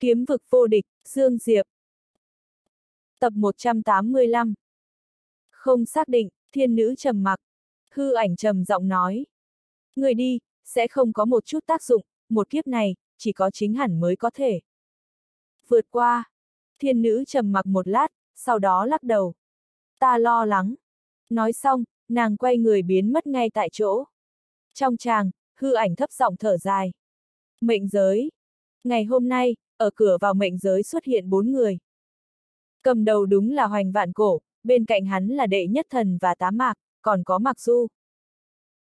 Kiếm vực vô địch, Dương Diệp. Tập 185 Không xác định, thiên nữ trầm mặc. Hư ảnh trầm giọng nói. Người đi, sẽ không có một chút tác dụng, một kiếp này, chỉ có chính hẳn mới có thể. Vượt qua. Thiên nữ trầm mặc một lát, sau đó lắc đầu. Ta lo lắng. Nói xong, nàng quay người biến mất ngay tại chỗ. Trong tràng, hư ảnh thấp giọng thở dài. Mệnh giới. Ngày hôm nay, ở cửa vào mệnh giới xuất hiện bốn người. Cầm đầu đúng là hoành vạn cổ, bên cạnh hắn là đệ nhất thần và tá mạc, còn có mặc du.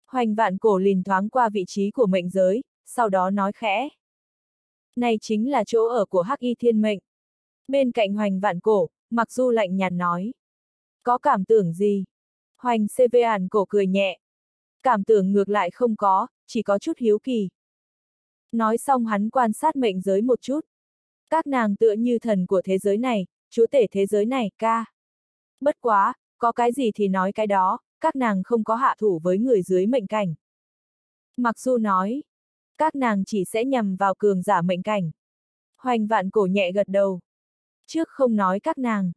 Hoành vạn cổ lìn thoáng qua vị trí của mệnh giới, sau đó nói khẽ. Này chính là chỗ ở của Hắc Y Thiên Mệnh. Bên cạnh hoành vạn cổ, mặc du lạnh nhạt nói. Có cảm tưởng gì? Hoành CV hàn cổ cười nhẹ. Cảm tưởng ngược lại không có, chỉ có chút hiếu kỳ. Nói xong hắn quan sát mệnh giới một chút. Các nàng tựa như thần của thế giới này, chúa tể thế giới này, ca. Bất quá, có cái gì thì nói cái đó, các nàng không có hạ thủ với người dưới mệnh cảnh. Mặc dù nói, các nàng chỉ sẽ nhằm vào cường giả mệnh cảnh. Hoành vạn cổ nhẹ gật đầu. Trước không nói các nàng.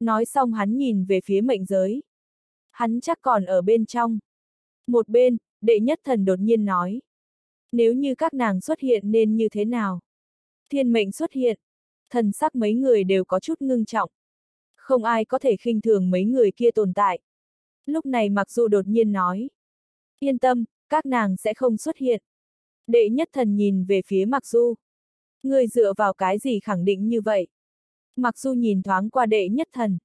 Nói xong hắn nhìn về phía mệnh giới. Hắn chắc còn ở bên trong. Một bên, đệ nhất thần đột nhiên nói. Nếu như các nàng xuất hiện nên như thế nào? Thiên mệnh xuất hiện. Thần sắc mấy người đều có chút ngưng trọng. Không ai có thể khinh thường mấy người kia tồn tại. Lúc này mặc dù đột nhiên nói. Yên tâm, các nàng sẽ không xuất hiện. Đệ nhất thần nhìn về phía mặc du. Người dựa vào cái gì khẳng định như vậy? Mặc du nhìn thoáng qua đệ nhất thần.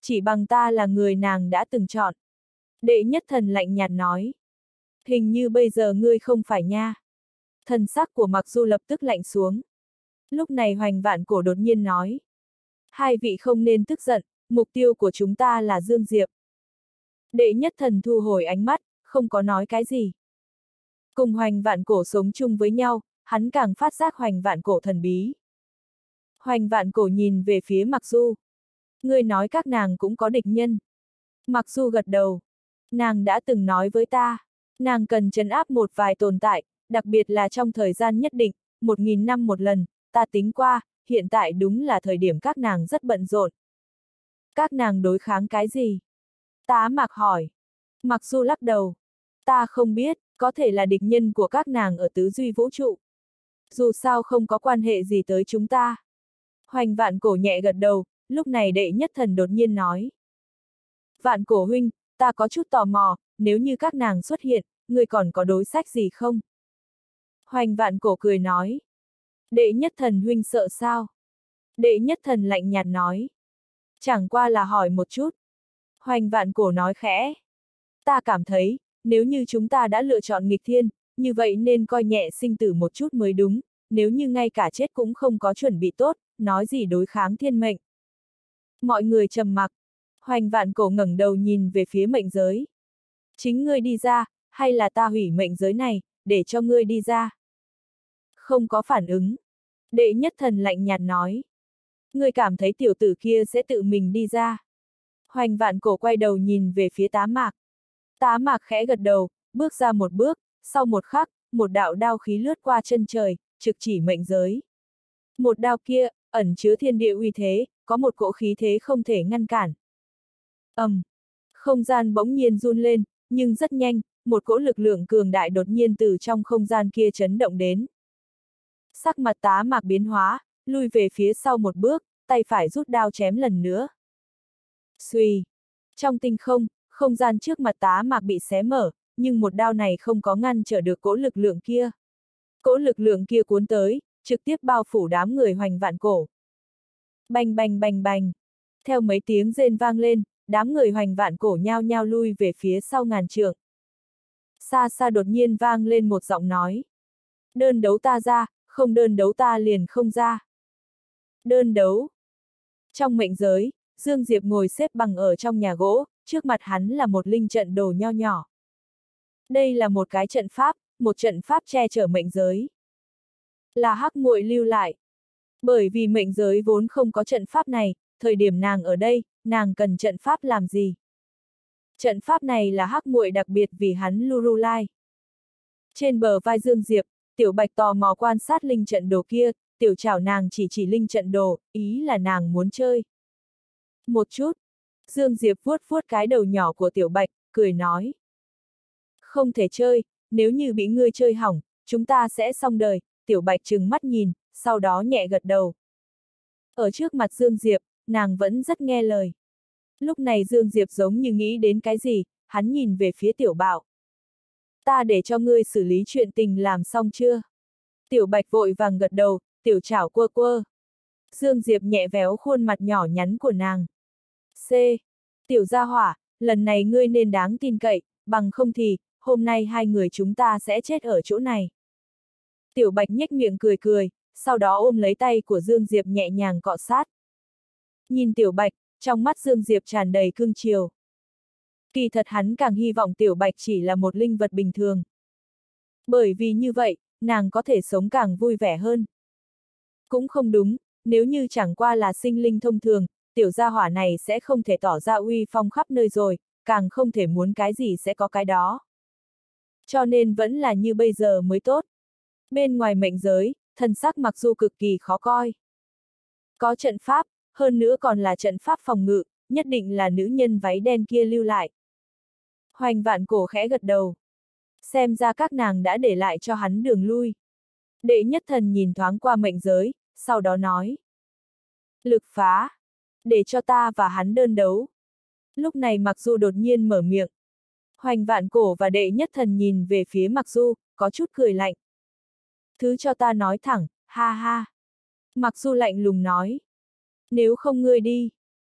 Chỉ bằng ta là người nàng đã từng chọn. Đệ nhất thần lạnh nhạt nói. Hình như bây giờ ngươi không phải nha. Thần sắc của mặc du lập tức lạnh xuống. Lúc này hoành vạn cổ đột nhiên nói. Hai vị không nên tức giận, mục tiêu của chúng ta là Dương Diệp. Đệ nhất thần thu hồi ánh mắt, không có nói cái gì. Cùng hoành vạn cổ sống chung với nhau, hắn càng phát giác hoành vạn cổ thần bí. Hoành vạn cổ nhìn về phía Mặc Du. Ngươi nói các nàng cũng có địch nhân. Mặc Du gật đầu. Nàng đã từng nói với ta, nàng cần chấn áp một vài tồn tại, đặc biệt là trong thời gian nhất định, một nghìn năm một lần, ta tính qua, hiện tại đúng là thời điểm các nàng rất bận rộn. Các nàng đối kháng cái gì? Tá mạc hỏi. Mặc dù lắc đầu. Ta không biết, có thể là địch nhân của các nàng ở tứ duy vũ trụ. Dù sao không có quan hệ gì tới chúng ta. Hoành vạn cổ nhẹ gật đầu, lúc này đệ nhất thần đột nhiên nói. Vạn cổ huynh, ta có chút tò mò, nếu như các nàng xuất hiện, người còn có đối sách gì không? Hoành vạn cổ cười nói. Đệ nhất thần huynh sợ sao? Đệ nhất thần lạnh nhạt nói. Chẳng qua là hỏi một chút. Hoành vạn cổ nói khẽ. Ta cảm thấy, nếu như chúng ta đã lựa chọn nghịch thiên, như vậy nên coi nhẹ sinh tử một chút mới đúng, nếu như ngay cả chết cũng không có chuẩn bị tốt, nói gì đối kháng thiên mệnh. Mọi người trầm mặc, hoành vạn cổ ngẩng đầu nhìn về phía mệnh giới. Chính ngươi đi ra, hay là ta hủy mệnh giới này, để cho ngươi đi ra. Không có phản ứng. Đệ nhất thần lạnh nhạt nói. Ngươi cảm thấy tiểu tử kia sẽ tự mình đi ra. Hoành vạn cổ quay đầu nhìn về phía tá mạc. Tá mạc khẽ gật đầu, bước ra một bước, sau một khắc, một đạo đao khí lướt qua chân trời, trực chỉ mệnh giới. Một đao kia, ẩn chứa thiên địa uy thế, có một cỗ khí thế không thể ngăn cản. ầm, um, không gian bỗng nhiên run lên, nhưng rất nhanh, một cỗ lực lượng cường đại đột nhiên từ trong không gian kia chấn động đến. Sắc mặt tá mạc biến hóa, lui về phía sau một bước, tay phải rút đao chém lần nữa. Xuy! Trong tinh không, không gian trước mặt tá mạc bị xé mở, nhưng một đao này không có ngăn trở được cỗ lực lượng kia. Cỗ lực lượng kia cuốn tới, trực tiếp bao phủ đám người hoành vạn cổ. Bành bành bành bành. Theo mấy tiếng rên vang lên, đám người hoành vạn cổ nhao nhao lui về phía sau ngàn trượng. Xa xa đột nhiên vang lên một giọng nói. Đơn đấu ta ra, không đơn đấu ta liền không ra. Đơn đấu. Trong mệnh giới, Dương Diệp ngồi xếp bằng ở trong nhà gỗ, trước mặt hắn là một linh trận đồ nho nhỏ. Đây là một cái trận pháp, một trận pháp che chở mệnh giới. Là hắc muội lưu lại. Bởi vì mệnh giới vốn không có trận pháp này, thời điểm nàng ở đây, nàng cần trận pháp làm gì? Trận pháp này là hắc muội đặc biệt vì hắn Lurulai. Trên bờ vai Dương Diệp, Tiểu Bạch tò mò quan sát linh trận đồ kia, tiểu chảo nàng chỉ chỉ linh trận đồ, ý là nàng muốn chơi. Một chút, Dương Diệp vuốt vuốt cái đầu nhỏ của tiểu bạch, cười nói. Không thể chơi, nếu như bị ngươi chơi hỏng, chúng ta sẽ xong đời, tiểu bạch trừng mắt nhìn, sau đó nhẹ gật đầu. Ở trước mặt Dương Diệp, nàng vẫn rất nghe lời. Lúc này Dương Diệp giống như nghĩ đến cái gì, hắn nhìn về phía tiểu bảo. Ta để cho ngươi xử lý chuyện tình làm xong chưa? Tiểu bạch vội vàng gật đầu, tiểu chảo quơ quơ. Dương Diệp nhẹ véo khuôn mặt nhỏ nhắn của nàng. C. Tiểu gia hỏa, lần này ngươi nên đáng tin cậy, bằng không thì, hôm nay hai người chúng ta sẽ chết ở chỗ này. Tiểu Bạch nhếch miệng cười cười, sau đó ôm lấy tay của Dương Diệp nhẹ nhàng cọ sát. Nhìn Tiểu Bạch, trong mắt Dương Diệp tràn đầy cương chiều. Kỳ thật hắn càng hy vọng Tiểu Bạch chỉ là một linh vật bình thường. Bởi vì như vậy, nàng có thể sống càng vui vẻ hơn. Cũng không đúng, nếu như chẳng qua là sinh linh thông thường, tiểu gia hỏa này sẽ không thể tỏ ra uy phong khắp nơi rồi, càng không thể muốn cái gì sẽ có cái đó. Cho nên vẫn là như bây giờ mới tốt. Bên ngoài mệnh giới, thân sắc mặc dù cực kỳ khó coi. Có trận pháp, hơn nữa còn là trận pháp phòng ngự, nhất định là nữ nhân váy đen kia lưu lại. Hoành vạn cổ khẽ gật đầu. Xem ra các nàng đã để lại cho hắn đường lui. Đệ nhất thần nhìn thoáng qua mệnh giới, sau đó nói. Lực phá. Để cho ta và hắn đơn đấu. Lúc này Mặc Du đột nhiên mở miệng. Hoành vạn cổ và đệ nhất thần nhìn về phía Mặc Du, có chút cười lạnh. Thứ cho ta nói thẳng, ha ha. Mặc Du lạnh lùng nói. Nếu không ngươi đi.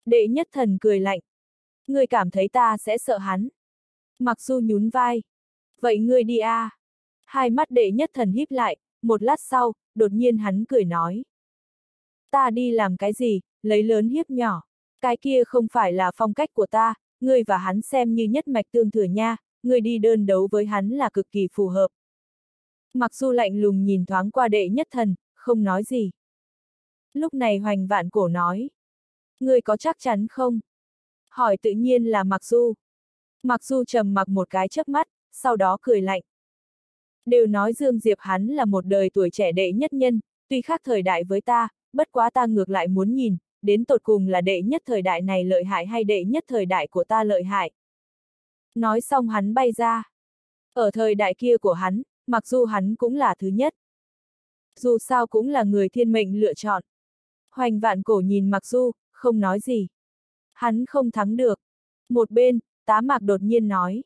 Đệ nhất thần cười lạnh. Ngươi cảm thấy ta sẽ sợ hắn. Mặc Du nhún vai. Vậy ngươi đi a. À. Hai mắt đệ nhất thần híp lại, một lát sau, đột nhiên hắn cười nói. Ta đi làm cái gì, lấy lớn hiếp nhỏ. Cái kia không phải là phong cách của ta, ngươi và hắn xem như nhất mạch tương thừa nha, ngươi đi đơn đấu với hắn là cực kỳ phù hợp. Mặc dù lạnh lùng nhìn thoáng qua đệ nhất thần, không nói gì. Lúc này hoành vạn cổ nói. Ngươi có chắc chắn không? Hỏi tự nhiên là Mặc Du. Mặc dù trầm mặc một cái chớp mắt, sau đó cười lạnh. Đều nói Dương Diệp hắn là một đời tuổi trẻ đệ nhất nhân, tuy khác thời đại với ta, bất quá ta ngược lại muốn nhìn, đến tột cùng là đệ nhất thời đại này lợi hại hay đệ nhất thời đại của ta lợi hại. Nói xong hắn bay ra. Ở thời đại kia của hắn, mặc dù hắn cũng là thứ nhất. Dù sao cũng là người thiên mệnh lựa chọn. Hoành vạn cổ nhìn mặc du, không nói gì. Hắn không thắng được. Một bên, tá mạc đột nhiên nói.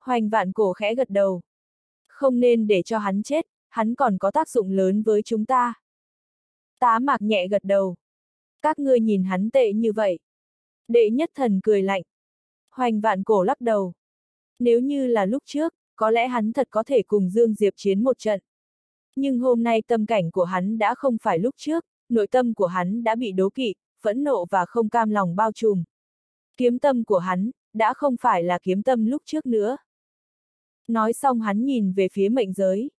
Hoành vạn cổ khẽ gật đầu. Không nên để cho hắn chết, hắn còn có tác dụng lớn với chúng ta. Tá mạc nhẹ gật đầu. Các ngươi nhìn hắn tệ như vậy. Đệ nhất thần cười lạnh. Hoành vạn cổ lắc đầu. Nếu như là lúc trước, có lẽ hắn thật có thể cùng Dương Diệp chiến một trận. Nhưng hôm nay tâm cảnh của hắn đã không phải lúc trước, nội tâm của hắn đã bị đố kỵ, phẫn nộ và không cam lòng bao trùm. Kiếm tâm của hắn, đã không phải là kiếm tâm lúc trước nữa. Nói xong hắn nhìn về phía mệnh giới.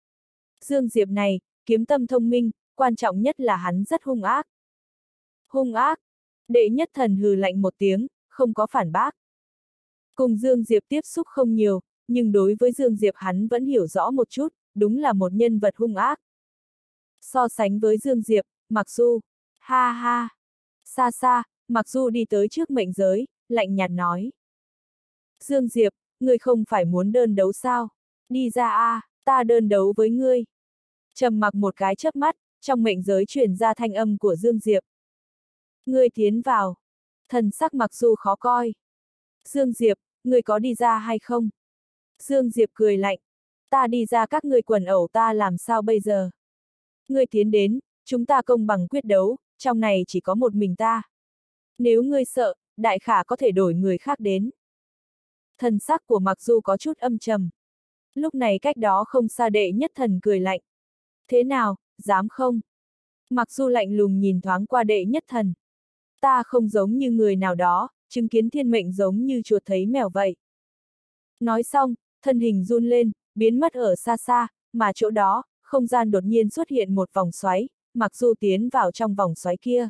Dương Diệp này, kiếm tâm thông minh, quan trọng nhất là hắn rất hung ác. Hung ác! Đệ nhất thần hừ lạnh một tiếng, không có phản bác. Cùng Dương Diệp tiếp xúc không nhiều, nhưng đối với Dương Diệp hắn vẫn hiểu rõ một chút, đúng là một nhân vật hung ác. So sánh với Dương Diệp, Mặc Du, ha ha, xa xa, Mặc Du đi tới trước mệnh giới, lạnh nhạt nói. Dương Diệp, ngươi không phải muốn đơn đấu sao? Đi ra a, ta đơn đấu với ngươi. Trầm mặc một cái chớp mắt, trong mệnh giới truyền ra thanh âm của Dương Diệp. Ngươi tiến vào. Thần sắc mặc dù khó coi. Dương Diệp, ngươi có đi ra hay không? Dương Diệp cười lạnh. Ta đi ra các ngươi quần ẩu ta làm sao bây giờ? Ngươi tiến đến, chúng ta công bằng quyết đấu, trong này chỉ có một mình ta. Nếu ngươi sợ, đại khả có thể đổi người khác đến. Thần sắc của mặc dù có chút âm trầm. Lúc này cách đó không xa đệ nhất thần cười lạnh. Thế nào, dám không? Mặc dù lạnh lùng nhìn thoáng qua đệ nhất thần. Ta không giống như người nào đó, chứng kiến thiên mệnh giống như chuột thấy mèo vậy. Nói xong, thân hình run lên, biến mất ở xa xa, mà chỗ đó, không gian đột nhiên xuất hiện một vòng xoáy, mặc dù tiến vào trong vòng xoáy kia.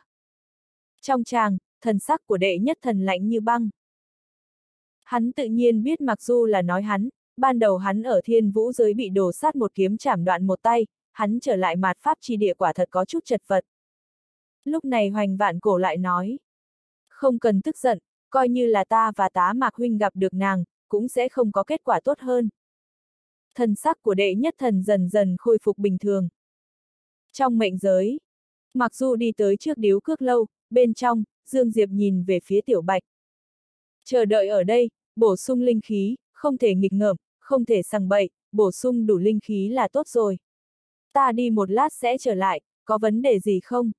Trong tràng, thần sắc của đệ nhất thần lạnh như băng. Hắn tự nhiên biết mặc dù là nói hắn, ban đầu hắn ở thiên vũ giới bị đổ sát một kiếm chảm đoạn một tay, hắn trở lại mạt pháp chi địa quả thật có chút chật vật. Lúc này hoành vạn cổ lại nói. Không cần tức giận, coi như là ta và tá mạc huynh gặp được nàng, cũng sẽ không có kết quả tốt hơn. Thần sắc của đệ nhất thần dần dần khôi phục bình thường. Trong mệnh giới, mặc dù đi tới trước điếu cước lâu, bên trong, Dương Diệp nhìn về phía tiểu bạch. Chờ đợi ở đây, bổ sung linh khí, không thể nghịch ngợm, không thể sằng bậy, bổ sung đủ linh khí là tốt rồi. Ta đi một lát sẽ trở lại, có vấn đề gì không?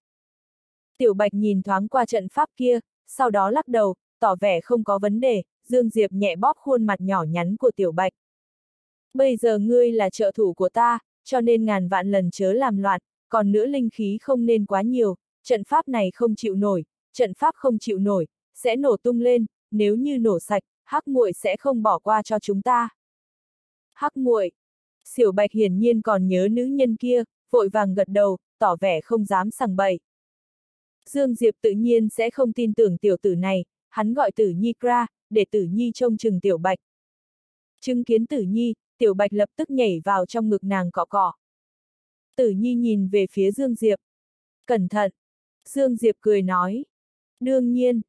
Tiểu Bạch nhìn thoáng qua trận pháp kia, sau đó lắc đầu, tỏ vẻ không có vấn đề, Dương Diệp nhẹ bóp khuôn mặt nhỏ nhắn của Tiểu Bạch. Bây giờ ngươi là trợ thủ của ta, cho nên ngàn vạn lần chớ làm loạn, còn nữa linh khí không nên quá nhiều, trận pháp này không chịu nổi, trận pháp không chịu nổi, sẽ nổ tung lên, nếu như nổ sạch, hắc muội sẽ không bỏ qua cho chúng ta. Hắc muội, Xỉu Bạch hiển nhiên còn nhớ nữ nhân kia, vội vàng gật đầu, tỏ vẻ không dám sằng bậy. Dương Diệp tự nhiên sẽ không tin tưởng tiểu tử này, hắn gọi tử nhi ra, để tử nhi trông chừng tiểu bạch. Chứng kiến tử nhi, tiểu bạch lập tức nhảy vào trong ngực nàng cọ cọ. Tử nhi nhìn về phía Dương Diệp. Cẩn thận! Dương Diệp cười nói. Đương nhiên!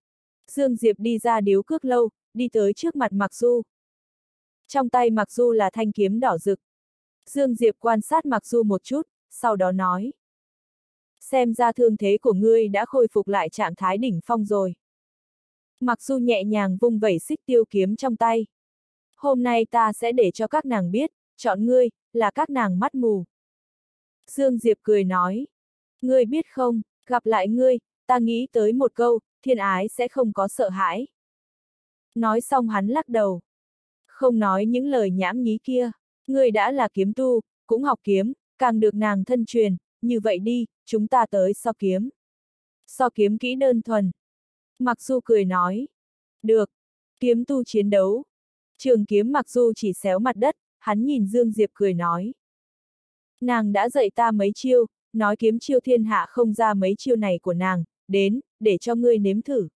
Dương Diệp đi ra điếu cước lâu, đi tới trước mặt Mặc Du. Trong tay Mặc Du là thanh kiếm đỏ rực. Dương Diệp quan sát Mặc Du một chút, sau đó nói. Xem ra thương thế của ngươi đã khôi phục lại trạng thái đỉnh phong rồi. Mặc Du nhẹ nhàng vung vẩy xích tiêu kiếm trong tay. Hôm nay ta sẽ để cho các nàng biết, chọn ngươi, là các nàng mắt mù. Dương Diệp cười nói. Ngươi biết không, gặp lại ngươi, ta nghĩ tới một câu, thiên ái sẽ không có sợ hãi. Nói xong hắn lắc đầu. Không nói những lời nhãm nhí kia, người đã là kiếm tu, cũng học kiếm, càng được nàng thân truyền, như vậy đi, chúng ta tới so kiếm. So kiếm kỹ đơn thuần. Mặc dù cười nói. Được. Kiếm tu chiến đấu. Trường kiếm mặc dù chỉ xéo mặt đất, hắn nhìn Dương Diệp cười nói. Nàng đã dạy ta mấy chiêu, nói kiếm chiêu thiên hạ không ra mấy chiêu này của nàng, đến, để cho ngươi nếm thử.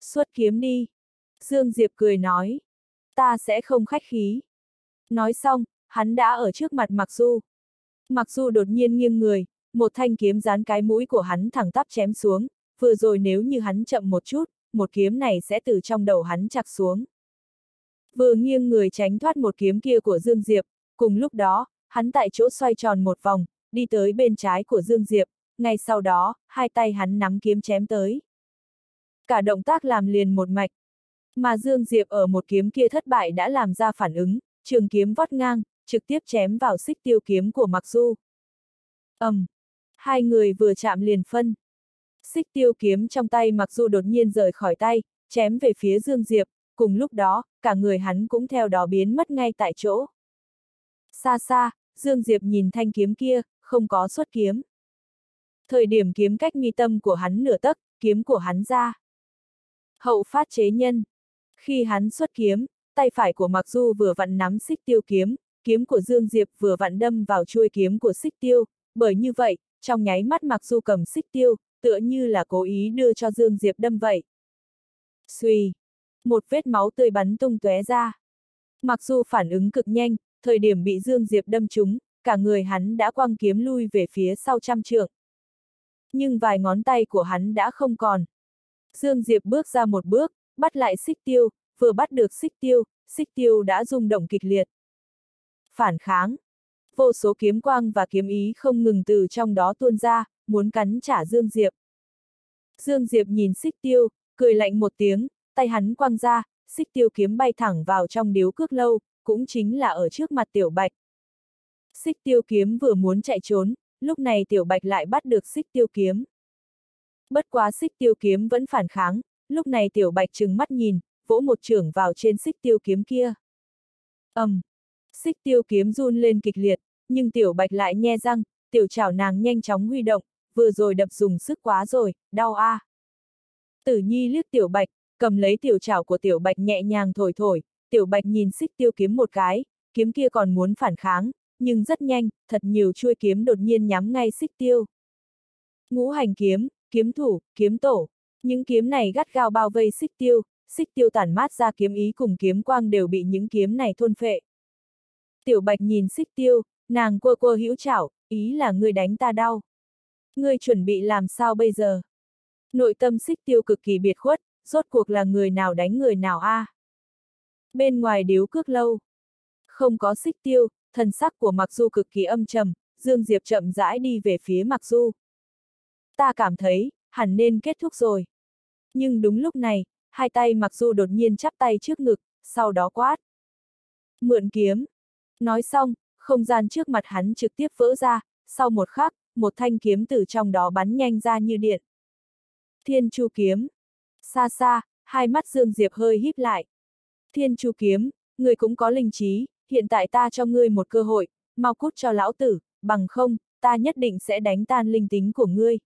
Xuất kiếm đi. Dương Diệp cười nói. Ta sẽ không khách khí. Nói xong, hắn đã ở trước mặt Mặc Du. Mặc Du đột nhiên nghiêng người, một thanh kiếm dán cái mũi của hắn thẳng tắp chém xuống, vừa rồi nếu như hắn chậm một chút, một kiếm này sẽ từ trong đầu hắn chặt xuống. Vừa nghiêng người tránh thoát một kiếm kia của Dương Diệp, cùng lúc đó, hắn tại chỗ xoay tròn một vòng, đi tới bên trái của Dương Diệp, ngay sau đó, hai tay hắn nắm kiếm chém tới. Cả động tác làm liền một mạch. Mà Dương Diệp ở một kiếm kia thất bại đã làm ra phản ứng, trường kiếm vót ngang, trực tiếp chém vào xích tiêu kiếm của Mặc Du. ầm, um, hai người vừa chạm liền phân. Xích tiêu kiếm trong tay Mặc Du đột nhiên rời khỏi tay, chém về phía Dương Diệp, cùng lúc đó, cả người hắn cũng theo đó biến mất ngay tại chỗ. Xa xa, Dương Diệp nhìn thanh kiếm kia, không có xuất kiếm. Thời điểm kiếm cách mi tâm của hắn nửa tấc, kiếm của hắn ra. Hậu phát chế nhân. Khi hắn xuất kiếm, tay phải của Mặc Du vừa vặn nắm xích tiêu kiếm, kiếm của Dương Diệp vừa vặn đâm vào chuôi kiếm của xích tiêu, bởi như vậy, trong nháy mắt Mặc Du cầm xích tiêu, tựa như là cố ý đưa cho Dương Diệp đâm vậy. Xuy! Một vết máu tươi bắn tung tóe ra. Mặc dù phản ứng cực nhanh, thời điểm bị Dương Diệp đâm trúng, cả người hắn đã quăng kiếm lui về phía sau trăm trượng. Nhưng vài ngón tay của hắn đã không còn. Dương Diệp bước ra một bước, bắt lại xích tiêu, vừa bắt được xích tiêu, xích tiêu đã rung động kịch liệt. Phản kháng. Vô số kiếm quang và kiếm ý không ngừng từ trong đó tuôn ra, muốn cắn trả Dương Diệp. Dương Diệp nhìn xích tiêu, cười lạnh một tiếng, tay hắn quăng ra, xích tiêu kiếm bay thẳng vào trong điếu cước lâu, cũng chính là ở trước mặt tiểu bạch. Xích tiêu kiếm vừa muốn chạy trốn, lúc này tiểu bạch lại bắt được xích tiêu kiếm. Bất quá xích tiêu kiếm vẫn phản kháng, lúc này tiểu bạch trừng mắt nhìn, vỗ một trưởng vào trên xích tiêu kiếm kia. ầm, um, xích tiêu kiếm run lên kịch liệt, nhưng tiểu bạch lại nhe răng, tiểu chảo nàng nhanh chóng huy động, vừa rồi đập dùng sức quá rồi, đau a. À. Tử nhi liếc tiểu bạch, cầm lấy tiểu chảo của tiểu bạch nhẹ nhàng thổi thổi, tiểu bạch nhìn xích tiêu kiếm một cái, kiếm kia còn muốn phản kháng, nhưng rất nhanh, thật nhiều chuôi kiếm đột nhiên nhắm ngay xích tiêu. Ngũ hành kiếm, kiếm thủ, kiếm tổ, những kiếm này gắt gao bao vây xích tiêu, xích tiêu tản mát ra kiếm ý cùng kiếm quang đều bị những kiếm này thôn phệ. Tiểu bạch nhìn xích tiêu, Nàng quơ quơ hữu chảo, ý là ngươi đánh ta đau. Ngươi chuẩn bị làm sao bây giờ? Nội tâm xích tiêu cực kỳ biệt khuất, rốt cuộc là người nào đánh người nào a? À? Bên ngoài điếu cước lâu. Không có xích tiêu, thần sắc của Mặc Du cực kỳ âm trầm, Dương Diệp chậm rãi đi về phía Mặc Du. Ta cảm thấy, hẳn nên kết thúc rồi. Nhưng đúng lúc này, hai tay Mặc dù đột nhiên chắp tay trước ngực, sau đó quát. Mượn kiếm. Nói xong, không gian trước mặt hắn trực tiếp vỡ ra, sau một khắc, một thanh kiếm từ trong đó bắn nhanh ra như điện. Thiên Chu kiếm. Xa xa, hai mắt Dương Diệp hơi híp lại. Thiên Chu kiếm, người cũng có linh trí, hiện tại ta cho ngươi một cơ hội, mau cút cho lão tử, bằng không, ta nhất định sẽ đánh tan linh tính của ngươi.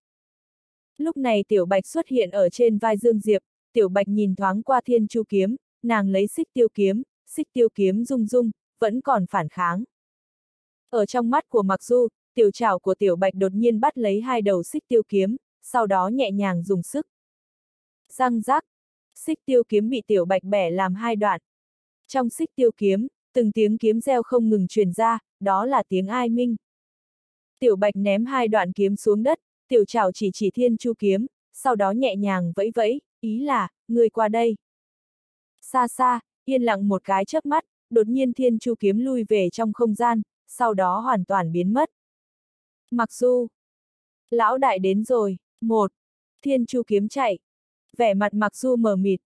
Lúc này Tiểu Bạch xuất hiện ở trên vai Dương Diệp, Tiểu Bạch nhìn thoáng qua Thiên Chu kiếm, nàng lấy xích tiêu kiếm, xích tiêu kiếm rung rung, vẫn còn phản kháng. Ở trong mắt của Mặc Du, tiểu trảo của Tiểu Bạch đột nhiên bắt lấy hai đầu xích tiêu kiếm, sau đó nhẹ nhàng dùng sức. Răng rác, xích tiêu kiếm bị Tiểu Bạch bẻ làm hai đoạn. Trong xích tiêu kiếm, từng tiếng kiếm reo không ngừng truyền ra, đó là tiếng ai minh. Tiểu Bạch ném hai đoạn kiếm xuống đất, tiểu trảo chỉ chỉ thiên chu kiếm, sau đó nhẹ nhàng vẫy vẫy, ý là, người qua đây. Xa xa, yên lặng một cái chớp mắt, đột nhiên thiên chu kiếm lui về trong không gian, sau đó hoàn toàn biến mất. Mặc dù, lão đại đến rồi, một, thiên chu kiếm chạy, vẻ mặt mặc dù mờ mịt.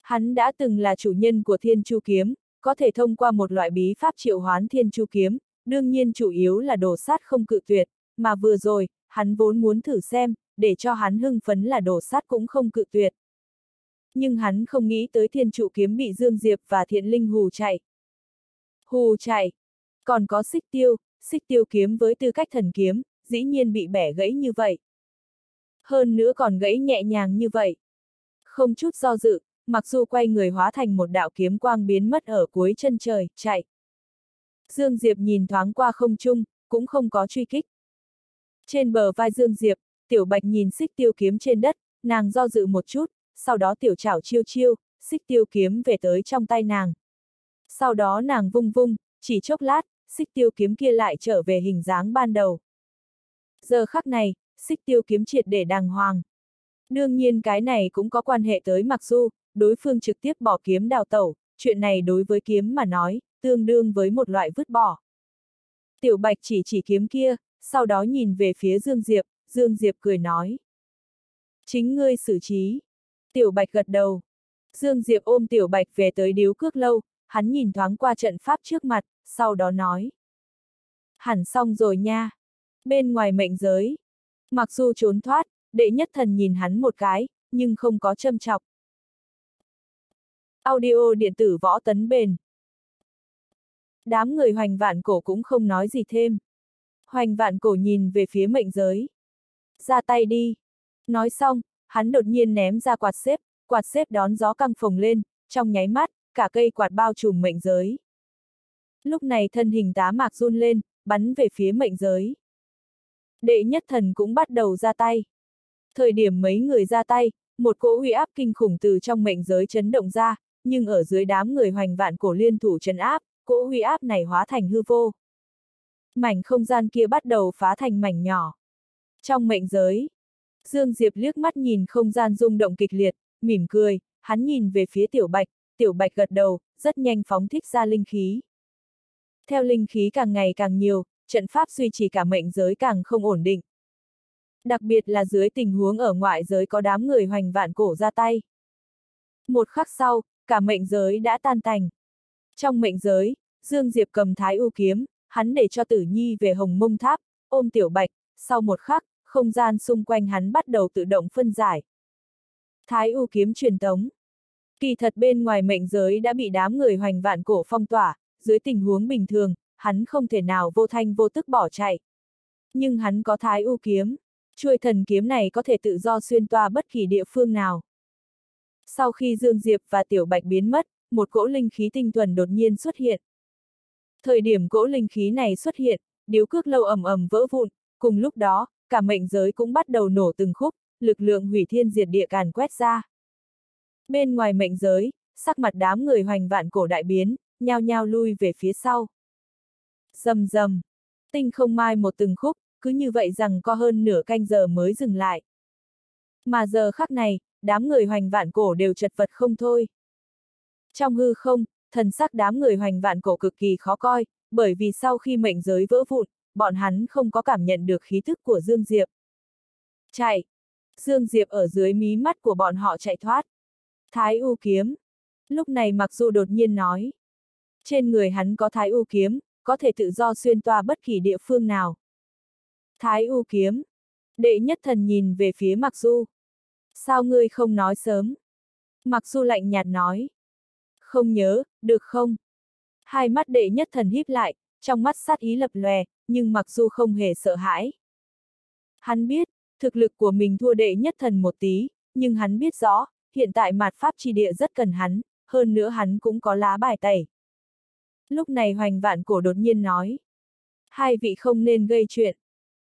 Hắn đã từng là chủ nhân của thiên chu kiếm, có thể thông qua một loại bí pháp triệu hoán thiên chu kiếm, đương nhiên chủ yếu là đồ sát không cự tuyệt, mà vừa rồi, hắn vốn muốn thử xem, để cho hắn hưng phấn là đổ sát cũng không cự tuyệt. Nhưng hắn không nghĩ tới thiên trụ kiếm bị Dương Diệp và thiện linh hù chạy. Hù chạy. Còn có xích tiêu, xích tiêu kiếm với tư cách thần kiếm, dĩ nhiên bị bẻ gãy như vậy. Hơn nữa còn gãy nhẹ nhàng như vậy. Không chút do dự, mặc dù quay người hóa thành một đạo kiếm quang biến mất ở cuối chân trời, chạy. Dương Diệp nhìn thoáng qua không trung, cũng không có truy kích. Trên bờ vai Dương Diệp, Tiểu Bạch nhìn xích tiêu kiếm trên đất, nàng do dự một chút, sau đó tiểu chảo chiêu chiêu, xích tiêu kiếm về tới trong tay nàng. Sau đó nàng vung vung, chỉ chốc lát, xích tiêu kiếm kia lại trở về hình dáng ban đầu. Giờ khắc này, xích tiêu kiếm triệt để đàng hoàng. Đương nhiên cái này cũng có quan hệ tới mặc dù, đối phương trực tiếp bỏ kiếm đào tẩu, chuyện này đối với kiếm mà nói, tương đương với một loại vứt bỏ. Tiểu Bạch chỉ chỉ kiếm kia, sau đó nhìn về phía Dương Diệp, Dương Diệp cười nói. Chính ngươi xử trí. Tiểu Bạch gật đầu. Dương Diệp ôm Tiểu Bạch về tới điếu cước lâu, hắn nhìn thoáng qua trận pháp trước mặt, sau đó nói. Hẳn xong rồi nha. Bên ngoài mệnh giới. Mặc dù trốn thoát, đệ nhất thần nhìn hắn một cái, nhưng không có châm chọc. Audio điện tử võ tấn bền. Đám người hoành vạn cổ cũng không nói gì thêm. Hoành vạn cổ nhìn về phía mệnh giới. Ra tay đi. Nói xong, hắn đột nhiên ném ra quạt xếp, quạt xếp đón gió căng phồng lên, trong nháy mắt, cả cây quạt bao trùm mệnh giới. Lúc này thân hình tá mạc run lên, bắn về phía mệnh giới. Đệ nhất thần cũng bắt đầu ra tay. Thời điểm mấy người ra tay, một cỗ uy áp kinh khủng từ trong mệnh giới chấn động ra, nhưng ở dưới đám người hoành vạn cổ liên thủ chấn áp, cỗ uy áp này hóa thành hư vô. Mảnh không gian kia bắt đầu phá thành mảnh nhỏ. Trong mệnh giới, Dương Diệp liếc mắt nhìn không gian rung động kịch liệt, mỉm cười, hắn nhìn về phía Tiểu Bạch, Tiểu Bạch gật đầu, rất nhanh phóng thích ra linh khí. Theo linh khí càng ngày càng nhiều, trận pháp duy trì cả mệnh giới càng không ổn định. Đặc biệt là dưới tình huống ở ngoại giới có đám người hoành vạn cổ ra tay. Một khắc sau, cả mệnh giới đã tan tành. Trong mệnh giới, Dương Diệp cầm thái u kiếm, hắn để cho tử nhi về hồng mông tháp, ôm tiểu bạch, sau một khắc, không gian xung quanh hắn bắt đầu tự động phân giải. Thái U kiếm truyền tống. Kỳ thật bên ngoài mệnh giới đã bị đám người hoành vạn cổ phong tỏa, dưới tình huống bình thường, hắn không thể nào vô thanh vô tức bỏ chạy. Nhưng hắn có Thái U kiếm, chuôi thần kiếm này có thể tự do xuyên toa bất kỳ địa phương nào. Sau khi Dương Diệp và Tiểu Bạch biến mất, một cỗ linh khí tinh thuần đột nhiên xuất hiện. Thời điểm cỗ linh khí này xuất hiện, điếu cước lâu ầm ầm vỡ vụn, cùng lúc đó, cả mệnh giới cũng bắt đầu nổ từng khúc, lực lượng hủy thiên diệt địa càn quét ra. Bên ngoài mệnh giới, sắc mặt đám người hoành vạn cổ đại biến, nhao nhao lui về phía sau. Dầm dầm, Tinh không mai một từng khúc, cứ như vậy rằng có hơn nửa canh giờ mới dừng lại. Mà giờ khắc này, đám người hoành vạn cổ đều chật vật không thôi. Trong hư không, thần sắc đám người hoành vạn cổ cực kỳ khó coi, bởi vì sau khi mệnh giới vỡ vụn, bọn hắn không có cảm nhận được khí thức của Dương Diệp. Chạy! Dương Diệp ở dưới mí mắt của bọn họ chạy thoát. Thái U kiếm. Lúc này mặc dù đột nhiên nói. Trên người hắn có Thái U kiếm, có thể tự do xuyên toa bất kỳ địa phương nào. Thái U kiếm. Đệ nhất thần nhìn về phía Mặc Du. Sao ngươi không nói sớm? Mặc Du lạnh nhạt nói. Không nhớ, được không? Hai mắt đệ nhất thần híp lại, trong mắt sát ý lập lòe, nhưng Mặc dù không hề sợ hãi. Hắn biết, thực lực của mình thua đệ nhất thần một tí, nhưng hắn biết rõ, hiện tại mạt pháp chi địa rất cần hắn, hơn nữa hắn cũng có lá bài tẩy. Lúc này hoành vạn cổ đột nhiên nói. Hai vị không nên gây chuyện.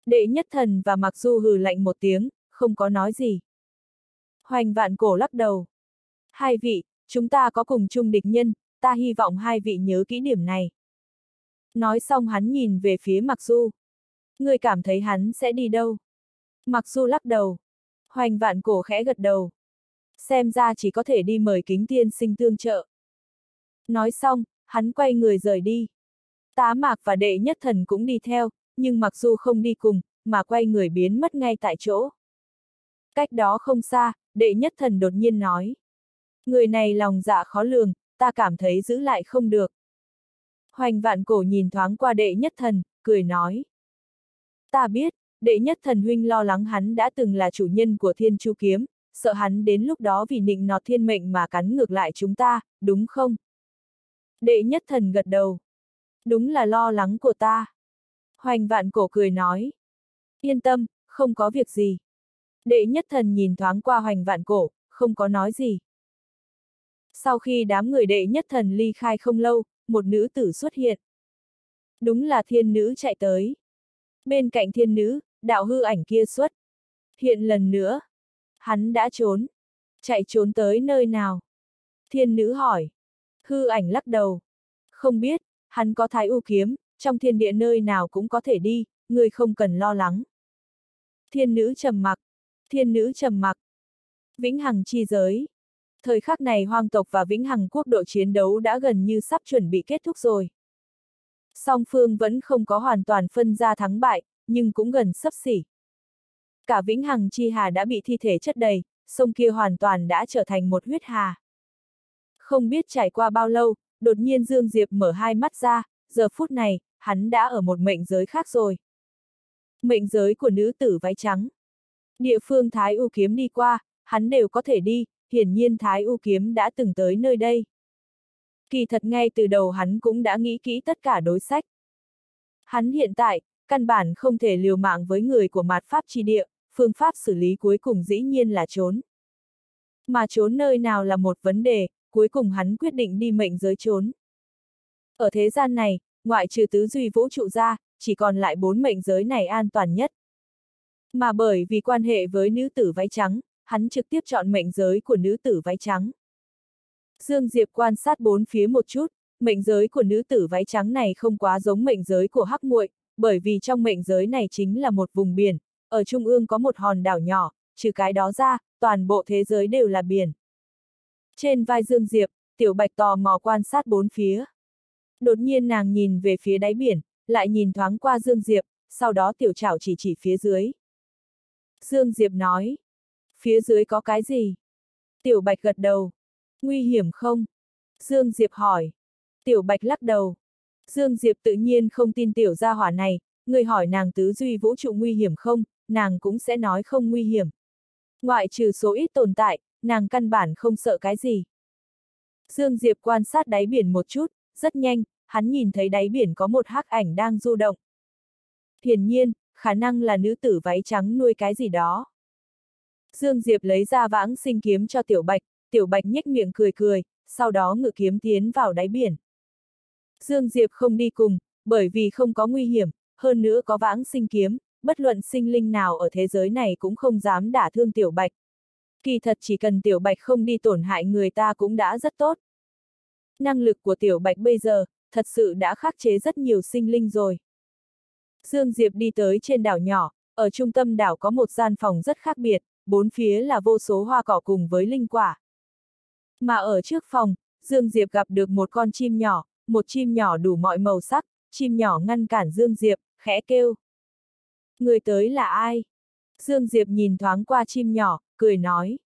Đệ nhất thần và mặc du hừ lạnh một tiếng, không có nói gì. Hoành vạn cổ lắc đầu. Hai vị, chúng ta có cùng chung địch nhân, ta hy vọng hai vị nhớ kỹ điểm này. Nói xong hắn nhìn về phía mặc du. Người cảm thấy hắn sẽ đi đâu? Mặc du lắc đầu. Hoành vạn cổ khẽ gật đầu. Xem ra chỉ có thể đi mời kính tiên sinh tương trợ. Nói xong, hắn quay người rời đi. Tá mạc và đệ nhất thần cũng đi theo, nhưng mặc dù không đi cùng, mà quay người biến mất ngay tại chỗ. Cách đó không xa, đệ nhất thần đột nhiên nói. Người này lòng dạ khó lường, ta cảm thấy giữ lại không được. Hoành vạn cổ nhìn thoáng qua đệ nhất thần, cười nói. Ta biết, đệ nhất thần huynh lo lắng hắn đã từng là chủ nhân của thiên chu kiếm, sợ hắn đến lúc đó vì nịnh nọt thiên mệnh mà cắn ngược lại chúng ta, đúng không? Đệ nhất thần gật đầu. Đúng là lo lắng của ta. Hoành vạn cổ cười nói. Yên tâm, không có việc gì. Đệ nhất thần nhìn thoáng qua hoành vạn cổ, không có nói gì. Sau khi đám người đệ nhất thần ly khai không lâu, một nữ tử xuất hiện. Đúng là thiên nữ chạy tới. Bên cạnh thiên nữ, đạo hư ảnh kia xuất. Hiện lần nữa. Hắn đã trốn. Chạy trốn tới nơi nào? Thiên nữ hỏi. Hư ảnh lắc đầu. Không biết, hắn có thái u kiếm, trong thiên địa nơi nào cũng có thể đi, người không cần lo lắng. Thiên nữ trầm mặc. Thiên nữ trầm mặc. Vĩnh Hằng chi giới. Thời khắc này hoang tộc và Vĩnh Hằng quốc độ chiến đấu đã gần như sắp chuẩn bị kết thúc rồi. Song phương vẫn không có hoàn toàn phân ra thắng bại, nhưng cũng gần sấp xỉ. Cả Vĩnh Hằng chi hà đã bị thi thể chất đầy, sông kia hoàn toàn đã trở thành một huyết hà. Không biết trải qua bao lâu, đột nhiên Dương Diệp mở hai mắt ra, giờ phút này, hắn đã ở một mệnh giới khác rồi. Mệnh giới của nữ tử váy trắng. Địa phương Thái U Kiếm đi qua, hắn đều có thể đi, hiển nhiên Thái U Kiếm đã từng tới nơi đây. Kỳ thật ngay từ đầu hắn cũng đã nghĩ kỹ tất cả đối sách. Hắn hiện tại, căn bản không thể liều mạng với người của mạt pháp chi địa, phương pháp xử lý cuối cùng dĩ nhiên là trốn. Mà trốn nơi nào là một vấn đề, cuối cùng hắn quyết định đi mệnh giới trốn. Ở thế gian này, ngoại trừ tứ duy vũ trụ ra, chỉ còn lại bốn mệnh giới này an toàn nhất. Mà bởi vì quan hệ với nữ tử váy trắng, hắn trực tiếp chọn mệnh giới của nữ tử váy trắng. Dương Diệp quan sát bốn phía một chút, mệnh giới của nữ tử váy trắng này không quá giống mệnh giới của hắc muội, bởi vì trong mệnh giới này chính là một vùng biển, ở trung ương có một hòn đảo nhỏ, trừ cái đó ra, toàn bộ thế giới đều là biển. Trên vai Dương Diệp, Tiểu Bạch tò mò quan sát bốn phía. Đột nhiên nàng nhìn về phía đáy biển, lại nhìn thoáng qua Dương Diệp, sau đó Tiểu Trảo chỉ chỉ phía dưới. Dương Diệp nói, phía dưới có cái gì? Tiểu Bạch gật đầu. Nguy hiểm không? Dương Diệp hỏi. Tiểu Bạch lắc đầu. Dương Diệp tự nhiên không tin tiểu gia hỏa này, người hỏi nàng tứ duy vũ trụ nguy hiểm không, nàng cũng sẽ nói không nguy hiểm. Ngoại trừ số ít tồn tại, nàng căn bản không sợ cái gì. Dương Diệp quan sát đáy biển một chút, rất nhanh, hắn nhìn thấy đáy biển có một hắc ảnh đang du động. Hiển nhiên, khả năng là nữ tử váy trắng nuôi cái gì đó. Dương Diệp lấy ra vãng sinh kiếm cho Tiểu Bạch, Tiểu Bạch nhếch miệng cười cười, sau đó ngự kiếm tiến vào đáy biển. Dương Diệp không đi cùng, bởi vì không có nguy hiểm, hơn nữa có vãng sinh kiếm, bất luận sinh linh nào ở thế giới này cũng không dám đả thương Tiểu Bạch. Kỳ thật chỉ cần Tiểu Bạch không đi tổn hại người ta cũng đã rất tốt. Năng lực của Tiểu Bạch bây giờ, thật sự đã khắc chế rất nhiều sinh linh rồi. Dương Diệp đi tới trên đảo nhỏ, ở trung tâm đảo có một gian phòng rất khác biệt, bốn phía là vô số hoa cỏ cùng với linh quả. Mà ở trước phòng, Dương Diệp gặp được một con chim nhỏ, một chim nhỏ đủ mọi màu sắc, chim nhỏ ngăn cản Dương Diệp, khẽ kêu. Người tới là ai? Dương Diệp nhìn thoáng qua chim nhỏ, cười nói.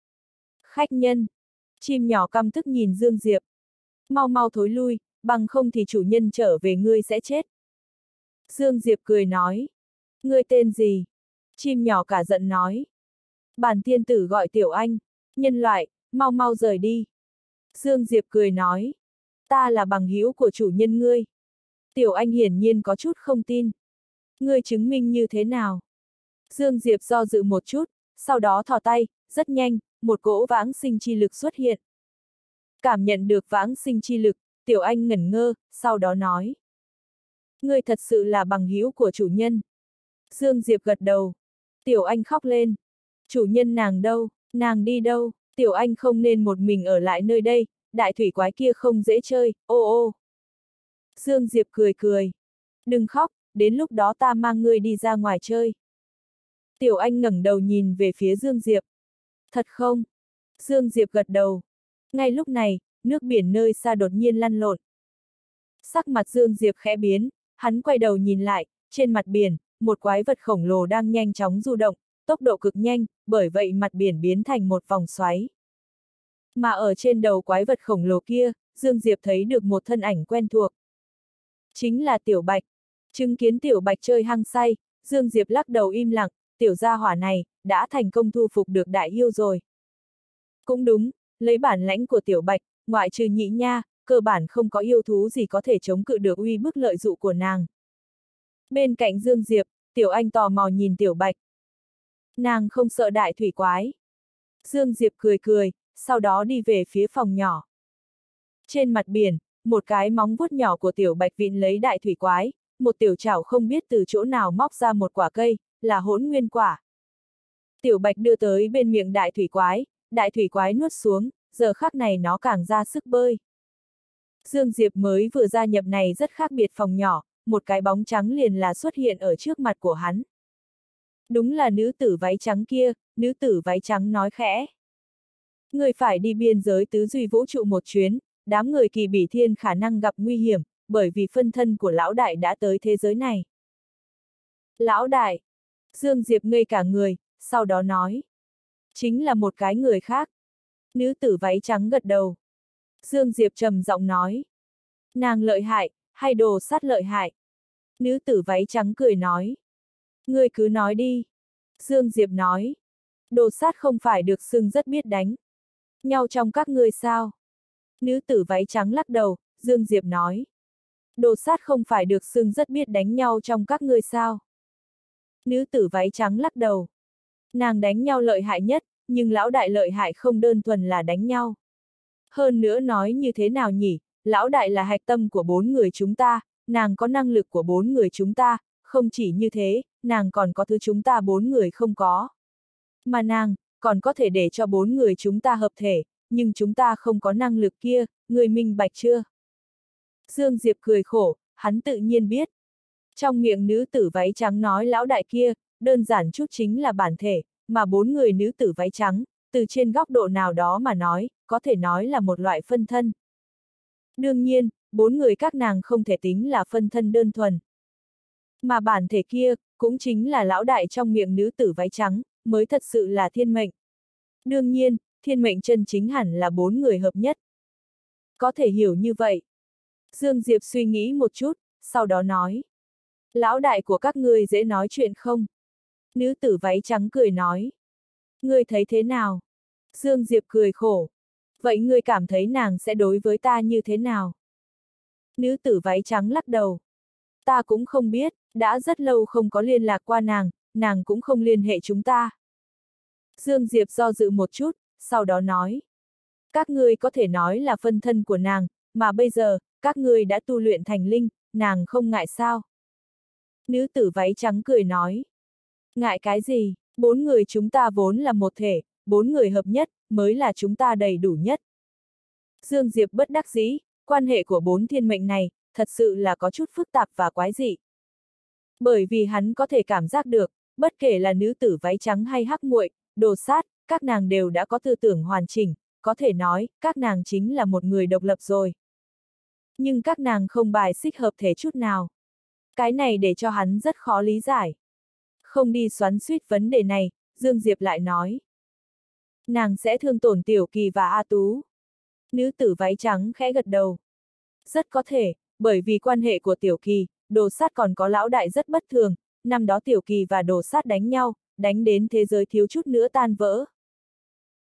Khách nhân. Chim nhỏ căm tức nhìn Dương Diệp. Mau mau thối lui, bằng không thì chủ nhân trở về ngươi sẽ chết. Dương Diệp cười nói. Ngươi tên gì? Chim nhỏ cả giận nói. Bản thiên tử gọi tiểu anh. Nhân loại, mau mau rời đi. Dương Diệp cười nói. Ta là bằng hữu của chủ nhân ngươi. Tiểu anh hiển nhiên có chút không tin. Ngươi chứng minh như thế nào? Dương Diệp do dự một chút, sau đó thò tay, rất nhanh, một cỗ vãng sinh chi lực xuất hiện. Cảm nhận được vãng sinh chi lực, Tiểu Anh ngẩn ngơ, sau đó nói. Ngươi thật sự là bằng hữu của chủ nhân. Dương Diệp gật đầu. Tiểu Anh khóc lên. Chủ nhân nàng đâu, nàng đi đâu, Tiểu Anh không nên một mình ở lại nơi đây, đại thủy quái kia không dễ chơi, ô ô. Dương Diệp cười cười. Đừng khóc, đến lúc đó ta mang ngươi đi ra ngoài chơi. Tiểu Anh ngẩng đầu nhìn về phía Dương Diệp. Thật không? Dương Diệp gật đầu. Ngay lúc này, nước biển nơi xa đột nhiên lăn lộn. Sắc mặt Dương Diệp khẽ biến, hắn quay đầu nhìn lại, trên mặt biển, một quái vật khổng lồ đang nhanh chóng du động, tốc độ cực nhanh, bởi vậy mặt biển biến thành một vòng xoáy. Mà ở trên đầu quái vật khổng lồ kia, Dương Diệp thấy được một thân ảnh quen thuộc. Chính là Tiểu Bạch. Chứng kiến Tiểu Bạch chơi hăng say, Dương Diệp lắc đầu im lặng, tiểu gia hỏa này, đã thành công thu phục được đại yêu rồi. Cũng đúng, lấy bản lãnh của Tiểu Bạch, ngoại trừ nhị nha, cơ bản không có yêu thú gì có thể chống cự được uy bức lợi dụ của nàng. Bên cạnh Dương Diệp, Tiểu Anh tò mò nhìn Tiểu Bạch. Nàng không sợ đại thủy quái. Dương Diệp cười cười, sau đó đi về phía phòng nhỏ. Trên mặt biển, một cái móng vuốt nhỏ của Tiểu Bạch vịn lấy đại thủy quái, một tiểu chảo không biết từ chỗ nào móc ra một quả cây, là hỗn nguyên quả. Tiểu Bạch đưa tới bên miệng đại thủy quái, đại thủy quái nuốt xuống, giờ khắc này nó càng ra sức bơi. Dương Diệp mới vừa gia nhập này rất khác biệt phòng nhỏ, một cái bóng trắng liền là xuất hiện ở trước mặt của hắn. Đúng là nữ tử váy trắng kia, nữ tử váy trắng nói khẽ. Người phải đi biên giới tứ duy vũ trụ một chuyến, đám người kỳ bỉ thiên khả năng gặp nguy hiểm, bởi vì phân thân của lão đại đã tới thế giới này. Lão đại! Dương Diệp ngây cả người, sau đó nói. Chính là một cái người khác. Nữ tử váy trắng gật đầu. Dương Diệp trầm giọng nói. Nàng lợi hại, hay đồ sát lợi hại? Nữ tử váy trắng cười nói. Ngươi cứ nói đi. Dương Diệp nói. Đồ sát không phải được xưng rất biết đánh. Nhau trong các ngươi sao? Nữ tử váy trắng lắc đầu, Dương Diệp nói. Đồ sát không phải được xưng rất biết đánh nhau trong các ngươi sao? Nữ tử váy trắng lắc đầu. Nàng đánh nhau lợi hại nhất, nhưng lão đại lợi hại không đơn thuần là đánh nhau. Hơn nữa nói như thế nào nhỉ, lão đại là hạch tâm của bốn người chúng ta, nàng có năng lực của bốn người chúng ta, không chỉ như thế, nàng còn có thứ chúng ta bốn người không có. Mà nàng, còn có thể để cho bốn người chúng ta hợp thể, nhưng chúng ta không có năng lực kia, người minh bạch chưa? Dương Diệp cười khổ, hắn tự nhiên biết. Trong miệng nữ tử váy trắng nói lão đại kia, đơn giản chút chính là bản thể, mà bốn người nữ tử váy trắng, từ trên góc độ nào đó mà nói, có thể nói là một loại phân thân. Đương nhiên, bốn người các nàng không thể tính là phân thân đơn thuần. Mà bản thể kia, cũng chính là lão đại trong miệng nữ tử váy trắng, mới thật sự là thiên mệnh. Đương nhiên, thiên mệnh chân chính hẳn là bốn người hợp nhất. Có thể hiểu như vậy. Dương Diệp suy nghĩ một chút, sau đó nói. Lão đại của các ngươi dễ nói chuyện không? Nữ tử váy trắng cười nói. Ngươi thấy thế nào? Dương Diệp cười khổ. Vậy ngươi cảm thấy nàng sẽ đối với ta như thế nào? Nữ tử váy trắng lắc đầu. Ta cũng không biết, đã rất lâu không có liên lạc qua nàng, nàng cũng không liên hệ chúng ta. Dương Diệp do dự một chút, sau đó nói. Các ngươi có thể nói là phân thân của nàng, mà bây giờ, các ngươi đã tu luyện thành linh, nàng không ngại sao? Nữ tử váy trắng cười nói. Ngại cái gì, bốn người chúng ta vốn là một thể, bốn người hợp nhất, mới là chúng ta đầy đủ nhất. Dương Diệp bất đắc dĩ, quan hệ của bốn thiên mệnh này, thật sự là có chút phức tạp và quái dị. Bởi vì hắn có thể cảm giác được, bất kể là nữ tử váy trắng hay hắc muội, đồ sát, các nàng đều đã có tư tưởng hoàn chỉnh, có thể nói, các nàng chính là một người độc lập rồi. Nhưng các nàng không bài xích hợp thể chút nào. Cái này để cho hắn rất khó lý giải. Không đi xoắn suýt vấn đề này, Dương Diệp lại nói. Nàng sẽ thương tổn Tiểu Kỳ và A Tú. Nữ tử váy trắng khẽ gật đầu. Rất có thể, bởi vì quan hệ của Tiểu Kỳ, đồ sát còn có lão đại rất bất thường, năm đó Tiểu Kỳ và đồ sát đánh nhau, đánh đến thế giới thiếu chút nữa tan vỡ.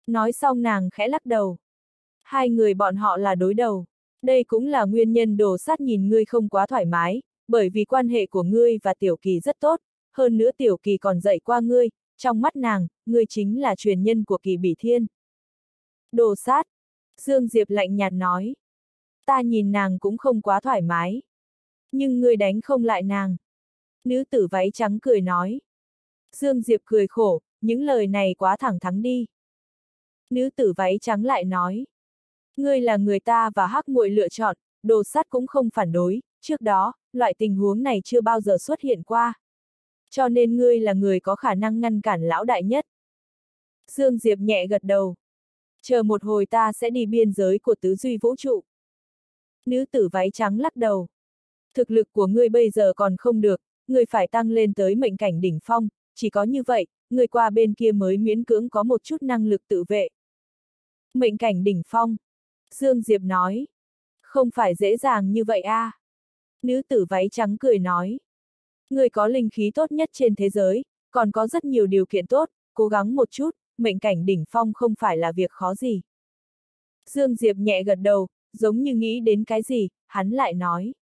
Nói xong nàng khẽ lắc đầu. Hai người bọn họ là đối đầu. Đây cũng là nguyên nhân đồ sát nhìn ngươi không quá thoải mái, bởi vì quan hệ của ngươi và Tiểu Kỳ rất tốt, hơn nữa Tiểu Kỳ còn dạy qua ngươi, trong mắt nàng, ngươi chính là truyền nhân của Kỳ Bỉ Thiên. Đồ sát. Dương Diệp lạnh nhạt nói. Ta nhìn nàng cũng không quá thoải mái. Nhưng ngươi đánh không lại nàng. Nữ tử váy trắng cười nói. Dương Diệp cười khổ, những lời này quá thẳng thắn đi. Nữ tử váy trắng lại nói. Ngươi là người ta và hắc muội lựa chọn, đồ sắt cũng không phản đối, trước đó, loại tình huống này chưa bao giờ xuất hiện qua. Cho nên ngươi là người có khả năng ngăn cản lão đại nhất. Dương Diệp nhẹ gật đầu. Chờ một hồi ta sẽ đi biên giới của tứ duy vũ trụ. Nữ tử váy trắng lắc đầu. Thực lực của ngươi bây giờ còn không được, ngươi phải tăng lên tới mệnh cảnh đỉnh phong, chỉ có như vậy, ngươi qua bên kia mới miễn cưỡng có một chút năng lực tự vệ. Mệnh cảnh đỉnh phong. Dương Diệp nói. Không phải dễ dàng như vậy a. À. Nữ tử váy trắng cười nói. Người có linh khí tốt nhất trên thế giới, còn có rất nhiều điều kiện tốt, cố gắng một chút, mệnh cảnh đỉnh phong không phải là việc khó gì. Dương Diệp nhẹ gật đầu, giống như nghĩ đến cái gì, hắn lại nói.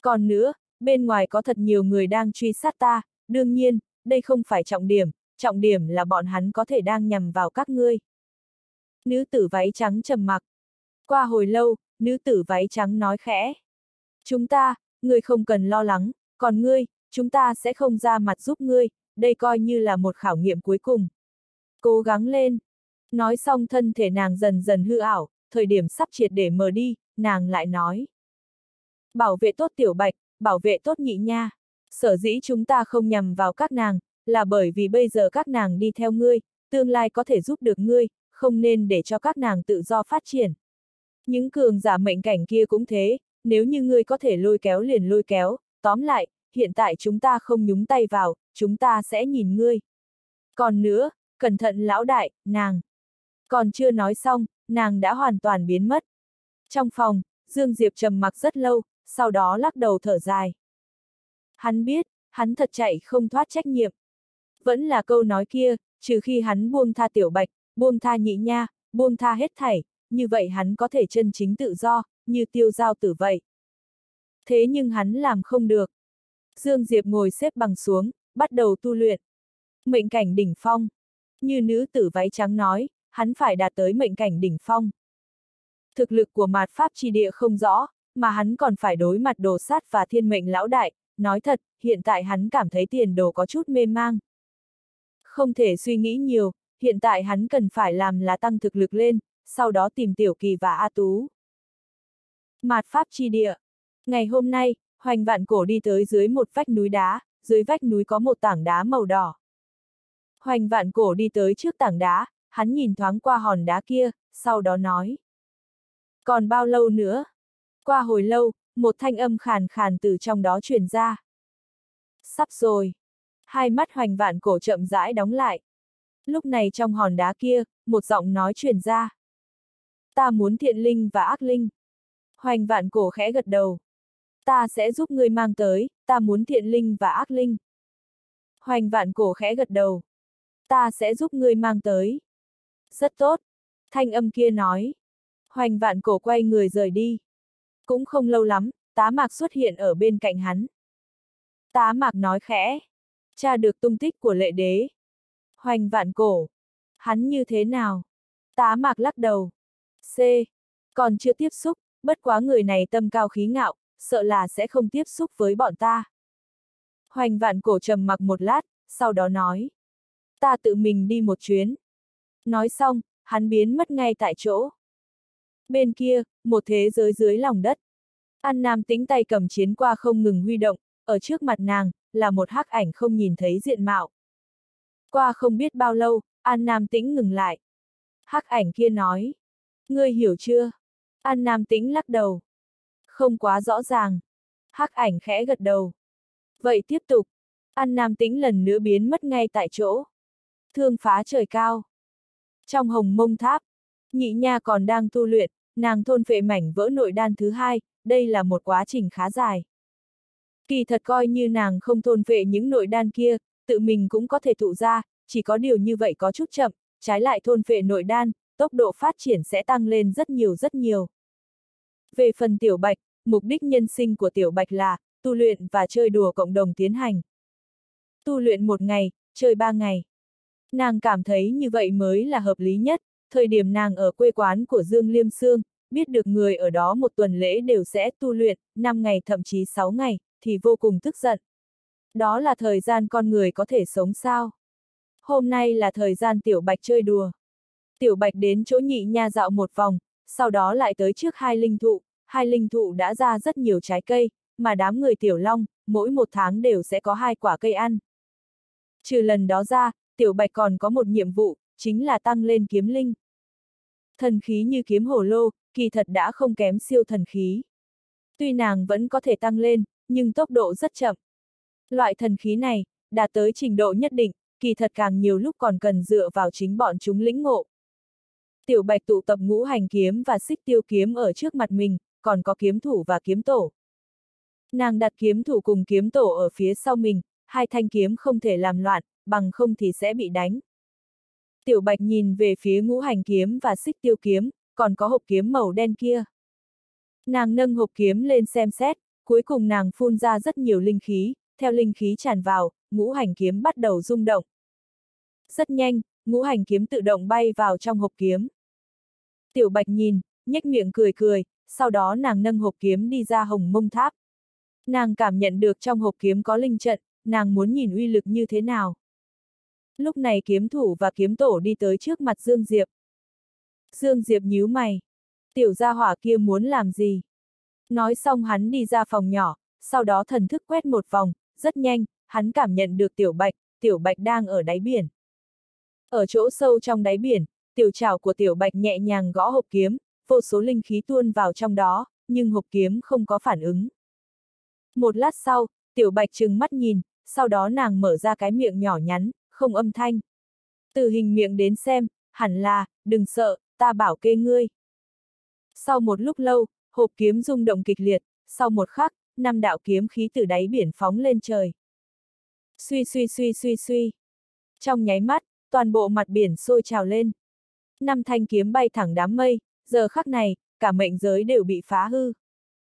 Còn nữa, bên ngoài có thật nhiều người đang truy sát ta, đương nhiên, đây không phải trọng điểm, trọng điểm là bọn hắn có thể đang nhằm vào các ngươi. Nữ tử váy trắng trầm mặc. Qua hồi lâu, nữ tử váy trắng nói khẽ. Chúng ta, ngươi không cần lo lắng, còn ngươi, chúng ta sẽ không ra mặt giúp ngươi, đây coi như là một khảo nghiệm cuối cùng. Cố gắng lên. Nói xong thân thể nàng dần dần hư ảo, thời điểm sắp triệt để mờ đi, nàng lại nói. Bảo vệ tốt tiểu bạch, bảo vệ tốt nhị nha. Sở dĩ chúng ta không nhằm vào các nàng, là bởi vì bây giờ các nàng đi theo ngươi, tương lai có thể giúp được ngươi, không nên để cho các nàng tự do phát triển. Những cường giả mệnh cảnh kia cũng thế, nếu như ngươi có thể lôi kéo liền lôi kéo, tóm lại, hiện tại chúng ta không nhúng tay vào, chúng ta sẽ nhìn ngươi. Còn nữa, cẩn thận lão đại, nàng. Còn chưa nói xong, nàng đã hoàn toàn biến mất. Trong phòng, Dương Diệp trầm mặc rất lâu, sau đó lắc đầu thở dài. Hắn biết, hắn thật chạy không thoát trách nhiệm. Vẫn là câu nói kia, trừ khi hắn buông tha tiểu bạch, buông tha nhị nha, buông tha hết thảy, như vậy hắn có thể chân chính tự do, như tiêu giao tử vậy. Thế nhưng hắn làm không được. Dương Diệp ngồi xếp bằng xuống, bắt đầu tu luyện. Mệnh cảnh đỉnh phong. Như nữ tử váy trắng nói, hắn phải đạt tới mệnh cảnh đỉnh phong. Thực lực của mạt pháp chi địa không rõ, mà hắn còn phải đối mặt đồ sát và thiên mệnh lão đại, nói thật, hiện tại hắn cảm thấy tiền đồ có chút mê mang. Không thể suy nghĩ nhiều, hiện tại hắn cần phải làm là tăng thực lực lên, sau đó tìm Tiểu Kỳ và A Tú. Mạt Pháp chi địa. Ngày hôm nay, Hoành Vạn Cổ đi tới dưới một vách núi đá, dưới vách núi có một tảng đá màu đỏ. Hoành Vạn Cổ đi tới trước tảng đá, hắn nhìn thoáng qua hòn đá kia, sau đó nói. Còn bao lâu nữa? Qua hồi lâu, một thanh âm khàn khàn từ trong đó truyền ra. Sắp rồi. Hai mắt hoành vạn cổ chậm rãi đóng lại. Lúc này trong hòn đá kia, một giọng nói truyền ra. Ta muốn thiện linh và ác linh. Hoành vạn cổ khẽ gật đầu. Ta sẽ giúp ngươi mang tới, ta muốn thiện linh và ác linh. Hoành vạn cổ khẽ gật đầu. Ta sẽ giúp ngươi mang tới. Rất tốt. Thanh âm kia nói. Hoành vạn cổ quay người rời đi. Cũng không lâu lắm, tá mạc xuất hiện ở bên cạnh hắn. Tá mạc nói khẽ. Cha được tung tích của lệ đế. Hoành vạn cổ. Hắn như thế nào? Tá mạc lắc đầu. C. Còn chưa tiếp xúc, bất quá người này tâm cao khí ngạo, sợ là sẽ không tiếp xúc với bọn ta. Hoành vạn cổ trầm mặc một lát, sau đó nói. Ta tự mình đi một chuyến. Nói xong, hắn biến mất ngay tại chỗ. Bên kia, một thế giới dưới lòng đất. An Nam tính tay cầm chiến qua không ngừng huy động, ở trước mặt nàng, là một hắc ảnh không nhìn thấy diện mạo. Qua không biết bao lâu, An Nam Tĩnh ngừng lại. Hắc ảnh kia nói. Ngươi hiểu chưa? An Nam Tĩnh lắc đầu. Không quá rõ ràng. Hắc ảnh khẽ gật đầu. Vậy tiếp tục. An Nam Tĩnh lần nữa biến mất ngay tại chỗ. Thương phá trời cao. Trong hồng mông tháp, nhị nha còn đang tu luyện, nàng thôn phệ mảnh vỡ nội đan thứ hai, đây là một quá trình khá dài. Kỳ thật coi như nàng không thôn phệ những nội đan kia, tự mình cũng có thể thụ ra, chỉ có điều như vậy có chút chậm, trái lại thôn phệ nội đan, tốc độ phát triển sẽ tăng lên rất nhiều rất nhiều. Về phần tiểu bạch, mục đích nhân sinh của tiểu bạch là, tu luyện và chơi đùa cộng đồng tiến hành. Tu luyện một ngày, chơi ba ngày. Nàng cảm thấy như vậy mới là hợp lý nhất, thời điểm nàng ở quê quán của Dương Liêm Sương, biết được người ở đó một tuần lễ đều sẽ tu luyện, 5 ngày thậm chí 6 ngày, thì vô cùng tức giận. Đó là thời gian con người có thể sống sao? Hôm nay là thời gian Tiểu Bạch chơi đùa. Tiểu Bạch đến chỗ nhị nha dạo một vòng, sau đó lại tới trước hai linh thụ, hai linh thụ đã ra rất nhiều trái cây, mà đám người Tiểu Long, mỗi một tháng đều sẽ có hai quả cây ăn. Trừ lần đó ra, Tiểu Bạch còn có một nhiệm vụ, chính là tăng lên kiếm linh. Thần khí như kiếm hổ lô, kỳ thật đã không kém siêu thần khí. Tuy nàng vẫn có thể tăng lên, nhưng tốc độ rất chậm. Loại thần khí này, đạt tới trình độ nhất định, kỳ thật càng nhiều lúc còn cần dựa vào chính bọn chúng lĩnh ngộ. Tiểu Bạch tụ tập ngũ hành kiếm và xích tiêu kiếm ở trước mặt mình, còn có kiếm thủ và kiếm tổ. Nàng đặt kiếm thủ cùng kiếm tổ ở phía sau mình, hai thanh kiếm không thể làm loạn, bằng không thì sẽ bị đánh. Tiểu Bạch nhìn về phía ngũ hành kiếm và xích tiêu kiếm, còn có hộp kiếm màu đen kia. Nàng nâng hộp kiếm lên xem xét, cuối cùng nàng phun ra rất nhiều linh khí, theo linh khí tràn vào, ngũ hành kiếm bắt đầu rung động. Rất nhanh, ngũ hành kiếm tự động bay vào trong hộp kiếm. Tiểu Bạch nhìn, nhếch miệng cười cười, sau đó nàng nâng hộp kiếm đi ra hồng mông tháp. Nàng cảm nhận được trong hộp kiếm có linh trận, nàng muốn nhìn uy lực như thế nào. Lúc này kiếm thủ và kiếm tổ đi tới trước mặt Dương Diệp. Dương Diệp nhíu mày. Tiểu gia hỏa kia muốn làm gì? Nói xong hắn đi ra phòng nhỏ, sau đó thần thức quét một vòng, rất nhanh, hắn cảm nhận được tiểu bạch, tiểu bạch đang ở đáy biển. Ở chỗ sâu trong đáy biển, tiểu trảo của tiểu bạch nhẹ nhàng gõ hộp kiếm, vô số linh khí tuôn vào trong đó, nhưng hộp kiếm không có phản ứng. Một lát sau, tiểu bạch trừng mắt nhìn, sau đó nàng mở ra cái miệng nhỏ nhắn, không âm thanh. Từ hình miệng đến xem, hẳn là, đừng sợ, ta bảo kê ngươi. Sau một lúc lâu, hộp kiếm rung động kịch liệt, sau một khắc, năm đạo kiếm khí từ đáy biển phóng lên trời. Suy suy suy suy suy. Trong nháy mắt, toàn bộ mặt biển sôi trào lên. Năm thanh kiếm bay thẳng đám mây, giờ khắc này, cả mệnh giới đều bị phá hư.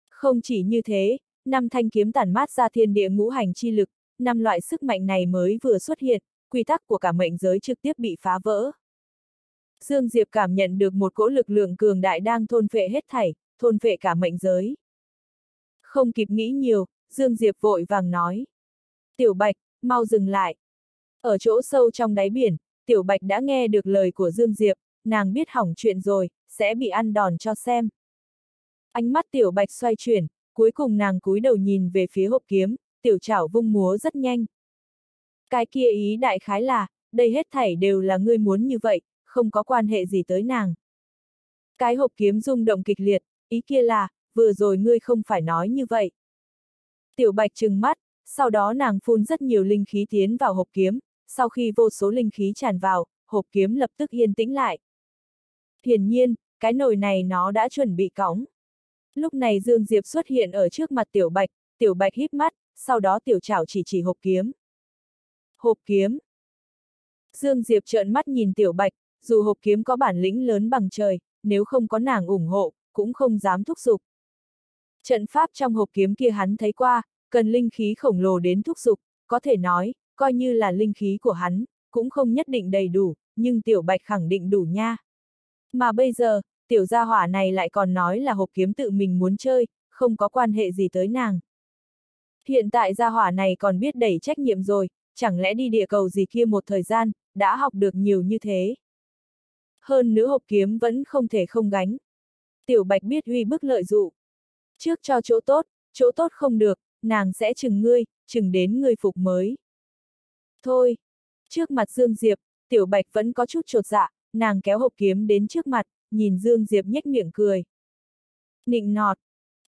Không chỉ như thế, năm thanh kiếm tản mát ra thiên địa ngũ hành chi lực, năm loại sức mạnh này mới vừa xuất hiện, quy tắc của cả mệnh giới trực tiếp bị phá vỡ. Dương Diệp cảm nhận được một cỗ lực lượng cường đại đang thôn phệ hết thảy, thôn phệ cả mệnh giới. Không kịp nghĩ nhiều, Dương Diệp vội vàng nói. Tiểu Bạch, mau dừng lại. Ở chỗ sâu trong đáy biển, Tiểu Bạch đã nghe được lời của Dương Diệp, nàng biết hỏng chuyện rồi, sẽ bị ăn đòn cho xem. Ánh mắt Tiểu Bạch xoay chuyển, cuối cùng nàng cúi đầu nhìn về phía hộp kiếm, Tiểu chảo vung múa rất nhanh. Cái kia ý đại khái là, đây hết thảy đều là ngươi muốn như vậy, không có quan hệ gì tới nàng. Cái hộp kiếm rung động kịch liệt, ý kia là, vừa rồi ngươi không phải nói như vậy. Tiểu bạch trừng mắt, sau đó nàng phun rất nhiều linh khí tiến vào hộp kiếm, sau khi vô số linh khí tràn vào, hộp kiếm lập tức yên tĩnh lại. Hiển nhiên, cái nồi này nó đã chuẩn bị cõng. Lúc này Dương Diệp xuất hiện ở trước mặt Tiểu Bạch, Tiểu Bạch híp mắt, sau đó Tiểu Trảo chỉ chỉ hộp kiếm. Hộp kiếm. Dương Diệp trợn mắt nhìn Tiểu Bạch, dù hộp kiếm có bản lĩnh lớn bằng trời, nếu không có nàng ủng hộ, cũng không dám thúc giục. Trận pháp trong hộp kiếm kia hắn thấy qua, cần linh khí khổng lồ đến thúc giục, có thể nói, coi như là linh khí của hắn, cũng không nhất định đầy đủ, nhưng tiểu bạch khẳng định đủ nha. Mà bây giờ, tiểu gia hỏa này lại còn nói là hộp kiếm tự mình muốn chơi, không có quan hệ gì tới nàng. Hiện tại gia hỏa này còn biết đẩy trách nhiệm rồi, chẳng lẽ đi địa cầu gì kia một thời gian, đã học được nhiều như thế. Hơn nữa hộp kiếm vẫn không thể không gánh. Tiểu Bạch biết uy bức lợi dụ. Trước cho chỗ tốt, chỗ tốt không được, nàng sẽ chừng ngươi, chừng đến ngươi phục mới. Thôi! Trước mặt Dương Diệp, Tiểu Bạch vẫn có chút trột dạ, nàng kéo hộp kiếm đến trước mặt, nhìn Dương Diệp nhếch miệng cười. Nịnh nọt!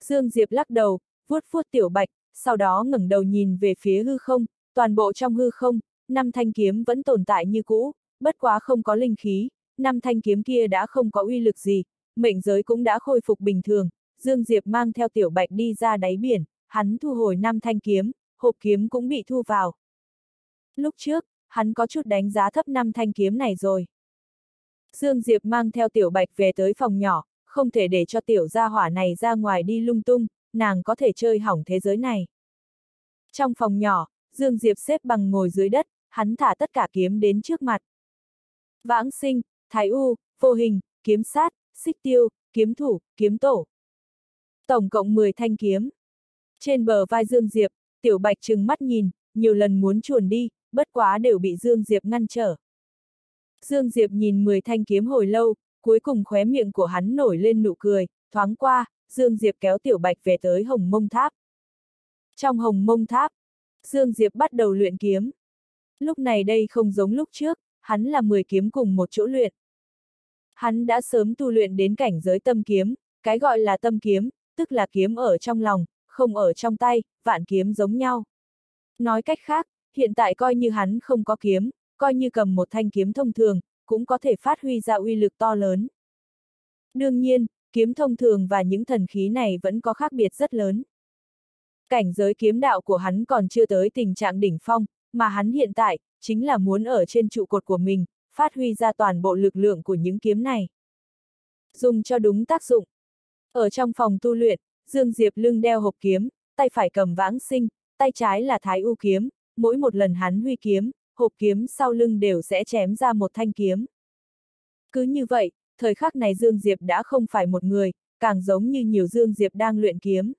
Dương Diệp lắc đầu, vuốt vuốt Tiểu Bạch, sau đó ngẩng đầu nhìn về phía hư không, toàn bộ trong hư không, năm thanh kiếm vẫn tồn tại như cũ, bất quá không có linh khí, năm thanh kiếm kia đã không có uy lực gì, mệnh giới cũng đã khôi phục bình thường, Dương Diệp mang theo tiểu bạch đi ra đáy biển, hắn thu hồi năm thanh kiếm, hộp kiếm cũng bị thu vào. Lúc trước, hắn có chút đánh giá thấp năm thanh kiếm này rồi. Dương Diệp mang theo tiểu bạch về tới phòng nhỏ, không thể để cho tiểu gia hỏa này ra ngoài đi lung tung, nàng có thể chơi hỏng thế giới này. Trong phòng nhỏ, Dương Diệp xếp bằng ngồi dưới đất, hắn thả tất cả kiếm đến trước mặt. Vãng sinh, thái u, vô hình, kiếm sát, xích tiêu, kiếm thủ, kiếm tổ. Tổng cộng 10 thanh kiếm. Trên bờ vai Dương Diệp, Tiểu Bạch trừng mắt nhìn, nhiều lần muốn chuồn đi, bất quá đều bị Dương Diệp ngăn trở. Dương Diệp nhìn 10 thanh kiếm hồi lâu, cuối cùng khóe miệng của hắn nổi lên nụ cười, thoáng qua, Dương Diệp kéo Tiểu Bạch về tới Hồng Mông Tháp. Trong Hồng Mông Tháp, Dương Diệp bắt đầu luyện kiếm. Lúc này đây không giống lúc trước, hắn là 10 kiếm cùng một chỗ luyện. Hắn đã sớm tu luyện đến cảnh giới tâm kiếm, cái gọi là tâm kiếm, tức là kiếm ở trong lòng, không ở trong tay, vạn kiếm giống nhau. Nói cách khác, hiện tại coi như hắn không có kiếm, coi như cầm một thanh kiếm thông thường, cũng có thể phát huy ra uy lực to lớn. Đương nhiên, kiếm thông thường và những thần khí này vẫn có khác biệt rất lớn. Cảnh giới kiếm đạo của hắn còn chưa tới tình trạng đỉnh phong, mà hắn hiện tại, chính là muốn ở trên trụ cột của mình, phát huy ra toàn bộ lực lượng của những kiếm này. Dùng cho đúng tác dụng. Ở trong phòng tu luyện, Dương Diệp lưng đeo hộp kiếm, tay phải cầm vãng sinh, tay trái là thái u kiếm, mỗi một lần hắn huy kiếm, hộp kiếm sau lưng đều sẽ chém ra một thanh kiếm. Cứ như vậy, thời khắc này Dương Diệp đã không phải một người, càng giống như nhiều Dương Diệp đang luyện kiếm.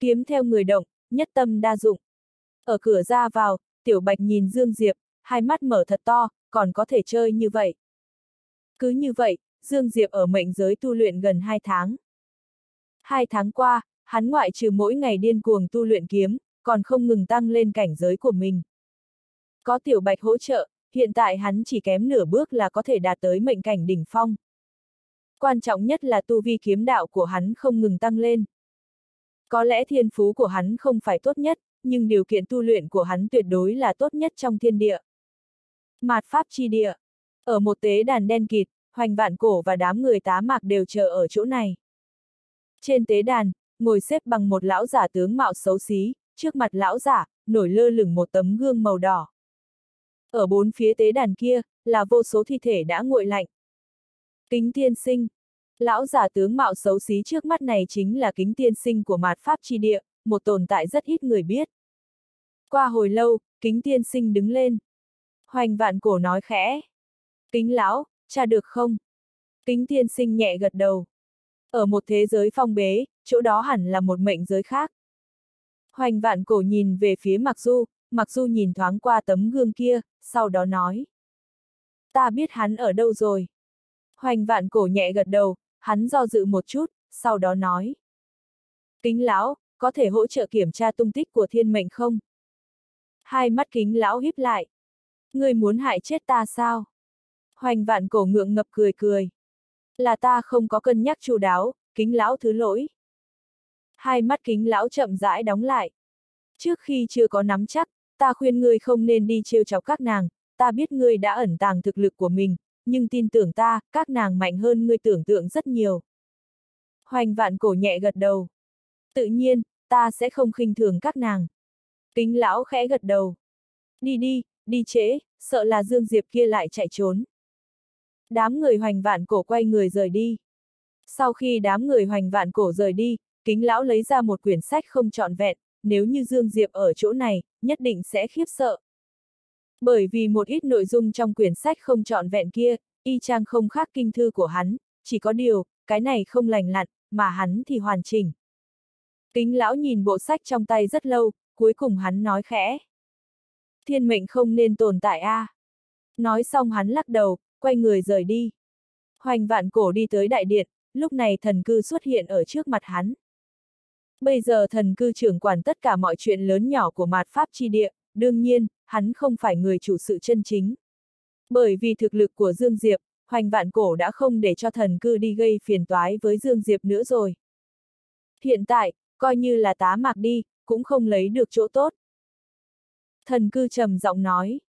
Kiếm theo người động, nhất tâm đa dụng. Ở cửa ra vào, Tiểu Bạch nhìn Dương Diệp, hai mắt mở thật to, còn có thể chơi như vậy. Cứ như vậy, Dương Diệp ở mệnh giới tu luyện gần hai tháng. Hai tháng qua, hắn ngoại trừ mỗi ngày điên cuồng tu luyện kiếm, còn không ngừng tăng lên cảnh giới của mình. Có Tiểu Bạch hỗ trợ, hiện tại hắn chỉ kém nửa bước là có thể đạt tới mệnh cảnh đỉnh phong. Quan trọng nhất là tu vi kiếm đạo của hắn không ngừng tăng lên. Có lẽ thiên phú của hắn không phải tốt nhất, nhưng điều kiện tu luyện của hắn tuyệt đối là tốt nhất trong thiên địa. Mạt Pháp chi địa. Ở một tế đàn đen kịt, hoành vạn cổ và đám người tá mạc đều chờ ở chỗ này. Trên tế đàn, ngồi xếp bằng một lão giả tướng mạo xấu xí, trước mặt lão giả, nổi lơ lửng một tấm gương màu đỏ. Ở bốn phía tế đàn kia, là vô số thi thể đã nguội lạnh. Kính tiên sinh. Lão giả tướng mạo xấu xí trước mắt này chính là kính tiên sinh của mạt pháp chi địa, một tồn tại rất ít người biết. Qua hồi lâu, kính tiên sinh đứng lên. Hoành vạn cổ nói khẽ. Kính lão, cha được không? Kính tiên sinh nhẹ gật đầu. Ở một thế giới phong bế, chỗ đó hẳn là một mệnh giới khác. Hoành vạn cổ nhìn về phía Mặc Du, Mặc dù nhìn thoáng qua tấm gương kia, sau đó nói. Ta biết hắn ở đâu rồi. Hoành vạn cổ nhẹ gật đầu, hắn do dự một chút, sau đó nói. Kính lão, có thể hỗ trợ kiểm tra tung tích của thiên mệnh không? Hai mắt kính lão híp lại. Người muốn hại chết ta sao? Hoành vạn cổ ngượng ngập cười cười. Là ta không có cân nhắc chu đáo, kính lão thứ lỗi. Hai mắt kính lão chậm rãi đóng lại. Trước khi chưa có nắm chắc, ta khuyên ngươi không nên đi trêu chọc các nàng, ta biết ngươi đã ẩn tàng thực lực của mình, nhưng tin tưởng ta, các nàng mạnh hơn ngươi tưởng tượng rất nhiều. Hoành vạn cổ nhẹ gật đầu. Tự nhiên, ta sẽ không khinh thường các nàng. Kính lão khẽ gật đầu. Đi đi, đi trễ, sợ là Dương Diệp kia lại chạy trốn. Đám người hoành vạn cổ quay người rời đi. Sau khi đám người hoành vạn cổ rời đi, kính lão lấy ra một quyển sách không trọn vẹn, nếu như Dương Diệp ở chỗ này, nhất định sẽ khiếp sợ. Bởi vì một ít nội dung trong quyển sách không trọn vẹn kia, y chang không khác kinh thư của hắn, chỉ có điều, cái này không lành lặn, mà hắn thì hoàn chỉnh. Kính lão nhìn bộ sách trong tay rất lâu, cuối cùng hắn nói khẽ. Thiên mệnh không nên tồn tại a. À. Nói xong hắn lắc đầu, quay người rời đi. Hoành vạn cổ đi tới đại điện, lúc này thần cư xuất hiện ở trước mặt hắn. Bây giờ thần cư trưởng quản tất cả mọi chuyện lớn nhỏ của mạt pháp chi địa, đương nhiên, hắn không phải người chủ sự chân chính. Bởi vì thực lực của Dương Diệp, hoành vạn cổ đã không để cho thần cư đi gây phiền toái với Dương Diệp nữa rồi. Hiện tại, coi như là tá mạc đi, cũng không lấy được chỗ tốt. Thần cư trầm giọng nói.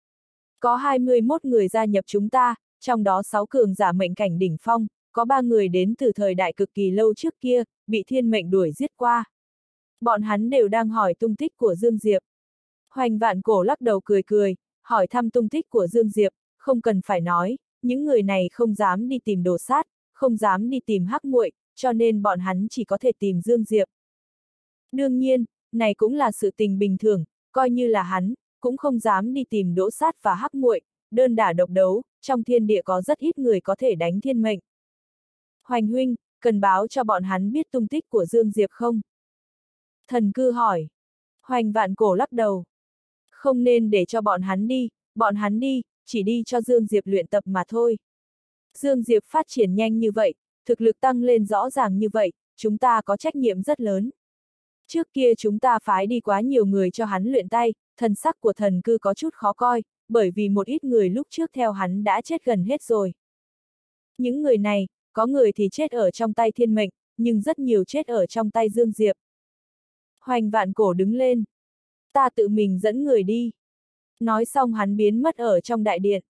Có 21 người gia nhập chúng ta, trong đó 6 cường giả mệnh cảnh đỉnh phong, có 3 người đến từ thời đại cực kỳ lâu trước kia, bị thiên mệnh đuổi giết qua. Bọn hắn đều đang hỏi tung tích của Dương Diệp. Hoành vạn cổ lắc đầu cười cười, hỏi thăm tung tích của Dương Diệp, không cần phải nói, những người này không dám đi tìm đồ sát, không dám đi tìm hắc muội, cho nên bọn hắn chỉ có thể tìm Dương Diệp. Đương nhiên, này cũng là sự tình bình thường, coi như là hắn, cũng không dám đi tìm đỗ sát và hắc muội, đơn đả độc đấu, trong thiên địa có rất ít người có thể đánh thiên mệnh. Hoành huynh, cần báo cho bọn hắn biết tung tích của Dương Diệp không? Thần cư hỏi. Hoành vạn cổ lắc đầu. Không nên để cho bọn hắn đi, bọn hắn đi, chỉ đi cho Dương Diệp luyện tập mà thôi. Dương Diệp phát triển nhanh như vậy, thực lực tăng lên rõ ràng như vậy, chúng ta có trách nhiệm rất lớn. Trước kia chúng ta phái đi quá nhiều người cho hắn luyện tay, thần sắc của thần cư có chút khó coi, bởi vì một ít người lúc trước theo hắn đã chết gần hết rồi. Những người này, có người thì chết ở trong tay thiên mệnh, nhưng rất nhiều chết ở trong tay Dương Diệp. Hoành vạn cổ đứng lên. Ta tự mình dẫn người đi. Nói xong hắn biến mất ở trong đại điện.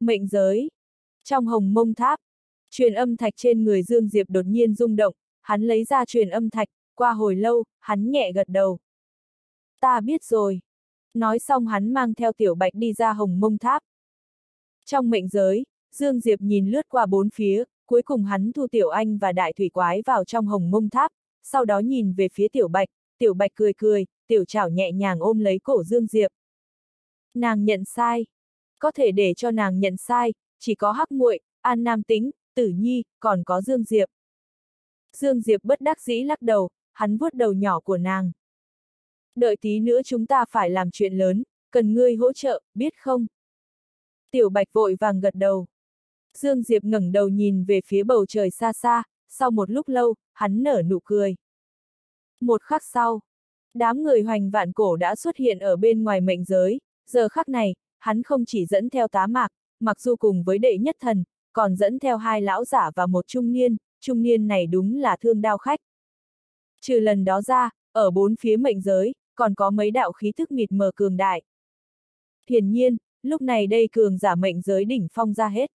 Mệnh giới. Trong hồng mông tháp. Truyền âm thạch trên người Dương Diệp đột nhiên rung động, hắn lấy ra truyền âm thạch, qua hồi lâu, hắn nhẹ gật đầu. Ta biết rồi. Nói xong hắn mang theo tiểu bạch đi ra hồng mông tháp. Trong mệnh giới, Dương Diệp nhìn lướt qua bốn phía, cuối cùng hắn thu tiểu anh và đại thủy quái vào trong hồng mông tháp, sau đó nhìn về phía tiểu bạch, tiểu bạch cười cười, tiểu chảo nhẹ nhàng ôm lấy cổ Dương Diệp. Nàng nhận sai. Có thể để cho nàng nhận sai, chỉ có hắc muội, an nam tính, tử nhi, còn có Dương Diệp. Dương Diệp bất đắc dĩ lắc đầu, hắn vuốt đầu nhỏ của nàng. Đợi tí nữa chúng ta phải làm chuyện lớn, cần ngươi hỗ trợ, biết không? Tiểu Bạch vội vàng gật đầu. Dương Diệp ngẩng đầu nhìn về phía bầu trời xa xa, sau một lúc lâu, hắn nở nụ cười. Một khắc sau, đám người hoành vạn cổ đã xuất hiện ở bên ngoài mệnh giới, giờ khắc này, hắn không chỉ dẫn theo tá mạc, mặc dù cùng với đệ nhất thần, còn dẫn theo hai lão giả và một trung niên, trung niên này đúng là thương đao khách. Trừ lần đó ra, ở bốn phía mệnh giới, còn có mấy đạo khí thức mịt mờ cường đại. Hiển nhiên, lúc này đây cường giả mệnh giới đỉnh phong ra hết.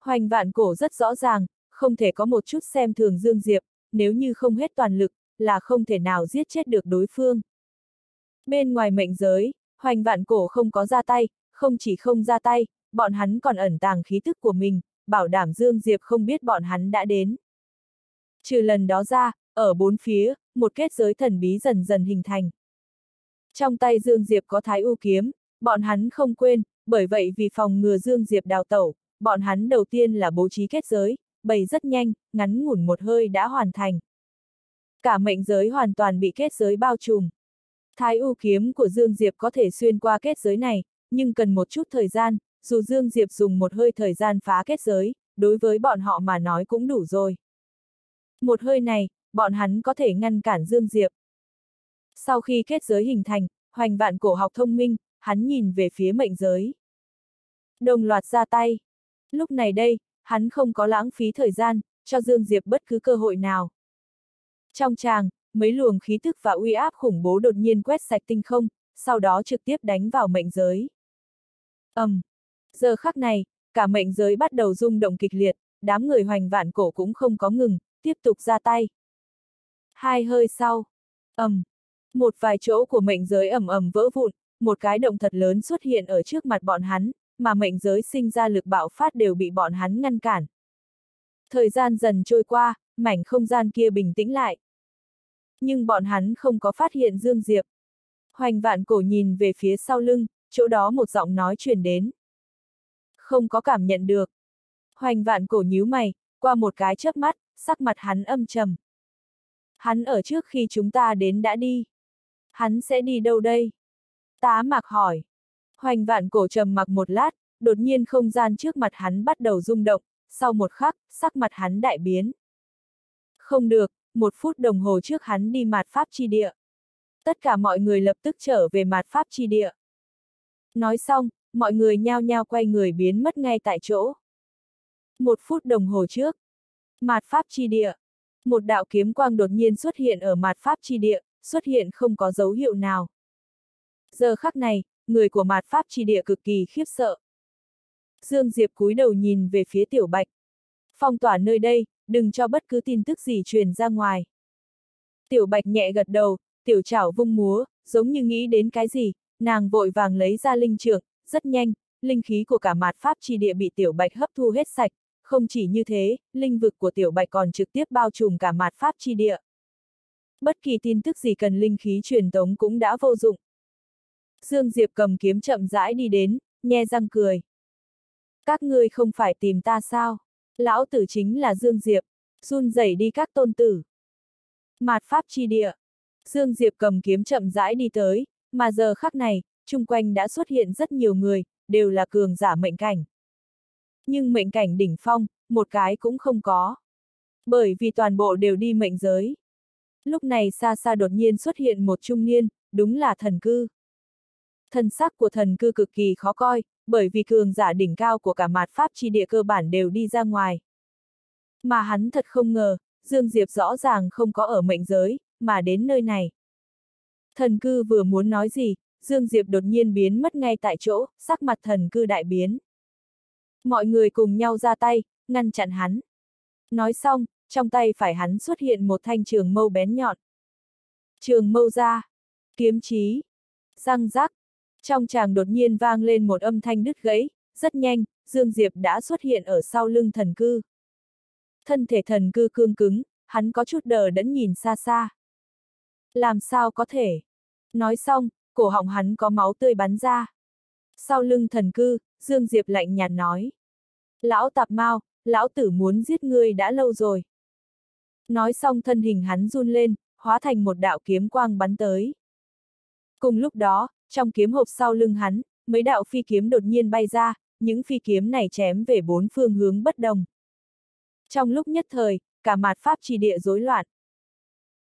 Hoành vạn cổ rất rõ ràng, không thể có một chút xem thường Dương Diệp, nếu như không hết toàn lực, là không thể nào giết chết được đối phương. Bên ngoài mệnh giới, hoành vạn cổ không có ra tay, không chỉ không ra tay, bọn hắn còn ẩn tàng khí thức của mình, bảo đảm Dương Diệp không biết bọn hắn đã đến. Trừ lần đó ra, ở bốn phía, một kết giới thần bí dần dần hình thành. Trong tay Dương Diệp có thái u kiếm, bọn hắn không quên, bởi vậy vì phòng ngừa Dương Diệp đào tẩu, bọn hắn đầu tiên là bố trí kết giới, bày rất nhanh, ngắn ngủn một hơi đã hoàn thành. Cả mệnh giới hoàn toàn bị kết giới bao trùm. Thái u kiếm của Dương Diệp có thể xuyên qua kết giới này, nhưng cần một chút thời gian, dù Dương Diệp dùng một hơi thời gian phá kết giới, đối với bọn họ mà nói cũng đủ rồi. Một hơi này, bọn hắn có thể ngăn cản Dương Diệp. Sau khi kết giới hình thành, hoành vạn cổ học thông minh, hắn nhìn về phía mệnh giới. Đồng loạt ra tay. Lúc này đây, hắn không có lãng phí thời gian, cho Dương Diệp bất cứ cơ hội nào. Trong tràng, mấy luồng khí tức và uy áp khủng bố đột nhiên quét sạch tinh không, sau đó trực tiếp đánh vào mệnh giới. ầm, um, Giờ khắc này, cả mệnh giới bắt đầu rung động kịch liệt, đám người hoành vạn cổ cũng không có ngừng, tiếp tục ra tay. Hai hơi sau, ầm, um, một vài chỗ của mệnh giới ầm ầm vỡ vụn, một cái động thật lớn xuất hiện ở trước mặt bọn hắn, mà mệnh giới sinh ra lực bạo phát đều bị bọn hắn ngăn cản. Thời gian dần trôi qua, mảnh không gian kia bình tĩnh lại. Nhưng bọn hắn không có phát hiện Dương Diệp. Hoành vạn cổ nhìn về phía sau lưng, chỗ đó một giọng nói truyền đến. Không có cảm nhận được. Hoành vạn cổ nhíu mày, qua một cái chớp mắt, sắc mặt hắn âm trầm. Hắn ở trước khi chúng ta đến đã đi. Hắn sẽ đi đâu đây? Tá mạc hỏi. Hoành vạn cổ trầm mặc một lát, đột nhiên không gian trước mặt hắn bắt đầu rung động, sau một khắc, sắc mặt hắn đại biến. Không được, một phút đồng hồ trước hắn đi mạt pháp chi địa. Tất cả mọi người lập tức trở về mạt pháp chi địa. Nói xong, mọi người nhao nhao quay người biến mất ngay tại chỗ. Một phút đồng hồ trước, mạt pháp chi địa. Một đạo kiếm quang đột nhiên xuất hiện ở mạt pháp chi địa, xuất hiện không có dấu hiệu nào. Giờ khắc này, người của mạt pháp chi địa cực kỳ khiếp sợ. Dương Diệp cúi đầu nhìn về phía tiểu bạch. Phong tỏa nơi đây, đừng cho bất cứ tin tức gì truyền ra ngoài. Tiểu bạch nhẹ gật đầu, tiểu chảo vung múa, giống như nghĩ đến cái gì, nàng vội vàng lấy ra linh trượng, rất nhanh, linh khí của cả mạt pháp chi địa bị tiểu bạch hấp thu hết sạch, không chỉ như thế, linh vực của tiểu bạch còn trực tiếp bao trùm cả mạt pháp chi địa. Bất kỳ tin tức gì cần linh khí truyền tống cũng đã vô dụng. Dương Diệp cầm kiếm chậm rãi đi đến, nhe răng cười. Các ngươi không phải tìm ta sao? Lão tử chính là Dương Diệp, run rẩy đi các tôn tử. Mạt pháp chi địa. Dương Diệp cầm kiếm chậm rãi đi tới, mà giờ khắc này, chung quanh đã xuất hiện rất nhiều người, đều là cường giả mệnh cảnh. Nhưng mệnh cảnh đỉnh phong, một cái cũng không có. Bởi vì toàn bộ đều đi mệnh giới. Lúc này xa xa đột nhiên xuất hiện một trung niên, đúng là thần cư. thần sắc của thần cư cực kỳ khó coi, bởi vì cường giả đỉnh cao của cả mạt pháp chi địa cơ bản đều đi ra ngoài. Mà hắn thật không ngờ, Dương Diệp rõ ràng không có ở mệnh giới, mà đến nơi này. Thần cư vừa muốn nói gì, Dương Diệp đột nhiên biến mất ngay tại chỗ, sắc mặt thần cư đại biến. Mọi người cùng nhau ra tay, ngăn chặn hắn. Nói xong, trong tay phải hắn xuất hiện một thanh trường mâu bén nhọn. Trường mâu ra, kiếm chí, răng rắc, trong chàng đột nhiên vang lên một âm thanh đứt gãy, rất nhanh, Dương Diệp đã xuất hiện ở sau lưng thần cư. Thân thể thần cư cương cứng, hắn có chút đờ đẫn nhìn xa xa. Làm sao có thể? Nói xong, cổ họng hắn có máu tươi bắn ra. Sau lưng thần cư, Dương Diệp lạnh nhạt nói. Lão tạp mau, lão tử muốn giết ngươi đã lâu rồi. Nói xong thân hình hắn run lên, hóa thành một đạo kiếm quang bắn tới. Cùng lúc đó, trong kiếm hộp sau lưng hắn, mấy đạo phi kiếm đột nhiên bay ra, những phi kiếm này chém về bốn phương hướng bất đồng. Trong lúc nhất thời, cả mạt pháp trì địa rối loạn.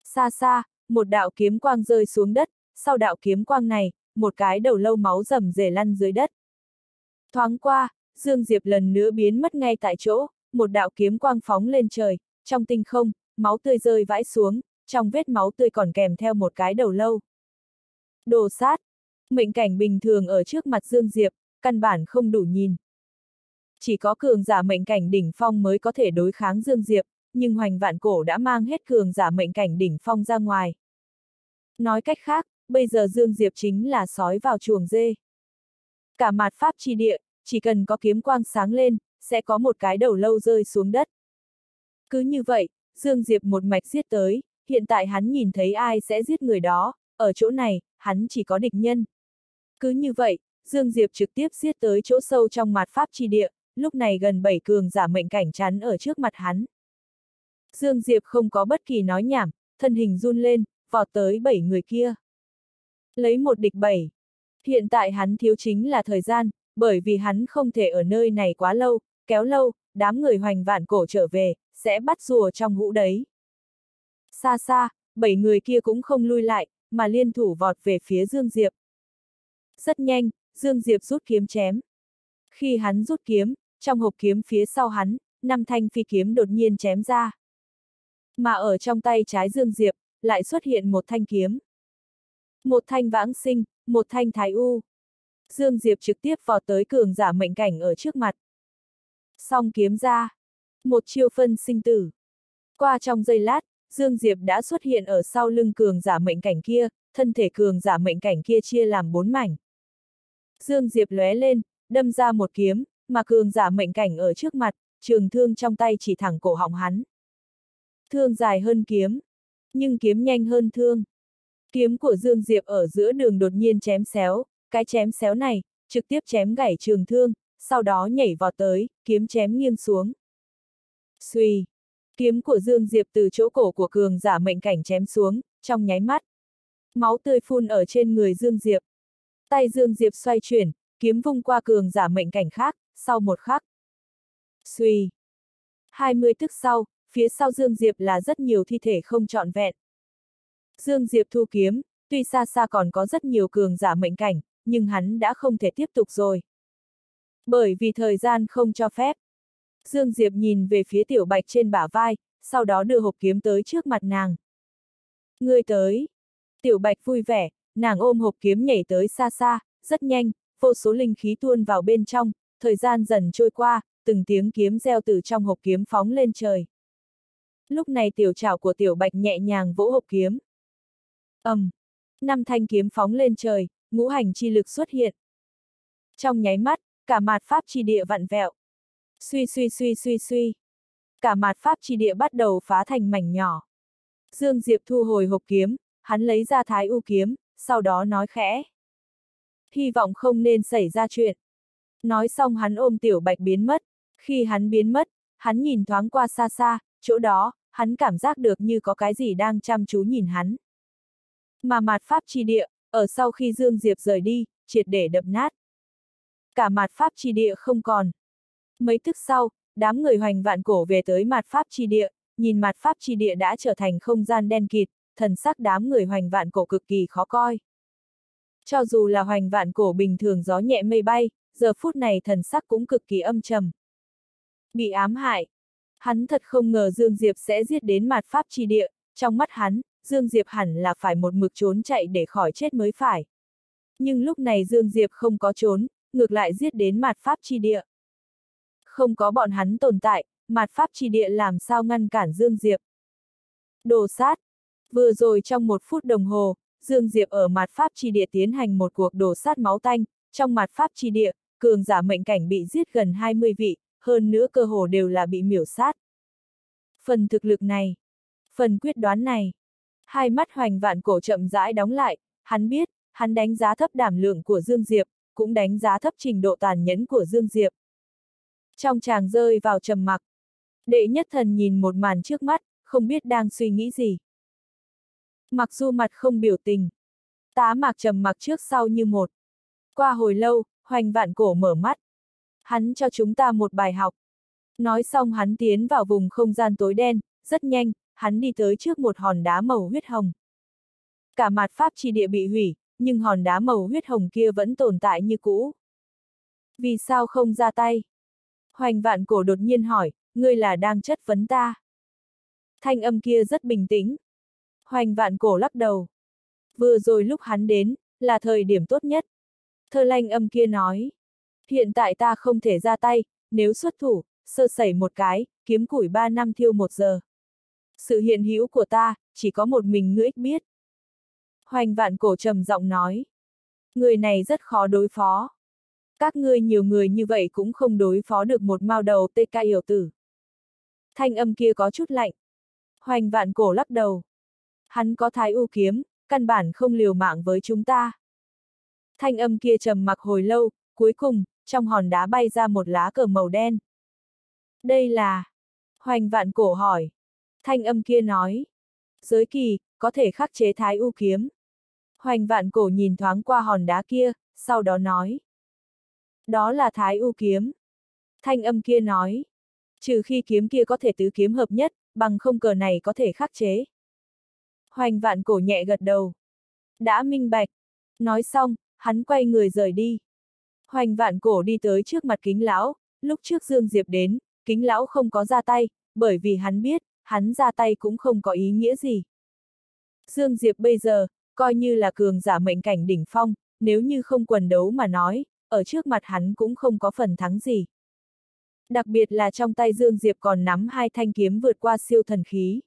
Xa xa, một đạo kiếm quang rơi xuống đất, sau đạo kiếm quang này, một cái đầu lâu máu rầm rề lăn dưới đất. Thoáng qua, Dương Diệp lần nữa biến mất ngay tại chỗ, một đạo kiếm quang phóng lên trời, trong tinh không, máu tươi rơi vãi xuống, trong vết máu tươi còn kèm theo một cái đầu lâu. Đồ sát! Mệnh cảnh bình thường ở trước mặt Dương Diệp, căn bản không đủ nhìn. Chỉ có cường giả mệnh cảnh đỉnh phong mới có thể đối kháng Dương Diệp, nhưng hoành vạn cổ đã mang hết cường giả mệnh cảnh đỉnh phong ra ngoài. Nói cách khác, bây giờ Dương Diệp chính là sói vào chuồng dê. Cả mặt pháp chi địa, chỉ cần có kiếm quang sáng lên, sẽ có một cái đầu lâu rơi xuống đất. Cứ như vậy, Dương Diệp một mạch giết tới, hiện tại hắn nhìn thấy ai sẽ giết người đó, ở chỗ này, hắn chỉ có địch nhân. Cứ như vậy, Dương Diệp trực tiếp giết tới chỗ sâu trong mặt pháp chi địa, lúc này gần bảy cường giả mệnh cảnh chắn ở trước mặt hắn. Dương Diệp không có bất kỳ nói nhảm, thân hình run lên, vọt tới bảy người kia. Lấy một địch bảy. Hiện tại hắn thiếu chính là thời gian, bởi vì hắn không thể ở nơi này quá lâu, kéo lâu, đám người hoành vạn cổ trở về, sẽ bắt rùa trong hũ đấy. Xa xa, bảy người kia cũng không lui lại, mà liên thủ vọt về phía Dương Diệp. Rất nhanh, Dương Diệp rút kiếm chém. Khi hắn rút kiếm, trong hộp kiếm phía sau hắn, năm thanh phi kiếm đột nhiên chém ra. Mà ở trong tay trái Dương Diệp, lại xuất hiện một thanh kiếm. Một thanh vãng sinh, một thanh thái u. Dương Diệp trực tiếp vọt tới cường giả mệnh cảnh ở trước mặt. Song kiếm ra. Một chiêu phân sinh tử. Qua trong giây lát, Dương Diệp đã xuất hiện ở sau lưng cường giả mệnh cảnh kia, thân thể cường giả mệnh cảnh kia chia làm bốn mảnh. Dương Diệp lóe lên, đâm ra một kiếm, mà cường giả mệnh cảnh ở trước mặt, trường thương trong tay chỉ thẳng cổ họng hắn. Thương dài hơn kiếm, nhưng kiếm nhanh hơn thương. Kiếm của Dương Diệp ở giữa đường đột nhiên chém xéo, cái chém xéo này, trực tiếp chém gãy trường thương, sau đó nhảy vào tới, kiếm chém nghiêng xuống. Xuy! Kiếm của Dương Diệp từ chỗ cổ của cường giả mệnh cảnh chém xuống, trong nháy mắt. Máu tươi phun ở trên người Dương Diệp. Tay Dương Diệp xoay chuyển, kiếm vung qua cường giả mệnh cảnh khác, sau một khắc. Xuy! 20 tức sau, phía sau Dương Diệp là rất nhiều thi thể không trọn vẹn. Dương Diệp thu kiếm, tuy xa xa còn có rất nhiều cường giả mệnh cảnh, nhưng hắn đã không thể tiếp tục rồi. Bởi vì thời gian không cho phép. Dương Diệp nhìn về phía tiểu bạch trên bả vai, sau đó đưa hộp kiếm tới trước mặt nàng. Ngươi tới. Tiểu bạch vui vẻ, nàng ôm hộp kiếm nhảy tới xa xa, rất nhanh, vô số linh khí tuôn vào bên trong, thời gian dần trôi qua, từng tiếng kiếm reo từ trong hộp kiếm phóng lên trời. Lúc này tiểu trảo của tiểu bạch nhẹ nhàng vỗ hộp kiếm. ầm, um, năm thanh kiếm phóng lên trời, ngũ hành chi lực xuất hiện. Trong nháy mắt, cả mạt pháp chi địa vặn vẹo. Suy suy suy suy suy. Cả mạt pháp chi địa bắt đầu phá thành mảnh nhỏ. Dương Diệp thu hồi hộp kiếm, hắn lấy ra thái u kiếm, sau đó nói khẽ. Hy vọng không nên xảy ra chuyện. Nói xong hắn ôm tiểu bạch biến mất. Khi hắn biến mất, hắn nhìn thoáng qua xa xa, chỗ đó, hắn cảm giác được như có cái gì đang chăm chú nhìn hắn. Mà mạt pháp chi địa, ở sau khi Dương Diệp rời đi, triệt để đập nát. Cả mạt pháp chi địa không còn. Mấy tức sau, đám người hoành vạn cổ về tới mặt pháp chi địa, nhìn mặt pháp chi địa đã trở thành không gian đen kịt, thần sắc đám người hoành vạn cổ cực kỳ khó coi. Cho dù là hoành vạn cổ bình thường gió nhẹ mây bay, giờ phút này thần sắc cũng cực kỳ âm trầm. Bị ám hại. Hắn thật không ngờ Dương Diệp sẽ giết đến mặt pháp chi địa, trong mắt hắn, Dương Diệp hẳn là phải một mực trốn chạy để khỏi chết mới phải. Nhưng lúc này Dương Diệp không có trốn, ngược lại giết đến mặt pháp chi địa. Không có bọn hắn tồn tại, mặt pháp chi địa làm sao ngăn cản Dương Diệp. Đồ sát. Vừa rồi trong một phút đồng hồ, Dương Diệp ở mặt pháp chi địa tiến hành một cuộc đồ sát máu tanh, trong mặt pháp chi địa, cường giả mệnh cảnh bị giết gần 20 vị, hơn nữa cơ hồ đều là bị miểu sát. Phần thực lực này, phần quyết đoán này, hai mắt hoành vạn cổ chậm rãi đóng lại, hắn biết, hắn đánh giá thấp đảm lượng của Dương Diệp, cũng đánh giá thấp trình độ tàn nhẫn của Dương Diệp. Trong chàng rơi vào trầm mặc, đệ nhất thần nhìn một màn trước mắt, không biết đang suy nghĩ gì. Mặc dù mặt không biểu tình, tá mạc trầm mặc trước sau như một. Qua hồi lâu, hoành vạn cổ mở mắt. Hắn cho chúng ta một bài học. Nói xong hắn tiến vào vùng không gian tối đen, rất nhanh, hắn đi tới trước một hòn đá màu huyết hồng. Cả mặt pháp chi địa bị hủy, nhưng hòn đá màu huyết hồng kia vẫn tồn tại như cũ. Vì sao không ra tay? Hoành vạn cổ đột nhiên hỏi, ngươi là đang chất vấn ta. Thanh âm kia rất bình tĩnh. Hoành vạn cổ lắc đầu. Vừa rồi lúc hắn đến, là thời điểm tốt nhất. Thơ lanh âm kia nói. Hiện tại ta không thể ra tay, nếu xuất thủ, sơ sẩy một cái, kiếm củi ba năm thiêu một giờ. Sự hiện hữu của ta, chỉ có một mình ngưỡi biết. Hoành vạn cổ trầm giọng nói. Người này rất khó đối phó. Các ngươi nhiều người như vậy cũng không đối phó được một mao đầu tê ca hiểu tử. Thanh âm kia có chút lạnh. Hoành vạn cổ lắc đầu. Hắn có thái u kiếm, căn bản không liều mạng với chúng ta. Thanh âm kia trầm mặc hồi lâu, cuối cùng, trong hòn đá bay ra một lá cờ màu đen. Đây là... Hoành vạn cổ hỏi. Thanh âm kia nói. Giới kỳ, có thể khắc chế thái u kiếm. Hoành vạn cổ nhìn thoáng qua hòn đá kia, sau đó nói. Đó là thái u kiếm. Thanh âm kia nói. Trừ khi kiếm kia có thể tứ kiếm hợp nhất, bằng không cờ này có thể khắc chế. Hoành vạn cổ nhẹ gật đầu. Đã minh bạch. Nói xong, hắn quay người rời đi. Hoành vạn cổ đi tới trước mặt kính lão, lúc trước Dương Diệp đến, kính lão không có ra tay, bởi vì hắn biết, hắn ra tay cũng không có ý nghĩa gì. Dương Diệp bây giờ, coi như là cường giả mệnh cảnh đỉnh phong, nếu như không quần đấu mà nói, ở trước mặt hắn cũng không có phần thắng gì. Đặc biệt là trong tay Dương Diệp còn nắm hai thanh kiếm vượt qua siêu thần khí.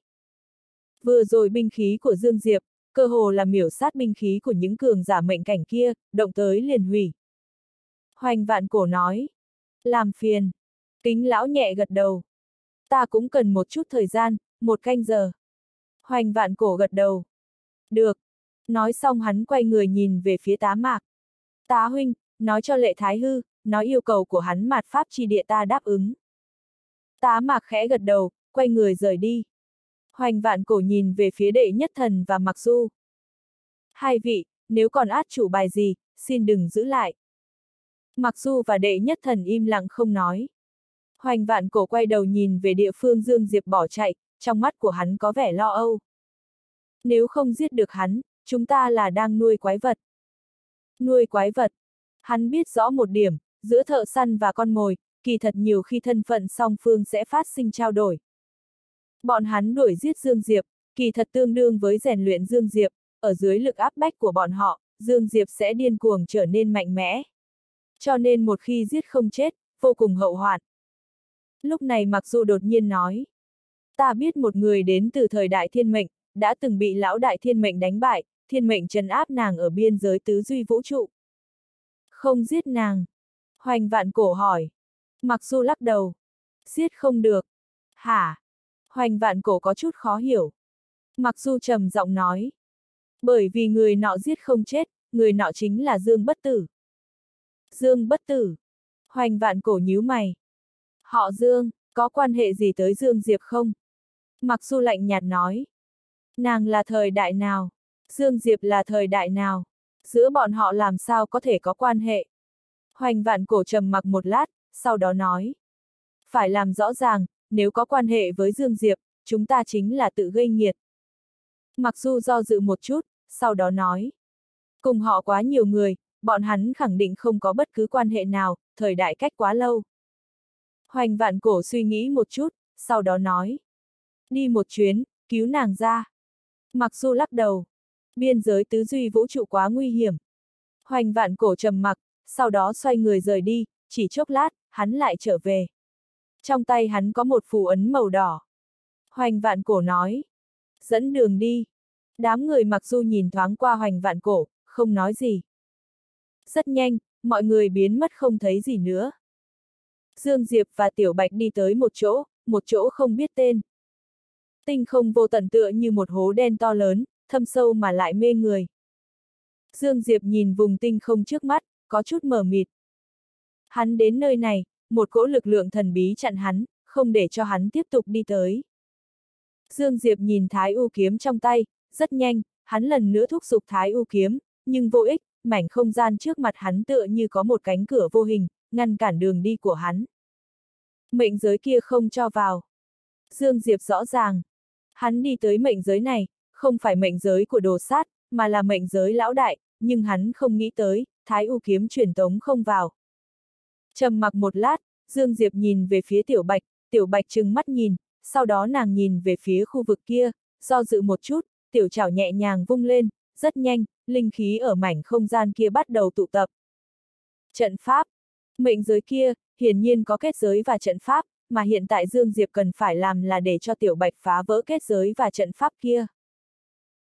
Vừa rồi binh khí của Dương Diệp, cơ hồ là miểu sát binh khí của những cường giả mệnh cảnh kia, động tới liền hủy. Hoành vạn cổ nói. Làm phiền. Kính lão nhẹ gật đầu. Ta cũng cần một chút thời gian, một canh giờ. Hoành vạn cổ gật đầu. Được. Nói xong hắn quay người nhìn về phía tá mạc. Tá huynh, nói cho lệ thái hư, nói yêu cầu của hắn mạt pháp chi địa ta đáp ứng. Tá mạc khẽ gật đầu, quay người rời đi. Hoành vạn cổ nhìn về phía đệ nhất thần và mặc du. Hai vị, nếu còn át chủ bài gì, xin đừng giữ lại. Mặc du và đệ nhất thần im lặng không nói. Hoành vạn cổ quay đầu nhìn về địa phương Dương Diệp bỏ chạy, trong mắt của hắn có vẻ lo âu. Nếu không giết được hắn, chúng ta là đang nuôi quái vật. Nuôi quái vật. Hắn biết rõ một điểm, giữa thợ săn và con mồi, kỳ thật nhiều khi thân phận song phương sẽ phát sinh trao đổi. Bọn hắn đuổi giết Dương Diệp, kỳ thật tương đương với rèn luyện Dương Diệp, ở dưới lực áp bách của bọn họ, Dương Diệp sẽ điên cuồng trở nên mạnh mẽ. Cho nên một khi giết không chết, vô cùng hậu hoạn. Lúc này mặc dù đột nhiên nói, ta biết một người đến từ thời đại thiên mệnh, đã từng bị lão đại thiên mệnh đánh bại, thiên mệnh trấn áp nàng ở biên giới tứ duy vũ trụ. Không giết nàng. Hoành vạn cổ hỏi. Mặc dù lắc đầu. Giết không được. Hả? Hoành vạn cổ có chút khó hiểu. Mặc dù trầm giọng nói. Bởi vì người nọ giết không chết, người nọ chính là Dương Bất Tử. Dương Bất Tử. Hoành vạn cổ nhíu mày. Họ Dương, có quan hệ gì tới Dương Diệp không? Mặc dù lạnh nhạt nói. Nàng là thời đại nào? Dương Diệp là thời đại nào? Giữa bọn họ làm sao có thể có quan hệ? Hoành vạn cổ trầm mặc một lát, sau đó nói. Phải làm rõ ràng, nếu có quan hệ với Dương Diệp, chúng ta chính là tự gây nghiệt. Mặc dù do dự một chút, sau đó nói. Cùng họ quá nhiều người, bọn hắn khẳng định không có bất cứ quan hệ nào, thời đại cách quá lâu. Hoành vạn cổ suy nghĩ một chút, sau đó nói. Đi một chuyến, cứu nàng ra. Mặc dù lắc đầu. Biên giới tứ duy vũ trụ quá nguy hiểm. Hoành vạn cổ trầm mặc, sau đó xoay người rời đi, chỉ chốc lát, hắn lại trở về. Trong tay hắn có một phù ấn màu đỏ. Hoành vạn cổ nói. Dẫn đường đi. Đám người mặc dù nhìn thoáng qua hoành vạn cổ, không nói gì. Rất nhanh, mọi người biến mất không thấy gì nữa. Dương Diệp và Tiểu Bạch đi tới một chỗ, một chỗ không biết tên. Tinh không vô tận tựa như một hố đen to lớn, thâm sâu mà lại mê người. Dương Diệp nhìn vùng tinh không trước mắt, có chút mờ mịt. Hắn đến nơi này, một cỗ lực lượng thần bí chặn hắn, không để cho hắn tiếp tục đi tới. Dương Diệp nhìn Thái U kiếm trong tay, rất nhanh, hắn lần nữa thúc giục Thái U kiếm, nhưng vô ích, mảnh không gian trước mặt hắn tựa như có một cánh cửa vô hình, ngăn cản đường đi của hắn. Mệnh giới kia không cho vào. Dương Diệp rõ ràng. Hắn đi tới mệnh giới này, không phải mệnh giới của đồ sát, mà là mệnh giới lão đại, nhưng hắn không nghĩ tới, Thái U kiếm truyền tống không vào. Trầm mặc một lát, Dương Diệp nhìn về phía Tiểu Bạch, Tiểu Bạch trừng mắt nhìn, sau đó nàng nhìn về phía khu vực kia, do dự một chút, Tiểu chảo nhẹ nhàng vung lên, rất nhanh, linh khí ở mảnh không gian kia bắt đầu tụ tập. Trận pháp. Mệnh giới kia, hiển nhiên có kết giới và trận pháp, mà hiện tại Dương Diệp cần phải làm là để cho Tiểu Bạch phá vỡ kết giới và trận pháp kia.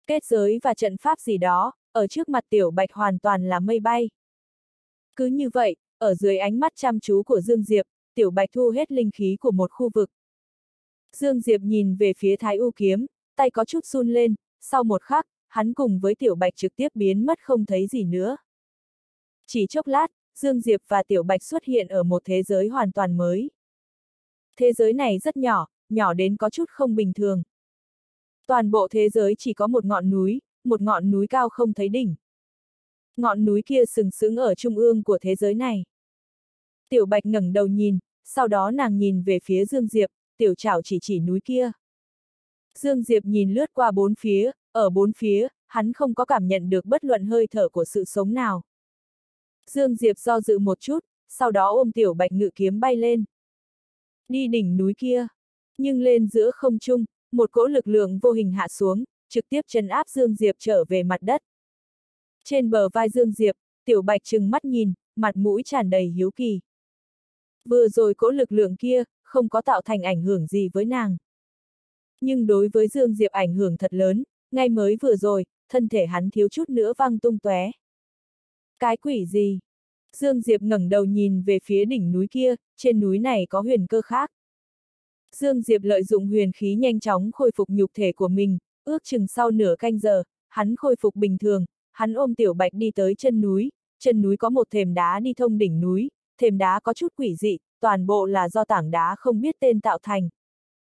Kết giới và trận pháp gì đó, ở trước mặt Tiểu Bạch hoàn toàn là mây bay. Cứ như vậy, ở dưới ánh mắt chăm chú của Dương Diệp, Tiểu Bạch thu hết linh khí của một khu vực. Dương Diệp nhìn về phía Thái U kiếm, tay có chút run lên, sau một khắc, hắn cùng với Tiểu Bạch trực tiếp biến mất không thấy gì nữa. Chỉ chốc lát, Dương Diệp và Tiểu Bạch xuất hiện ở một thế giới hoàn toàn mới. Thế giới này rất nhỏ, nhỏ đến có chút không bình thường. Toàn bộ thế giới chỉ có một ngọn núi, một ngọn núi cao không thấy đỉnh. Ngọn núi kia sừng sững ở trung ương của thế giới này. Tiểu Bạch ngẩng đầu nhìn, sau đó nàng nhìn về phía Dương Diệp, tiểu trảo chỉ chỉ núi kia. Dương Diệp nhìn lướt qua bốn phía, ở bốn phía, hắn không có cảm nhận được bất luận hơi thở của sự sống nào. Dương Diệp do dự một chút, sau đó ôm tiểu bạch ngự kiếm bay lên. Đi đỉnh núi kia. Nhưng lên giữa không trung, một cỗ lực lượng vô hình hạ xuống, trực tiếp chân áp Dương Diệp trở về mặt đất. Trên bờ vai Dương Diệp, tiểu bạch trừng mắt nhìn, mặt mũi tràn đầy hiếu kỳ. Vừa rồi cỗ lực lượng kia, không có tạo thành ảnh hưởng gì với nàng. Nhưng đối với Dương Diệp ảnh hưởng thật lớn, ngay mới vừa rồi, thân thể hắn thiếu chút nữa văng tung tóe. Cái quỷ gì? Dương Diệp ngẩng đầu nhìn về phía đỉnh núi kia, trên núi này có huyền cơ khác. Dương Diệp lợi dụng huyền khí nhanh chóng khôi phục nhục thể của mình, ước chừng sau nửa canh giờ, hắn khôi phục bình thường, hắn ôm tiểu bạch đi tới chân núi, chân núi có một thềm đá đi thông đỉnh núi, thềm đá có chút quỷ dị, toàn bộ là do tảng đá không biết tên tạo thành.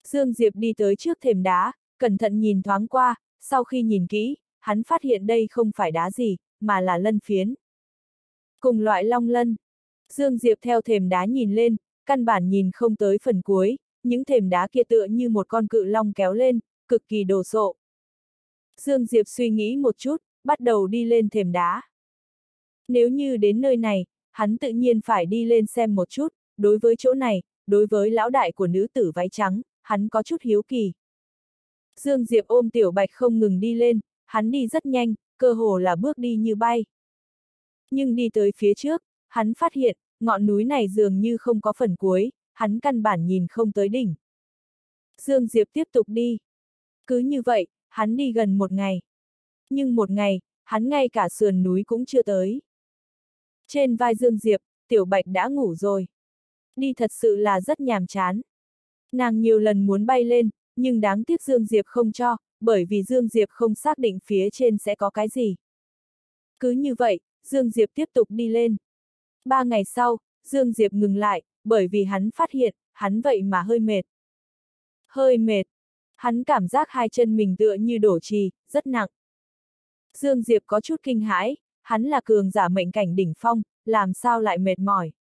Dương Diệp đi tới trước thềm đá, cẩn thận nhìn thoáng qua, sau khi nhìn kỹ, hắn phát hiện đây không phải đá gì, mà là lân phiến. Cùng loại long lân. Dương Diệp theo thềm đá nhìn lên, căn bản nhìn không tới phần cuối, những thềm đá kia tựa như một con cự long kéo lên, cực kỳ đồ sộ. Dương Diệp suy nghĩ một chút, bắt đầu đi lên thềm đá. Nếu như đến nơi này, hắn tự nhiên phải đi lên xem một chút, đối với chỗ này, đối với lão đại của nữ tử váy trắng, hắn có chút hiếu kỳ. Dương Diệp ôm Tiểu Bạch không ngừng đi lên, hắn đi rất nhanh, cơ hồ là bước đi như bay. Nhưng đi tới phía trước, hắn phát hiện, ngọn núi này dường như không có phần cuối, hắn căn bản nhìn không tới đỉnh. Dương Diệp tiếp tục đi. Cứ như vậy, hắn đi gần một ngày. Nhưng một ngày, hắn ngay cả sườn núi cũng chưa tới. Trên vai Dương Diệp, Tiểu Bạch đã ngủ rồi. Đi thật sự là rất nhàm chán. Nàng nhiều lần muốn bay lên, nhưng đáng tiếc Dương Diệp không cho, bởi vì Dương Diệp không xác định phía trên sẽ có cái gì. Cứ như vậy, Dương Diệp tiếp tục đi lên. Ba ngày sau, Dương Diệp ngừng lại, bởi vì hắn phát hiện, hắn vậy mà hơi mệt. Hơi mệt. Hắn cảm giác hai chân mình tựa như đổ trì, rất nặng. Dương Diệp có chút kinh hãi, hắn là cường giả mệnh cảnh đỉnh phong, làm sao lại mệt mỏi.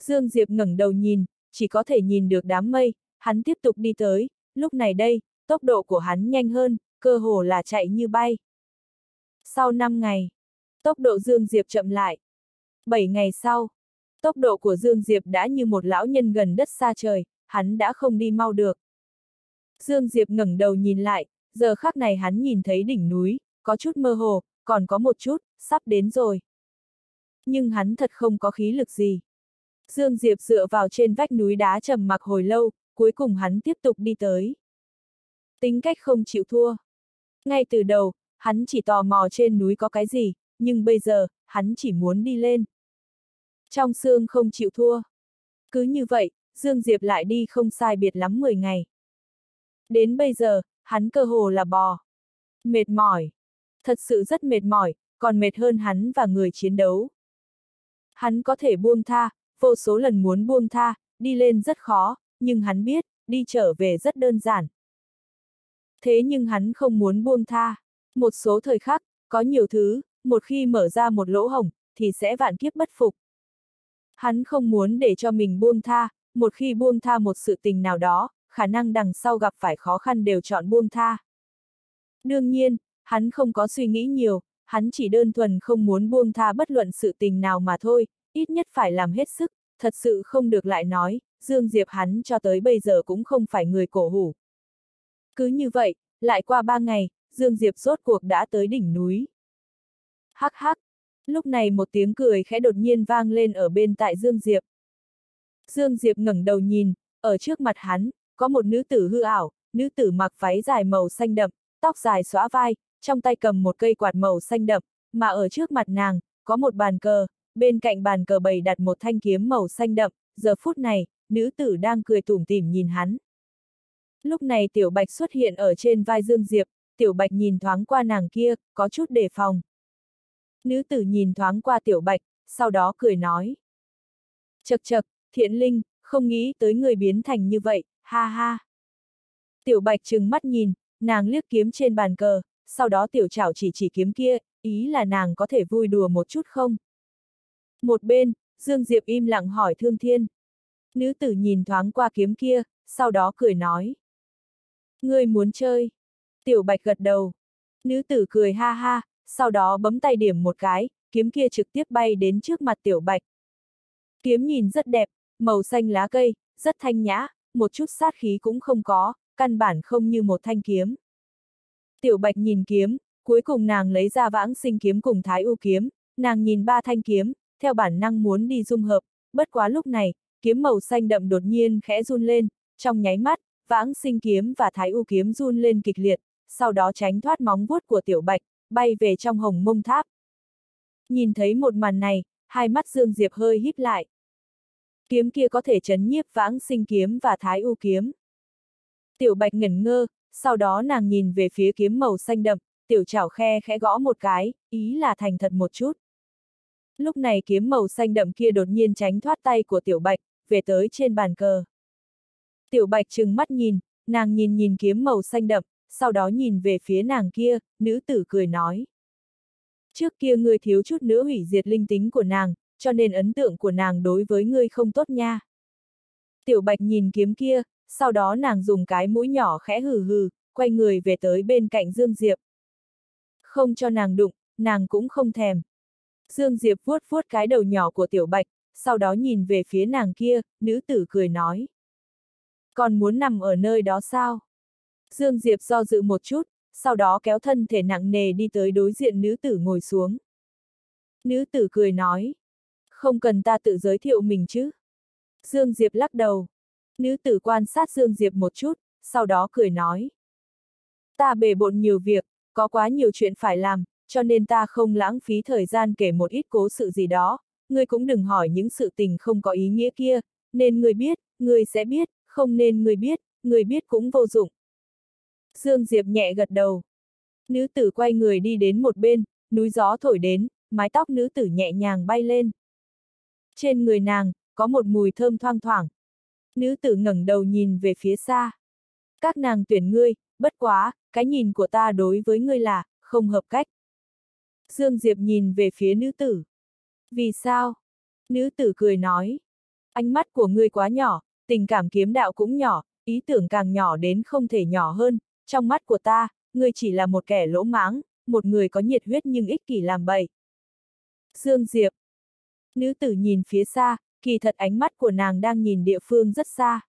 Dương Diệp ngẩng đầu nhìn, chỉ có thể nhìn được đám mây, hắn tiếp tục đi tới, lúc này đây, tốc độ của hắn nhanh hơn, cơ hồ là chạy như bay. Sau 5 ngày, tốc độ Dương Diệp chậm lại. 7 ngày sau, tốc độ của Dương Diệp đã như một lão nhân gần đất xa trời, hắn đã không đi mau được. Dương Diệp ngẩng đầu nhìn lại, giờ khắc này hắn nhìn thấy đỉnh núi, có chút mơ hồ, còn có một chút, sắp đến rồi. Nhưng hắn thật không có khí lực gì. Dương Diệp dựa vào trên vách núi đá trầm mặc hồi lâu, cuối cùng hắn tiếp tục đi tới. Tính cách không chịu thua. Ngay từ đầu, hắn chỉ tò mò trên núi có cái gì, nhưng bây giờ, hắn chỉ muốn đi lên. Trong xương không chịu thua. Cứ như vậy, Dương Diệp lại đi không sai biệt lắm 10 ngày. Đến bây giờ, hắn cơ hồ là bò. Mệt mỏi. Thật sự rất mệt mỏi, còn mệt hơn hắn và người chiến đấu. Hắn có thể buông tha, vô số lần muốn buông tha, đi lên rất khó, nhưng hắn biết, đi trở về rất đơn giản. Thế nhưng hắn không muốn buông tha. Một số thời khắc, có nhiều thứ, một khi mở ra một lỗ hổng, thì sẽ vạn kiếp bất phục. Hắn không muốn để cho mình buông tha, một khi buông tha một sự tình nào đó, khả năng đằng sau gặp phải khó khăn đều chọn buông tha. Đương nhiên, hắn không có suy nghĩ nhiều, hắn chỉ đơn thuần không muốn buông tha bất luận sự tình nào mà thôi, ít nhất phải làm hết sức, thật sự không được lại nói, Dương Diệp hắn cho tới bây giờ cũng không phải người cổ hủ. Cứ như vậy, lại qua ba ngày, Dương Diệp rốt cuộc đã tới đỉnh núi. Hắc hắc, lúc này một tiếng cười khẽ đột nhiên vang lên ở bên tại Dương Diệp. Dương Diệp ngẩng đầu nhìn, ở trước mặt hắn, có một nữ tử hư ảo, nữ tử mặc váy dài màu xanh đậm, tóc dài xõa vai, trong tay cầm một cây quạt màu xanh đậm, mà ở trước mặt nàng, có một bàn cờ, bên cạnh bàn cờ bày đặt một thanh kiếm màu xanh đậm, giờ phút này, nữ tử đang cười tủm tỉm nhìn hắn. Lúc này Tiểu Bạch xuất hiện ở trên vai Dương Diệp, Tiểu Bạch nhìn thoáng qua nàng kia, có chút đề phòng. Nữ tử nhìn thoáng qua Tiểu Bạch, sau đó cười nói. Chật chật, thiện linh, không nghĩ tới người biến thành như vậy, ha ha. Tiểu Bạch trừng mắt nhìn, nàng liếc kiếm trên bàn cờ, sau đó Tiểu Chảo chỉ chỉ kiếm kia, ý là nàng có thể vui đùa một chút không? Một bên, Dương Diệp im lặng hỏi Thương Thiên. Nữ tử nhìn thoáng qua kiếm kia, sau đó cười nói. Ngươi muốn chơi. Tiểu Bạch gật đầu. Nữ tử cười ha ha, sau đó bấm tay điểm một cái, kiếm kia trực tiếp bay đến trước mặt Tiểu Bạch. Kiếm nhìn rất đẹp, màu xanh lá cây, rất thanh nhã, một chút sát khí cũng không có, căn bản không như một thanh kiếm. Tiểu Bạch nhìn kiếm, cuối cùng nàng lấy ra vãng sinh kiếm cùng thái u kiếm, nàng nhìn ba thanh kiếm, theo bản năng muốn đi dung hợp, bất quá lúc này, kiếm màu xanh đậm đột nhiên khẽ run lên, trong nháy mắt, vãng sinh kiếm và thái u kiếm run lên kịch liệt, sau đó tránh thoát móng vuốt của tiểu bạch, bay về trong hồng mông tháp. Nhìn thấy một màn này, hai mắt Dương Diệp hơi híp lại. Kiếm kia có thể chấn nhiếp vãng sinh kiếm và thái u kiếm. Tiểu bạch ngẩn ngơ, sau đó nàng nhìn về phía kiếm màu xanh đậm, tiểu chảo khe khẽ gõ một cái, ý là thành thật một chút. Lúc này kiếm màu xanh đậm kia đột nhiên tránh thoát tay của tiểu bạch, về tới trên bàn cờ. Tiểu bạch trừng mắt nhìn, nàng nhìn nhìn kiếm màu xanh đậm, sau đó nhìn về phía nàng kia, nữ tử cười nói. Trước kia ngươi thiếu chút nữa hủy diệt linh tính của nàng, cho nên ấn tượng của nàng đối với ngươi không tốt nha. Tiểu Bạch nhìn kiếm kia, sau đó nàng dùng cái mũi nhỏ khẽ hừ hừ, quay người về tới bên cạnh Dương Diệp. Không cho nàng đụng, nàng cũng không thèm. Dương Diệp vuốt vuốt cái đầu nhỏ của Tiểu Bạch, sau đó nhìn về phía nàng kia, nữ tử cười nói. Còn muốn nằm ở nơi đó sao? Dương Diệp do dự một chút, sau đó kéo thân thể nặng nề đi tới đối diện nữ tử ngồi xuống. Nữ tử cười nói. Không cần ta tự giới thiệu mình chứ. Dương Diệp lắc đầu. Nữ tử quan sát Dương Diệp một chút, sau đó cười nói. Ta bề bộn nhiều việc, có quá nhiều chuyện phải làm, cho nên ta không lãng phí thời gian kể một ít cố sự gì đó, ngươi cũng đừng hỏi những sự tình không có ý nghĩa kia, nên ngươi biết, ngươi sẽ biết, không nên ngươi biết, ngươi biết cũng vô dụng. Dương Diệp nhẹ gật đầu. Nữ tử quay người đi đến một bên, núi gió thổi đến, mái tóc nữ tử nhẹ nhàng bay lên. Trên người nàng, có một mùi thơm thoang thoảng. Nữ tử ngẩng đầu nhìn về phía xa. Các nàng tuyển ngươi, bất quá, cái nhìn của ta đối với ngươi là, không hợp cách. Dương Diệp nhìn về phía nữ tử. Vì sao? Nữ tử cười nói. Ánh mắt của ngươi quá nhỏ, tình cảm kiếm đạo cũng nhỏ, ý tưởng càng nhỏ đến không thể nhỏ hơn, trong mắt của ta, ngươi chỉ là một kẻ lỗ mãng, một người có nhiệt huyết nhưng ích kỷ làm bậy. Dương Diệp. Nữ tử nhìn phía xa, kỳ thật ánh mắt của nàng đang nhìn địa phương rất xa.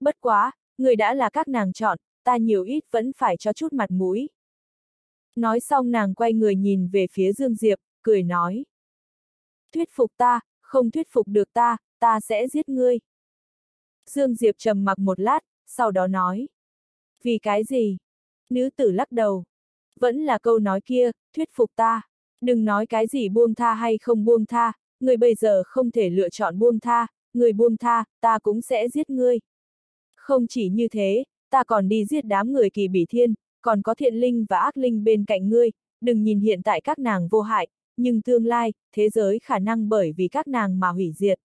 Bất quá, người đã là các nàng chọn, ta nhiều ít vẫn phải cho chút mặt mũi. Nói xong nàng quay người nhìn về phía Dương Diệp, cười nói. Thuyết phục ta, không thuyết phục được ta, ta sẽ giết ngươi. Dương Diệp trầm mặc một lát, sau đó nói. Vì cái gì? Nữ tử lắc đầu. Vẫn là câu nói kia, thuyết phục ta. Đừng nói cái gì buông tha hay không buông tha, người bây giờ không thể lựa chọn buông tha, người buông tha, ta cũng sẽ giết ngươi. Không chỉ như thế, ta còn đi giết đám người kỳ bỉ thiên, còn có thiện linh và ác linh bên cạnh ngươi, đừng nhìn hiện tại các nàng vô hại, nhưng tương lai, thế giới khả năng bởi vì các nàng mà hủy diệt.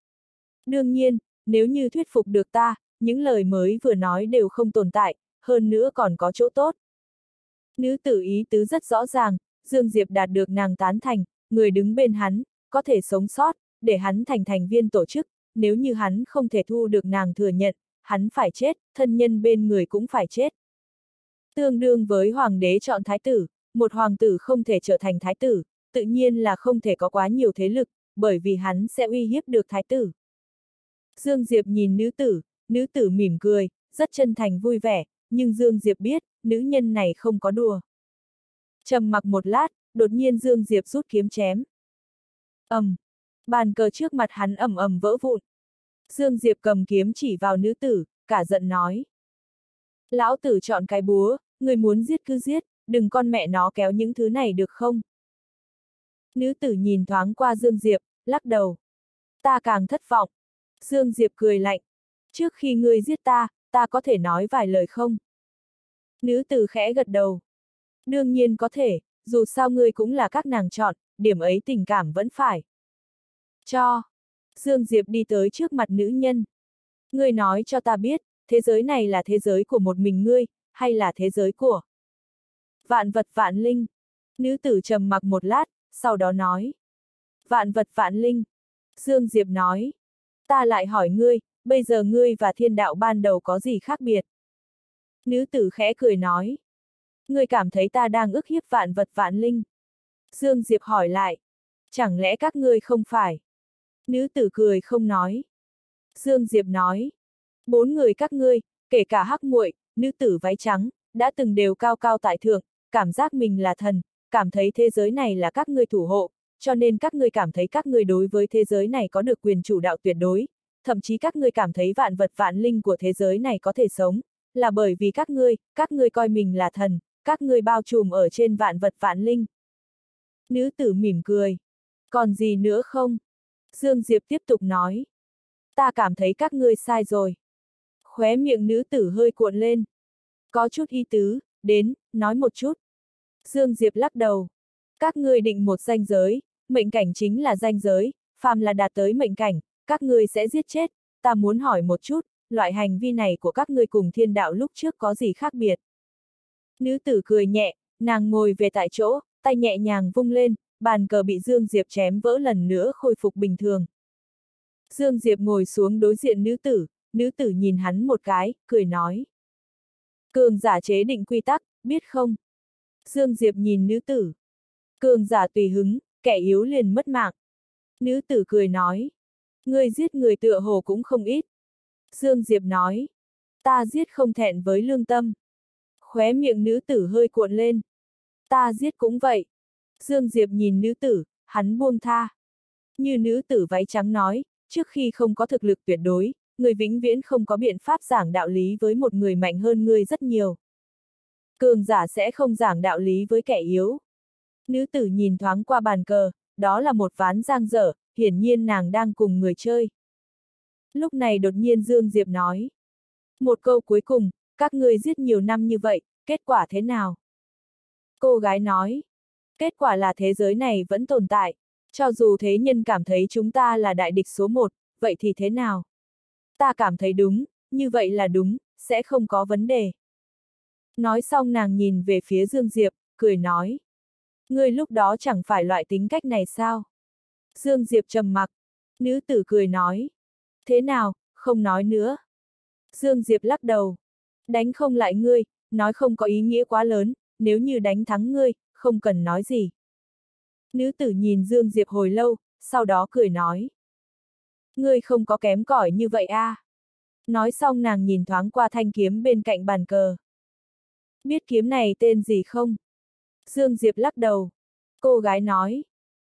Đương nhiên, nếu như thuyết phục được ta, những lời mới vừa nói đều không tồn tại, hơn nữa còn có chỗ tốt. Nữ tử ý tứ rất rõ ràng, Dương Diệp đạt được nàng tán thành, người đứng bên hắn, có thể sống sót, để hắn thành thành viên tổ chức, nếu như hắn không thể thu được nàng thừa nhận, hắn phải chết, thân nhân bên người cũng phải chết. Tương đương với hoàng đế chọn thái tử, một hoàng tử không thể trở thành thái tử, tự nhiên là không thể có quá nhiều thế lực, bởi vì hắn sẽ uy hiếp được thái tử. Dương Diệp nhìn nữ tử, nữ tử mỉm cười, rất chân thành vui vẻ, nhưng Dương Diệp biết, nữ nhân này không có đùa. Trầm mặc một lát, đột nhiên Dương Diệp rút kiếm chém. ầm, um, bàn cờ trước mặt hắn ầm ầm vỡ vụn. Dương Diệp cầm kiếm chỉ vào nữ tử, cả giận nói. Lão tử chọn cái búa, người muốn giết cứ giết, đừng con mẹ nó kéo những thứ này được không? Nữ tử nhìn thoáng qua Dương Diệp, lắc đầu. Ta càng thất vọng. Dương Diệp cười lạnh. Trước khi ngươi giết ta, ta có thể nói vài lời không? Nữ tử khẽ gật đầu. Đương nhiên có thể, dù sao ngươi cũng là các nàng chọn, điểm ấy tình cảm vẫn phải. Cho. Dương Diệp đi tới trước mặt nữ nhân. Ngươi nói cho ta biết, thế giới này là thế giới của một mình ngươi, hay là thế giới của vạn vật vạn linh. Nữ tử trầm mặc một lát, sau đó nói. Vạn vật vạn linh. Dương Diệp nói. Ta lại hỏi ngươi, bây giờ ngươi và thiên đạo ban đầu có gì khác biệt? Nữ tử khẽ cười nói. Ngươi cảm thấy ta đang ức hiếp vạn vật vạn linh. Dương Diệp hỏi lại. Chẳng lẽ các ngươi không phải? Nữ tử cười không nói. Dương Diệp nói. Bốn người các ngươi, kể cả hắc muội, nữ tử váy trắng, đã từng đều cao cao tại thượng, cảm giác mình là thần, cảm thấy thế giới này là các ngươi thủ hộ, cho nên các ngươi cảm thấy các ngươi đối với thế giới này có được quyền chủ đạo tuyệt đối, thậm chí các ngươi cảm thấy vạn vật vạn linh của thế giới này có thể sống, là bởi vì các ngươi, các ngươi coi mình là thần, các ngươi bao trùm ở trên vạn vật vạn linh. Nữ tử mỉm cười. Còn gì nữa không? Dương Diệp tiếp tục nói. Ta cảm thấy các ngươi sai rồi. Khóe miệng nữ tử hơi cuộn lên. Có chút y tứ, đến, nói một chút. Dương Diệp lắc đầu. Các ngươi định một danh giới, mệnh cảnh chính là danh giới, phàm là đạt tới mệnh cảnh, các ngươi sẽ giết chết. Ta muốn hỏi một chút, loại hành vi này của các ngươi cùng thiên đạo lúc trước có gì khác biệt? Nữ tử cười nhẹ, nàng ngồi về tại chỗ, tay nhẹ nhàng vung lên, bàn cờ bị Dương Diệp chém vỡ lần nữa khôi phục bình thường. Dương Diệp ngồi xuống đối diện nữ tử, nữ tử nhìn hắn một cái, cười nói. Cường giả chế định quy tắc, biết không? Dương Diệp nhìn nữ tử. Cường giả tùy hứng, kẻ yếu liền mất mạng. Nữ tử cười nói. Người giết người tựa hồ cũng không ít. Dương Diệp nói. Ta giết không thẹn với lương tâm. Khóe miệng nữ tử hơi cuộn lên. Ta giết cũng vậy. Dương Diệp nhìn nữ tử, hắn buông tha. Như nữ tử váy trắng nói, trước khi không có thực lực tuyệt đối, người vĩnh viễn không có biện pháp giảng đạo lý với một người mạnh hơn người rất nhiều. Cường giả sẽ không giảng đạo lý với kẻ yếu. Nữ tử nhìn thoáng qua bàn cờ, đó là một ván giang dở, hiển nhiên nàng đang cùng người chơi. Lúc này đột nhiên Dương Diệp nói. Một câu cuối cùng, các ngươi giết nhiều năm như vậy, kết quả thế nào? Cô gái nói. Kết quả là thế giới này vẫn tồn tại. Cho dù thế nhân cảm thấy chúng ta là đại địch số một, vậy thì thế nào? Ta cảm thấy đúng, như vậy là đúng, sẽ không có vấn đề. Nói xong nàng nhìn về phía Dương Diệp, cười nói. Ngươi lúc đó chẳng phải loại tính cách này sao? Dương Diệp trầm mặc. Nữ tử cười nói. Thế nào, không nói nữa. Dương Diệp lắc đầu. Đánh không lại ngươi, nói không có ý nghĩa quá lớn, nếu như đánh thắng ngươi, không cần nói gì. Nữ tử nhìn Dương Diệp hồi lâu, sau đó cười nói. Ngươi không có kém cỏi như vậy a. À? Nói xong nàng nhìn thoáng qua thanh kiếm bên cạnh bàn cờ. Biết kiếm này tên gì không? Dương Diệp lắc đầu. Cô gái nói.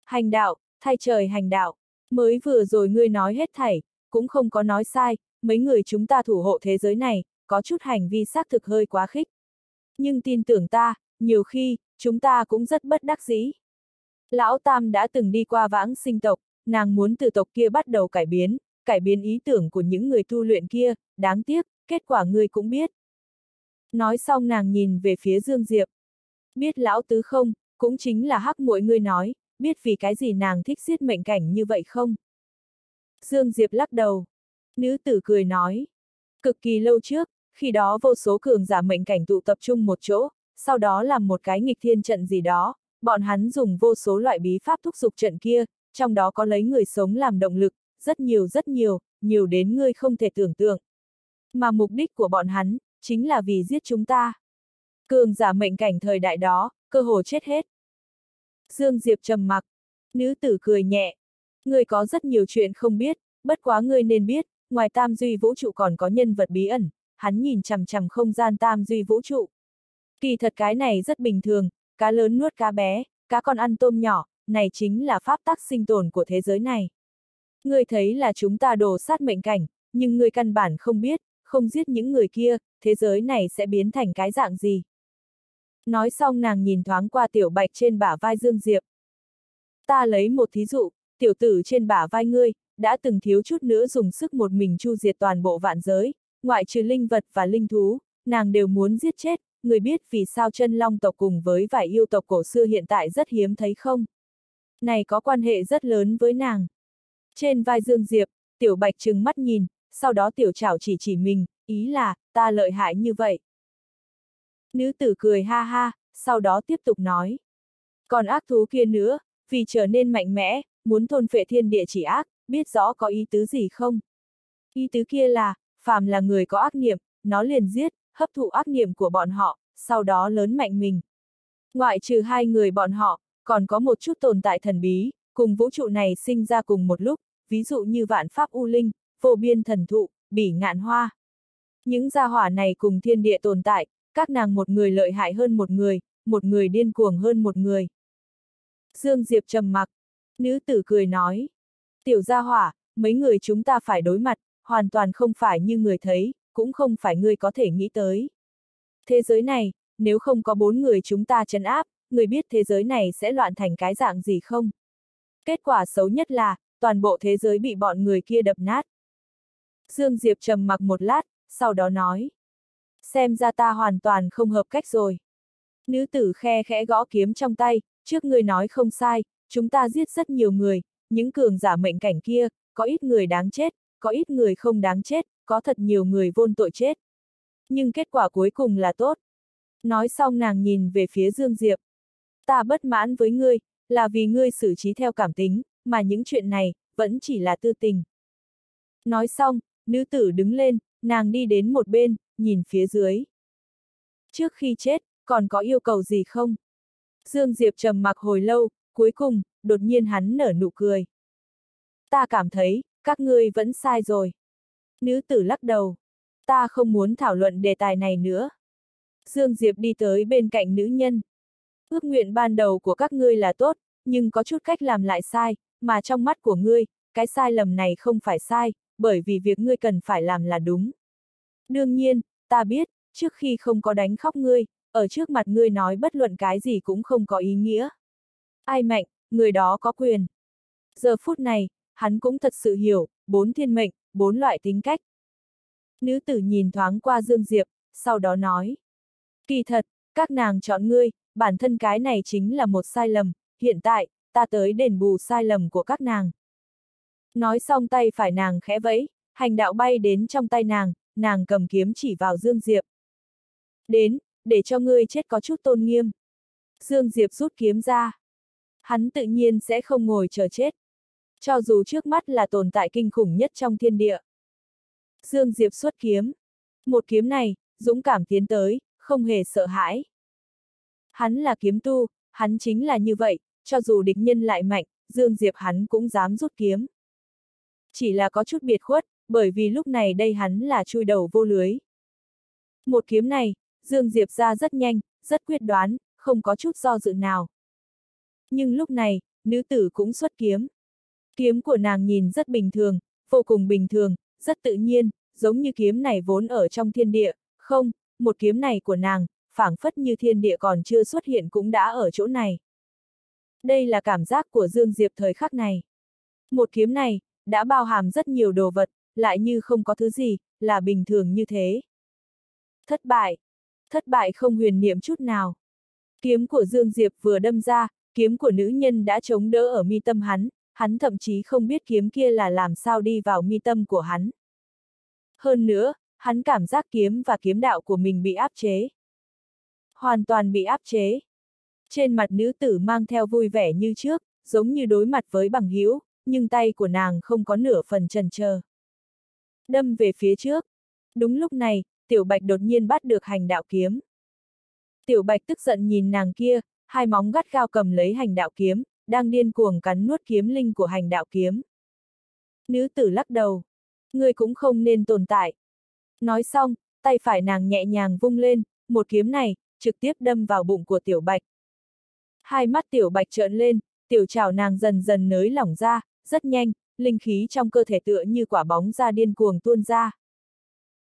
Hành đạo, thay trời hành đạo. Mới vừa rồi ngươi nói hết thảy, cũng không có nói sai, mấy người chúng ta thủ hộ thế giới này, có chút hành vi xác thực hơi quá khích. Nhưng tin tưởng ta, nhiều khi, chúng ta cũng rất bất đắc dĩ. Lão Tam đã từng đi qua vãng sinh tộc, nàng muốn từ tộc kia bắt đầu cải biến, cải biến ý tưởng của những người tu luyện kia, đáng tiếc, kết quả ngươi cũng biết. Nói xong nàng nhìn về phía Dương Diệp. Biết lão tứ không, cũng chính là hắc muội ngươi nói, biết vì cái gì nàng thích giết mệnh cảnh như vậy không? Dương Diệp lắc đầu. Nữ tử cười nói. Cực kỳ lâu trước, khi đó vô số cường giả mệnh cảnh tụ tập trung một chỗ, sau đó làm một cái nghịch thiên trận gì đó, bọn hắn dùng vô số loại bí pháp thúc giục trận kia, trong đó có lấy người sống làm động lực, rất nhiều rất nhiều, nhiều đến ngươi không thể tưởng tượng. Mà mục đích của bọn hắn, chính là vì giết chúng ta. Cường giả mệnh cảnh thời đại đó, cơ hồ chết hết. Dương Diệp trầm mặc, nữ tử cười nhẹ. Ngươi có rất nhiều chuyện không biết, bất quá ngươi nên biết, ngoài tam duy vũ trụ còn có nhân vật bí ẩn, hắn nhìn chằm chằm không gian tam duy vũ trụ. Kỳ thật cái này rất bình thường, cá lớn nuốt cá bé, cá con ăn tôm nhỏ, này chính là pháp tắc sinh tồn của thế giới này. Ngươi thấy là chúng ta đổ sát mệnh cảnh, nhưng ngươi căn bản không biết, không giết những người kia, thế giới này sẽ biến thành cái dạng gì. Nói xong nàng nhìn thoáng qua tiểu bạch trên bả vai Dương Diệp. Ta lấy một thí dụ, tiểu tử trên bả vai ngươi, đã từng thiếu chút nữa dùng sức một mình chu diệt toàn bộ vạn giới, ngoại trừ linh vật và linh thú, nàng đều muốn giết chết, người biết vì sao chân long tộc cùng với vài yêu tộc cổ xưa hiện tại rất hiếm thấy không? Này có quan hệ rất lớn với nàng. Trên vai Dương Diệp, tiểu bạch trừng mắt nhìn, sau đó tiểu trảo chỉ chỉ mình, ý là, ta lợi hại như vậy. Nữ tử cười ha ha, sau đó tiếp tục nói. Còn ác thú kia nữa, vì trở nên mạnh mẽ, muốn thôn phệ thiên địa chỉ ác, biết rõ có ý tứ gì không? Ý tứ kia là, phàm là người có ác niệm, nó liền giết, hấp thụ ác niệm của bọn họ, sau đó lớn mạnh mình. Ngoại trừ hai người bọn họ, còn có một chút tồn tại thần bí, cùng vũ trụ này sinh ra cùng một lúc, ví dụ như vạn pháp u linh, vô biên thần thụ, bỉ ngạn hoa. Những gia hỏa này cùng thiên địa tồn tại, các nàng một người lợi hại hơn một người, một người điên cuồng hơn một người. Dương Diệp trầm mặc, nữ tử cười nói. Tiểu gia hỏa, mấy người chúng ta phải đối mặt, hoàn toàn không phải như người thấy, cũng không phải người có thể nghĩ tới. Thế giới này, nếu không có bốn người chúng ta chấn áp, người biết thế giới này sẽ loạn thành cái dạng gì không? Kết quả xấu nhất là, toàn bộ thế giới bị bọn người kia đập nát. Dương Diệp trầm mặc một lát, sau đó nói. Xem ra ta hoàn toàn không hợp cách rồi. Nữ tử khe khẽ gõ kiếm trong tay, trước người nói không sai, chúng ta giết rất nhiều người, những cường giả mệnh cảnh kia, có ít người đáng chết, có ít người không đáng chết, có thật nhiều người vôn tội chết. Nhưng kết quả cuối cùng là tốt. Nói xong nàng nhìn về phía Dương Diệp. Ta bất mãn với ngươi, là vì ngươi xử trí theo cảm tính, mà những chuyện này, vẫn chỉ là tư tình. Nói xong, nữ tử đứng lên, nàng đi đến một bên, nhìn phía dưới. Trước khi chết, còn có yêu cầu gì không? Dương Diệp trầm mặc hồi lâu, cuối cùng, đột nhiên hắn nở nụ cười. Ta cảm thấy, các ngươi vẫn sai rồi. Nữ tử lắc đầu. Ta không muốn thảo luận đề tài này nữa. Dương Diệp đi tới bên cạnh nữ nhân. Ước nguyện ban đầu của các ngươi là tốt, nhưng có chút cách làm lại sai, mà trong mắt của ngươi, cái sai lầm này không phải sai, bởi vì việc ngươi cần phải làm là đúng. Đương nhiên, ta biết, trước khi không có đánh khóc ngươi, ở trước mặt ngươi nói bất luận cái gì cũng không có ý nghĩa. Ai mạnh, người đó có quyền. Giờ phút này, hắn cũng thật sự hiểu, bốn thiên mệnh, bốn loại tính cách. Nữ tử nhìn thoáng qua Dương Diệp, sau đó nói. Kỳ thật, các nàng chọn ngươi, bản thân cái này chính là một sai lầm, hiện tại, ta tới đền bù sai lầm của các nàng. Nói xong tay phải nàng khẽ vẫy, hành đạo bay đến trong tay nàng, nàng cầm kiếm chỉ vào Dương Diệp. Đến, để cho ngươi chết có chút tôn nghiêm. Dương Diệp rút kiếm ra. Hắn tự nhiên sẽ không ngồi chờ chết. Cho dù trước mắt là tồn tại kinh khủng nhất trong thiên địa. Dương Diệp xuất kiếm. Một kiếm này, dũng cảm tiến tới, không hề sợ hãi. Hắn là kiếm tu, hắn chính là như vậy, cho dù địch nhân lại mạnh, Dương Diệp hắn cũng dám rút kiếm. Chỉ là có chút biệt khuất, bởi vì lúc này đây hắn là chui đầu vô lưới. Một kiếm này, Dương Diệp ra rất nhanh, rất quyết đoán, không có chút do dự nào. Nhưng lúc này, nữ tử cũng xuất kiếm. Kiếm của nàng nhìn rất bình thường, vô cùng bình thường, rất tự nhiên, giống như kiếm này vốn ở trong thiên địa, không, một kiếm này của nàng, phảng phất như thiên địa còn chưa xuất hiện cũng đã ở chỗ này. Đây là cảm giác của Dương Diệp thời khắc này. Một kiếm này, đã bao hàm rất nhiều đồ vật, lại như không có thứ gì, là bình thường như thế. Thất bại. Thất bại không huyền niệm chút nào. Kiếm của Dương Diệp vừa đâm ra, kiếm của nữ nhân đã chống đỡ ở mi tâm hắn, hắn thậm chí không biết kiếm kia là làm sao đi vào mi tâm của hắn. Hơn nữa, hắn cảm giác kiếm và kiếm đạo của mình bị áp chế. Hoàn toàn bị áp chế. Trên mặt nữ tử mang theo vui vẻ như trước, giống như đối mặt với bằng hữu, nhưng tay của nàng không có nửa phần trần chờ. Đâm về phía trước. Đúng lúc này, Tiểu Bạch đột nhiên bắt được hành đạo kiếm. Tiểu Bạch tức giận nhìn nàng kia, hai móng gắt gao cầm lấy hành đạo kiếm, đang điên cuồng cắn nuốt kiếm linh của hành đạo kiếm. Nữ tử lắc đầu. Ngươi cũng không nên tồn tại. Nói xong, tay phải nàng nhẹ nhàng vung lên, một kiếm này, trực tiếp đâm vào bụng của tiểu bạch. Hai mắt tiểu bạch trợn lên, tiểu trào nàng dần dần nới lỏng ra, rất nhanh, linh khí trong cơ thể tựa như quả bóng ra điên cuồng tuôn ra.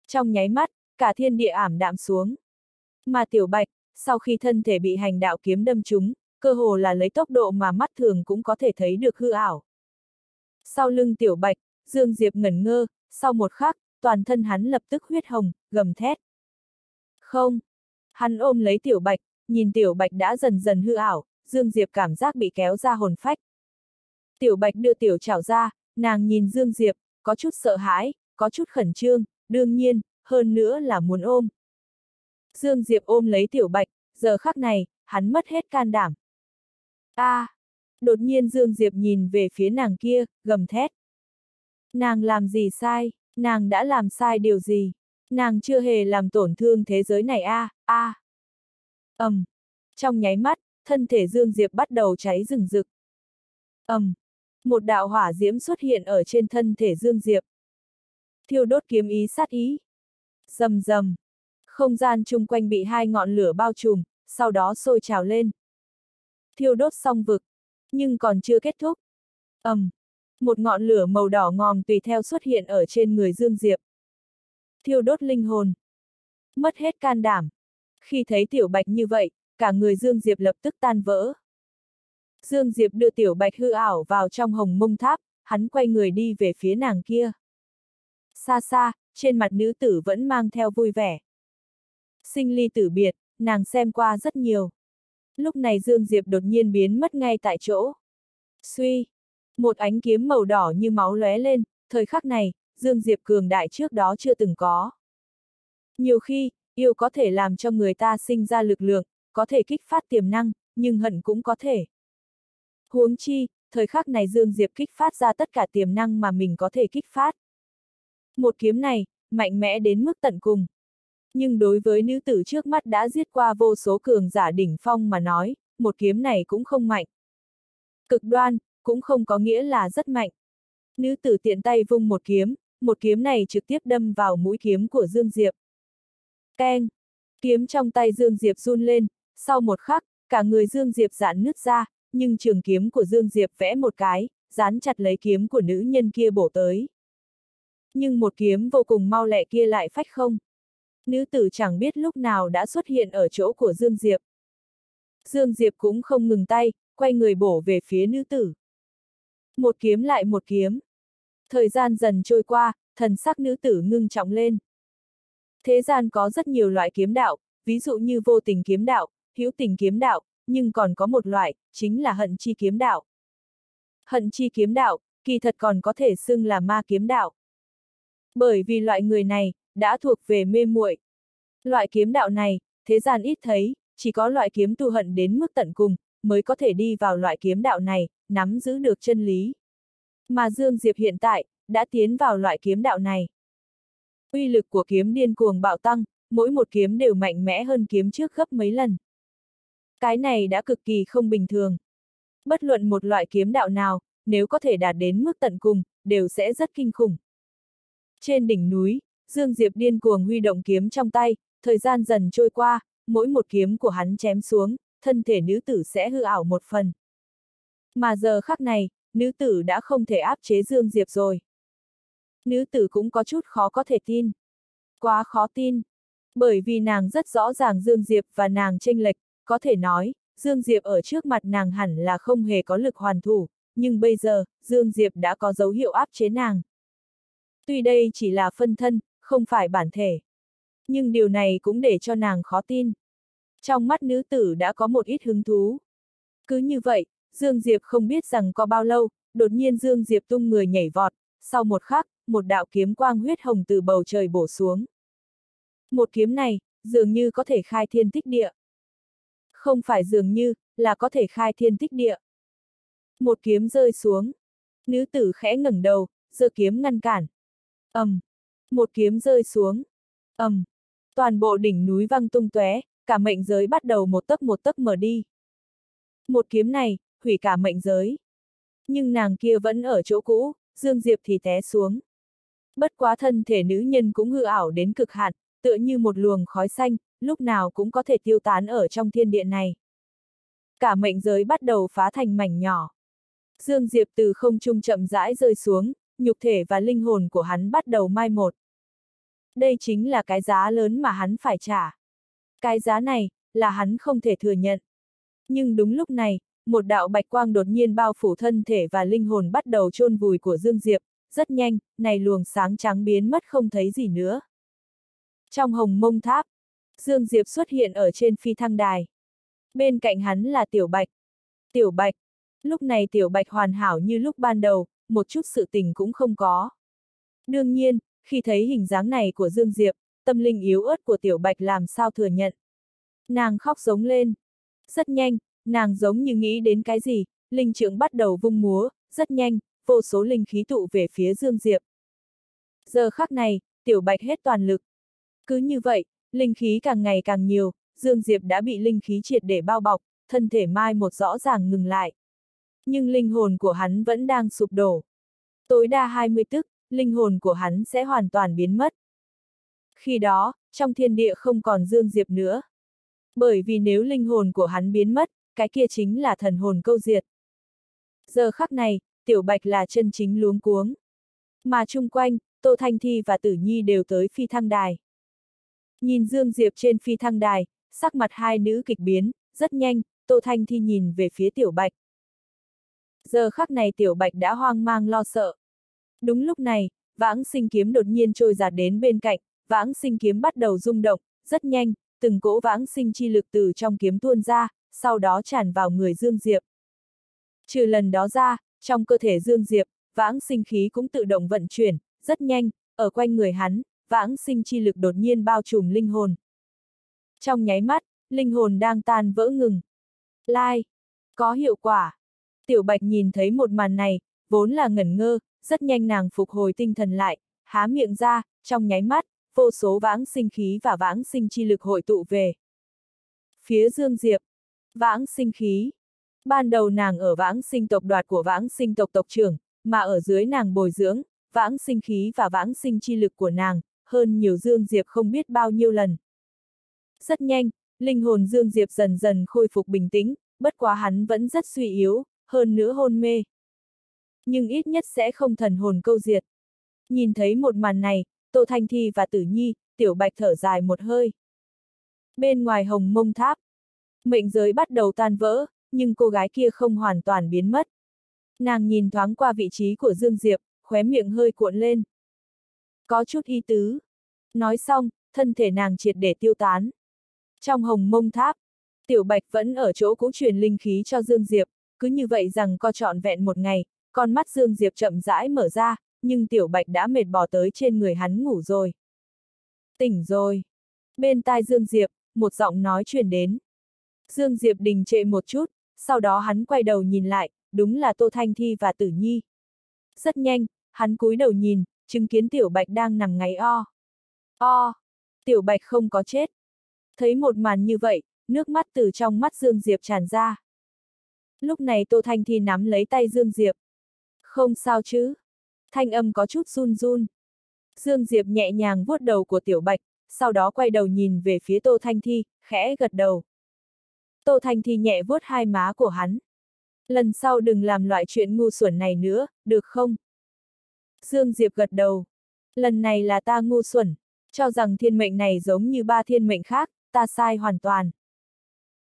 Trong nháy mắt, cả thiên địa ảm đạm xuống. Mà tiểu bạch, sau khi thân thể bị hành đạo kiếm đâm trúng, cơ hồ là lấy tốc độ mà mắt thường cũng có thể thấy được hư ảo. Sau lưng tiểu bạch, Dương Diệp ngẩn ngơ, sau một khắc, toàn thân hắn lập tức huyết hồng, gầm thét. Không! Hắn ôm lấy tiểu bạch, nhìn tiểu bạch đã dần dần hư ảo, Dương Diệp cảm giác bị kéo ra hồn phách. Tiểu bạch đưa tiểu chảo ra, nàng nhìn Dương Diệp, có chút sợ hãi, có chút khẩn trương, đương nhiên, hơn nữa là muốn ôm. Dương Diệp ôm lấy tiểu bạch, giờ khắc này, hắn mất hết can đảm. a à, Đột nhiên Dương Diệp nhìn về phía nàng kia, gầm thét. Nàng làm gì sai, nàng đã làm sai điều gì? Nàng chưa hề làm tổn thương thế giới này a a. À. ầm, um. trong nháy mắt, thân thể Dương Diệp bắt đầu cháy rừng rực. ầm, um một đạo hỏa diễm xuất hiện ở trên thân thể Dương Diệp. Thiêu đốt kiếm ý sát ý. Dầm dầm, không gian chung quanh bị hai ngọn lửa bao trùm, sau đó sôi trào lên. Thiêu đốt xong vực, nhưng còn chưa kết thúc. ầm, um, một ngọn lửa màu đỏ ngòm tùy theo xuất hiện ở trên người Dương Diệp. Thiêu đốt linh hồn. Mất hết can đảm. Khi thấy Tiểu Bạch như vậy, cả người Dương Diệp lập tức tan vỡ. Dương Diệp đưa Tiểu Bạch hư ảo vào trong hồng mông tháp, hắn quay người đi về phía nàng kia. Xa xa, trên mặt nữ tử vẫn mang theo vui vẻ. Sinh ly tử biệt, nàng xem qua rất nhiều. Lúc này Dương Diệp đột nhiên biến mất ngay tại chỗ. Suy! Một ánh kiếm màu đỏ như máu lóe lên, thời khắc này, Dương Diệp cường đại trước đó chưa từng có. Nhiều khi, yêu có thể làm cho người ta sinh ra lực lượng, có thể kích phát tiềm năng, nhưng hận cũng có thể. Huống chi, thời khắc này Dương Diệp kích phát ra tất cả tiềm năng mà mình có thể kích phát. Một kiếm này, mạnh mẽ đến mức tận cùng. Nhưng đối với nữ tử trước mắt đã giết qua vô số cường giả đỉnh phong mà nói, một kiếm này cũng không mạnh. Cực đoan, cũng không có nghĩa là rất mạnh. Nữ tử tiện tay vung một kiếm, một kiếm này trực tiếp đâm vào mũi kiếm của Dương Diệp. Keng! Kiếm trong tay Dương Diệp run lên, sau một khắc, cả người Dương Diệp giãn nứt ra, nhưng trường kiếm của Dương Diệp vẽ một cái, dán chặt lấy kiếm của nữ nhân kia bổ tới. Nhưng một kiếm vô cùng mau lẹ kia lại phách không. Nữ tử chẳng biết lúc nào đã xuất hiện ở chỗ của Dương Diệp. Dương Diệp cũng không ngừng tay, quay người bổ về phía nữ tử. Một kiếm lại một kiếm. Thời gian dần trôi qua, thần sắc nữ tử ngưng trọng lên. Thế gian có rất nhiều loại kiếm đạo, ví dụ như vô tình kiếm đạo, hữu tình kiếm đạo, nhưng còn có một loại, chính là hận chi kiếm đạo. Hận chi kiếm đạo, kỳ thật còn có thể xưng là ma kiếm đạo. Bởi vì loại người này, đã thuộc về mê muội. Loại kiếm đạo này, thế gian ít thấy, chỉ có loại kiếm tu hận đến mức tận cùng, mới có thể đi vào loại kiếm đạo này, nắm giữ được chân lý. Mà Dương Diệp hiện tại, đã tiến vào loại kiếm đạo này. Uy lực của kiếm điên cuồng bạo tăng, mỗi một kiếm đều mạnh mẽ hơn kiếm trước gấp mấy lần. Cái này đã cực kỳ không bình thường. Bất luận một loại kiếm đạo nào, nếu có thể đạt đến mức tận cùng, đều sẽ rất kinh khủng. Trên đỉnh núi, Dương Diệp điên cuồng huy động kiếm trong tay, thời gian dần trôi qua, mỗi một kiếm của hắn chém xuống, thân thể nữ tử sẽ hư ảo một phần. Mà giờ khắc này, nữ tử đã không thể áp chế Dương Diệp rồi. Nữ tử cũng có chút khó có thể tin. Quá khó tin. Bởi vì nàng rất rõ ràng Dương Diệp và nàng tranh lệch, có thể nói, Dương Diệp ở trước mặt nàng hẳn là không hề có lực hoàn thủ, nhưng bây giờ, Dương Diệp đã có dấu hiệu áp chế nàng. Tuy đây chỉ là phân thân, không phải bản thể. Nhưng điều này cũng để cho nàng khó tin. Trong mắt nữ tử đã có một ít hứng thú. Cứ như vậy, Dương Diệp không biết rằng có bao lâu, đột nhiên Dương Diệp tung người nhảy vọt, sau một khắc, một đạo kiếm quang huyết hồng từ bầu trời bổ xuống. Một kiếm này, dường như có thể khai thiên tích địa. Không phải dường như, là có thể khai thiên tích địa. Một kiếm rơi xuống. Nữ tử khẽ ngẩng đầu, giơ kiếm ngăn cản. ầm, um, Một kiếm rơi xuống. ầm, um, Toàn bộ đỉnh núi văng tung tóe, cả mệnh giới bắt đầu một tấc một tấc mở đi. Một kiếm này, hủy cả mệnh giới. Nhưng nàng kia vẫn ở chỗ cũ, Dương Diệp thì té xuống. Bất quá thân thể nữ nhân cũng hư ảo đến cực hạn, tựa như một luồng khói xanh, lúc nào cũng có thể tiêu tán ở trong thiên địa này. Cả mệnh giới bắt đầu phá thành mảnh nhỏ. Dương Diệp từ không trung chậm rãi rơi xuống, nhục thể và linh hồn của hắn bắt đầu mai một. Đây chính là cái giá lớn mà hắn phải trả. Cái giá này, là hắn không thể thừa nhận. Nhưng đúng lúc này, một đạo bạch quang đột nhiên bao phủ thân thể và linh hồn bắt đầu chôn vùi của Dương Diệp, rất nhanh, này luồng sáng trắng biến mất không thấy gì nữa. Trong hồng mông tháp, Dương Diệp xuất hiện ở trên phi thăng đài. Bên cạnh hắn là Tiểu Bạch. Tiểu Bạch. Lúc này Tiểu Bạch hoàn hảo như lúc ban đầu, một chút sự tình cũng không có. Đương nhiên, khi thấy hình dáng này của Dương Diệp, tâm linh yếu ớt của Tiểu Bạch làm sao thừa nhận. Nàng khóc giống lên. Rất nhanh, nàng giống như nghĩ đến cái gì, linh trưởng bắt đầu vung múa, rất nhanh, vô số linh khí tụ về phía Dương Diệp. Giờ khắc này, Tiểu Bạch hết toàn lực. Cứ như vậy, linh khí càng ngày càng nhiều, Dương Diệp đã bị linh khí triệt để bao bọc, thân thể mai một rõ ràng ngừng lại. Nhưng linh hồn của hắn vẫn đang sụp đổ. Tối đa 20 tức, linh hồn của hắn sẽ hoàn toàn biến mất. Khi đó, trong thiên địa không còn Dương Diệp nữa. Bởi vì nếu linh hồn của hắn biến mất, cái kia chính là thần hồn câu diệt. Giờ khắc này, Tiểu Bạch là chân chính luống cuống. Mà chung quanh, Tô Thanh Thi và Tử Nhi đều tới phi thăng đài. Nhìn Dương Diệp trên phi thăng đài, sắc mặt hai nữ kịch biến, rất nhanh, Tô Thanh Thi nhìn về phía Tiểu Bạch. Giờ khắc này Tiểu Bạch đã hoang mang lo sợ. Đúng lúc này, vãng sinh kiếm đột nhiên trôi giạt đến bên cạnh, vãng sinh kiếm bắt đầu rung động, rất nhanh, từng cỗ vãng sinh chi lực từ trong kiếm tuôn ra, sau đó tràn vào người Dương Diệp. Trừ lần đó ra, trong cơ thể Dương Diệp, vãng sinh khí cũng tự động vận chuyển, rất nhanh, ở quanh người hắn, vãng sinh chi lực đột nhiên bao trùm linh hồn. Trong nháy mắt, linh hồn đang tan vỡ ngừng. Lai, có hiệu quả. Tiểu Bạch nhìn thấy một màn này, vốn là ngẩn ngơ, rất nhanh nàng phục hồi tinh thần lại, há miệng ra, trong nháy mắt, vô số vãng sinh khí và vãng sinh chi lực hội tụ về. Phía Dương Diệp, vãng sinh khí. Ban đầu nàng ở vãng sinh tộc đoạt của vãng sinh tộc tộc trưởng, mà ở dưới nàng bồi dưỡng, vãng sinh khí và vãng sinh chi lực của nàng, hơn nhiều Dương Diệp không biết bao nhiêu lần. Rất nhanh, linh hồn Dương Diệp dần dần khôi phục bình tĩnh, bất quá hắn vẫn rất suy yếu, hơn nữa hôn mê. Nhưng ít nhất sẽ không thần hồn câu diệt. Nhìn thấy một màn này, Tô Thanh Thi và Tử Nhi, Tiểu Bạch thở dài một hơi. Bên ngoài hồng mông tháp, mệnh giới bắt đầu tan vỡ, nhưng cô gái kia không hoàn toàn biến mất. Nàng nhìn thoáng qua vị trí của Dương Diệp, khóe miệng hơi cuộn lên. Có chút y tứ. Nói xong, thân thể nàng triệt để tiêu tán. Trong hồng mông tháp, Tiểu Bạch vẫn ở chỗ cũ truyền linh khí cho Dương Diệp, cứ như vậy rằng co trọn vẹn một ngày, con mắt Dương Diệp chậm rãi mở ra, nhưng Tiểu Bạch đã mệt bò tới trên người hắn ngủ rồi. Tỉnh rồi. Bên tai Dương Diệp, một giọng nói truyền đến. Dương Diệp đình trệ một chút, sau đó hắn quay đầu nhìn lại, đúng là Tô Thanh Thi và Tử Nhi. Rất nhanh, hắn cúi đầu nhìn, chứng kiến Tiểu Bạch đang nằm ngáy o. O! Tiểu Bạch không có chết. Thấy một màn như vậy, nước mắt từ trong mắt Dương Diệp tràn ra. Lúc này Tô Thanh Thi nắm lấy tay Dương Diệp. Không sao chứ. Thanh âm có chút run run. Dương Diệp nhẹ nhàng vuốt đầu của Tiểu Bạch, sau đó quay đầu nhìn về phía Tô Thanh Thi, khẽ gật đầu. Tô Thanh Thi nhẹ vuốt hai má của hắn. Lần sau đừng làm loại chuyện ngu xuẩn này nữa, được không? Dương Diệp gật đầu. Lần này là ta ngu xuẩn, cho rằng thiên mệnh này giống như ba thiên mệnh khác, ta sai hoàn toàn.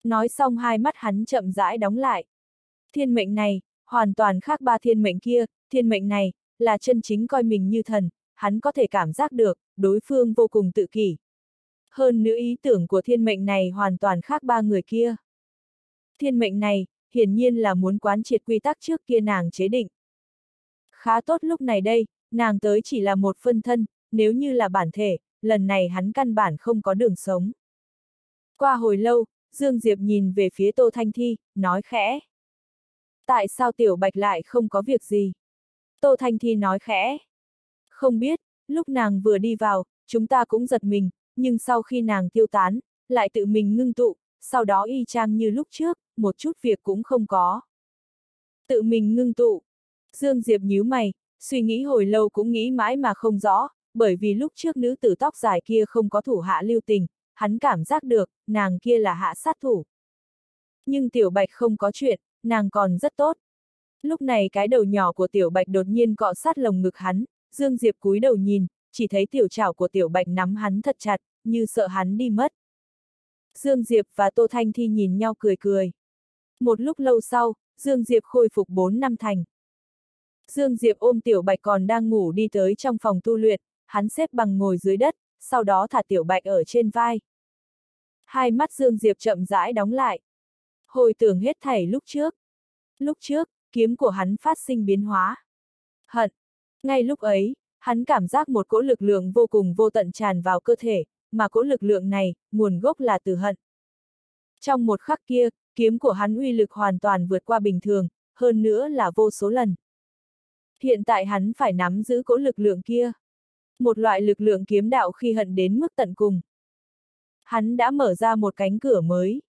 Nói xong hai mắt hắn chậm rãi đóng lại. Thiên mệnh này, hoàn toàn khác ba thiên mệnh kia, thiên mệnh này, là chân chính coi mình như thần, hắn có thể cảm giác được, đối phương vô cùng tự kỷ. Hơn nữa ý tưởng của thiên mệnh này hoàn toàn khác ba người kia. Thiên mệnh này, hiển nhiên là muốn quán triệt quy tắc trước kia nàng chế định. Khá tốt lúc này đây, nàng tới chỉ là một phân thân, nếu như là bản thể, lần này hắn căn bản không có đường sống. Qua hồi lâu, Dương Diệp nhìn về phía Tô Thanh Thi, nói khẽ. Tại sao Tiểu Bạch lại không có việc gì? Tô Thanh Thi nói khẽ. Không biết, lúc nàng vừa đi vào, chúng ta cũng giật mình, nhưng sau khi nàng tiêu tán, lại tự mình ngưng tụ, sau đó y chang như lúc trước, một chút việc cũng không có. Tự mình ngưng tụ. Dương Diệp nhíu mày, suy nghĩ hồi lâu cũng nghĩ mãi mà không rõ, bởi vì lúc trước nữ tử tóc dài kia không có thủ hạ lưu tình, hắn cảm giác được, nàng kia là hạ sát thủ. Nhưng Tiểu Bạch không có chuyện, nàng còn rất tốt. Lúc này cái đầu nhỏ của Tiểu Bạch đột nhiên cọ sát lồng ngực hắn, Dương Diệp cúi đầu nhìn, chỉ thấy tiểu trảo của Tiểu Bạch nắm hắn thật chặt, như sợ hắn đi mất. Dương Diệp và Tô Thanh Thi nhìn nhau cười cười. Một lúc lâu sau, Dương Diệp khôi phục bốn năm thành. Dương Diệp ôm Tiểu Bạch còn đang ngủ đi tới trong phòng tu luyện, hắn xếp bằng ngồi dưới đất, sau đó thả Tiểu Bạch ở trên vai. Hai mắt Dương Diệp chậm rãi đóng lại. Hồi tưởng hết thảy lúc trước. Lúc trước, kiếm của hắn phát sinh biến hóa. Hận. Ngay lúc ấy, hắn cảm giác một cỗ lực lượng vô cùng vô tận tràn vào cơ thể, mà cỗ lực lượng này, nguồn gốc là từ hận. Trong một khắc kia, kiếm của hắn uy lực hoàn toàn vượt qua bình thường, hơn nữa là vô số lần. Hiện tại hắn phải nắm giữ cỗ lực lượng kia. Một loại lực lượng kiếm đạo khi hận đến mức tận cùng. Hắn đã mở ra một cánh cửa mới.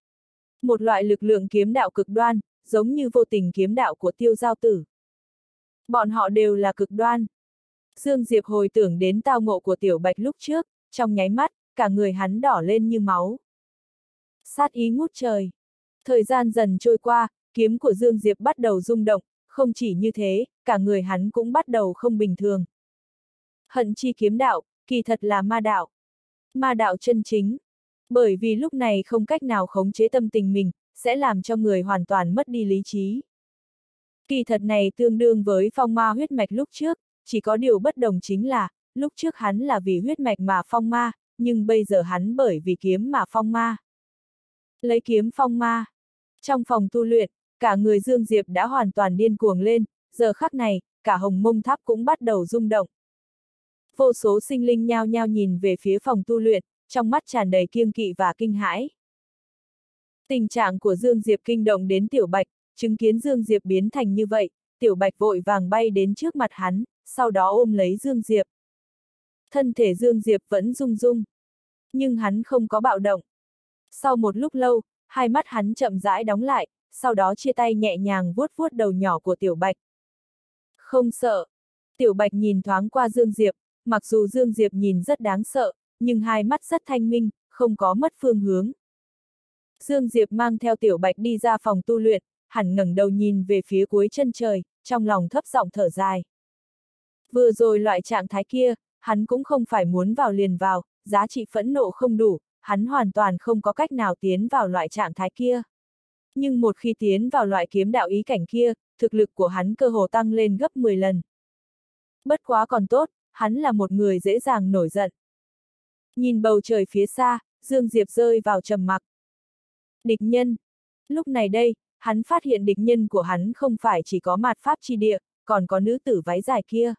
Một loại lực lượng kiếm đạo cực đoan, giống như vô tình kiếm đạo của tiêu giao tử. Bọn họ đều là cực đoan. Dương Diệp hồi tưởng đến tao ngộ của tiểu bạch lúc trước, trong nháy mắt, cả người hắn đỏ lên như máu. Sát ý ngút trời. Thời gian dần trôi qua, kiếm của Dương Diệp bắt đầu rung động, không chỉ như thế, cả người hắn cũng bắt đầu không bình thường. Hận chi kiếm đạo, kỳ thật là ma đạo. Ma đạo chân chính. Bởi vì lúc này không cách nào khống chế tâm tình mình, sẽ làm cho người hoàn toàn mất đi lý trí. Kỳ thật này tương đương với phong ma huyết mạch lúc trước, chỉ có điều bất đồng chính là, lúc trước hắn là vì huyết mạch mà phong ma, nhưng bây giờ hắn bởi vì kiếm mà phong ma. Lấy kiếm phong ma. Trong phòng tu luyện, cả người Dương Diệp đã hoàn toàn điên cuồng lên, giờ khắc này, cả hồng mông tháp cũng bắt đầu rung động. Vô số sinh linh nhao nhao nhìn về phía phòng tu luyện, trong mắt tràn đầy kiêng kỵ và kinh hãi. Tình trạng của Dương Diệp kinh động đến Tiểu Bạch, chứng kiến Dương Diệp biến thành như vậy, Tiểu Bạch vội vàng bay đến trước mặt hắn, sau đó ôm lấy Dương Diệp. Thân thể Dương Diệp vẫn rung rung. Nhưng hắn không có bạo động. Sau một lúc lâu, hai mắt hắn chậm rãi đóng lại, sau đó chia tay nhẹ nhàng vuốt vuốt đầu nhỏ của Tiểu Bạch. Không sợ. Tiểu Bạch nhìn thoáng qua Dương Diệp, mặc dù Dương Diệp nhìn rất đáng sợ, nhưng hai mắt rất thanh minh, không có mất phương hướng. Dương Diệp mang theo Tiểu Bạch đi ra phòng tu luyện, hẳn ngẩng đầu nhìn về phía cuối chân trời, trong lòng thấp giọng thở dài. Vừa rồi loại trạng thái kia, hắn cũng không phải muốn vào liền vào, giá trị phẫn nộ không đủ, hắn hoàn toàn không có cách nào tiến vào loại trạng thái kia. Nhưng một khi tiến vào loại kiếm đạo ý cảnh kia, thực lực của hắn cơ hồ tăng lên gấp 10 lần. Bất quá còn tốt, hắn là một người dễ dàng nổi giận. Nhìn bầu trời phía xa, Dương Diệp rơi vào trầm mặc. Địch nhân. Lúc này đây, hắn phát hiện địch nhân của hắn không phải chỉ có mạt pháp chi địa, còn có nữ tử váy dài kia.